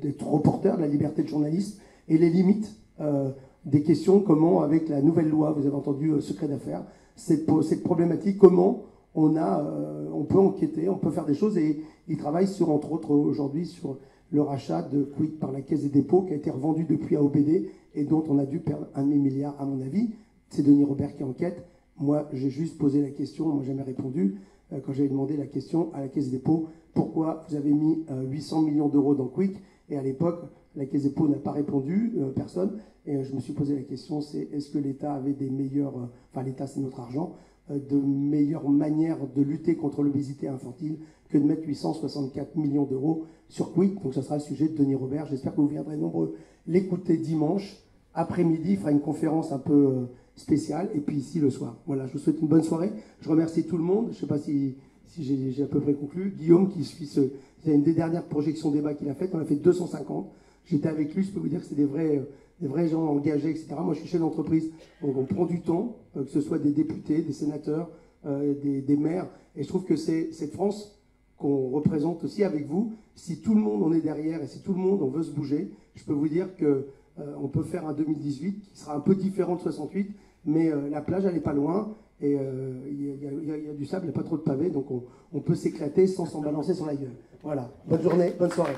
d'être reporter, de la liberté de journaliste et les limites euh, des questions, comment avec la nouvelle loi, vous avez entendu euh, secret d'affaires, cette, problématique, comment on, a, on peut enquêter, on peut faire des choses et il travaille sur, entre autres aujourd'hui, sur le rachat de Quick par la Caisse des dépôts qui a été revendu depuis à OBD et dont on a dû perdre un demi-milliard à mon avis. C'est Denis Robert qui enquête. Moi, j'ai juste posé la question, moi jamais répondu, quand j'avais demandé la question à la Caisse des dépôts, pourquoi vous avez mis euh, 800 millions d'euros dans Quick Et à l'époque, la Caisse des dépôts n'a pas répondu, euh, personne. Et euh, je me suis posé la question, c'est est-ce que l'État avait des meilleurs, euh, enfin l'État c'est notre argent, euh, de meilleures manières de lutter contre l'obésité infantile que de mettre 864 millions d'euros sur Quick? Donc ça sera le sujet de Denis Robert. J'espère que vous viendrez nombreux l'écouter dimanche après-midi. Il fera une conférence un peu spéciale et puis ici le soir. Voilà, je vous souhaite une bonne soirée. Je remercie tout le monde. Je ne sais pas si, j'ai à peu près conclu. Guillaume qui suit ce, c'est une des dernières projections débat qu'il a faites. On a fait 250. J'étais avec lui. Je peux vous dire que c'est des vrais, des vrais gens engagés, etc. Moi, je suis chef d'entreprise. Donc on prend du temps, euh, que ce soit des députés, des sénateurs, euh, des, maires. Et je trouve que c'est cette France qu'on représente aussi avec vous. Si tout le monde on est derrière et si tout le monde on veut se bouger, je peux vous dire que euh, on peut faire un 2018 qui sera un peu différent de 68, mais euh, la plage elle est pas loin et euh, il y, a- il y a- du sable, il n'y a pas trop de pavés, donc on, peut s'éclater sans s'en balancer sur la gueule. Voilà. Bonne journée, bonne soirée.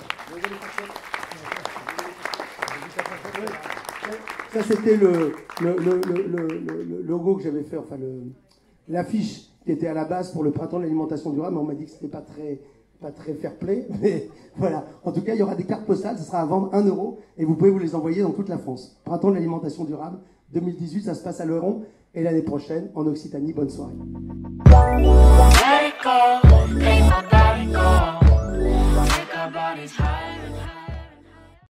Ça, c'était le, logo que j'avais fait, enfin l'affiche qui était à la base pour le printemps de l'alimentation durable, mais on m'a dit que pas très, pas très fair play. Mais voilà. En tout cas, il y aura des cartes postales, ça sera à vendre 1 euro et vous pouvez vous les envoyer dans toute la France. Printemps de l'alimentation durable 2018, ça se passe à Leuron et l'année prochaine en Occitanie. Bonne soirée.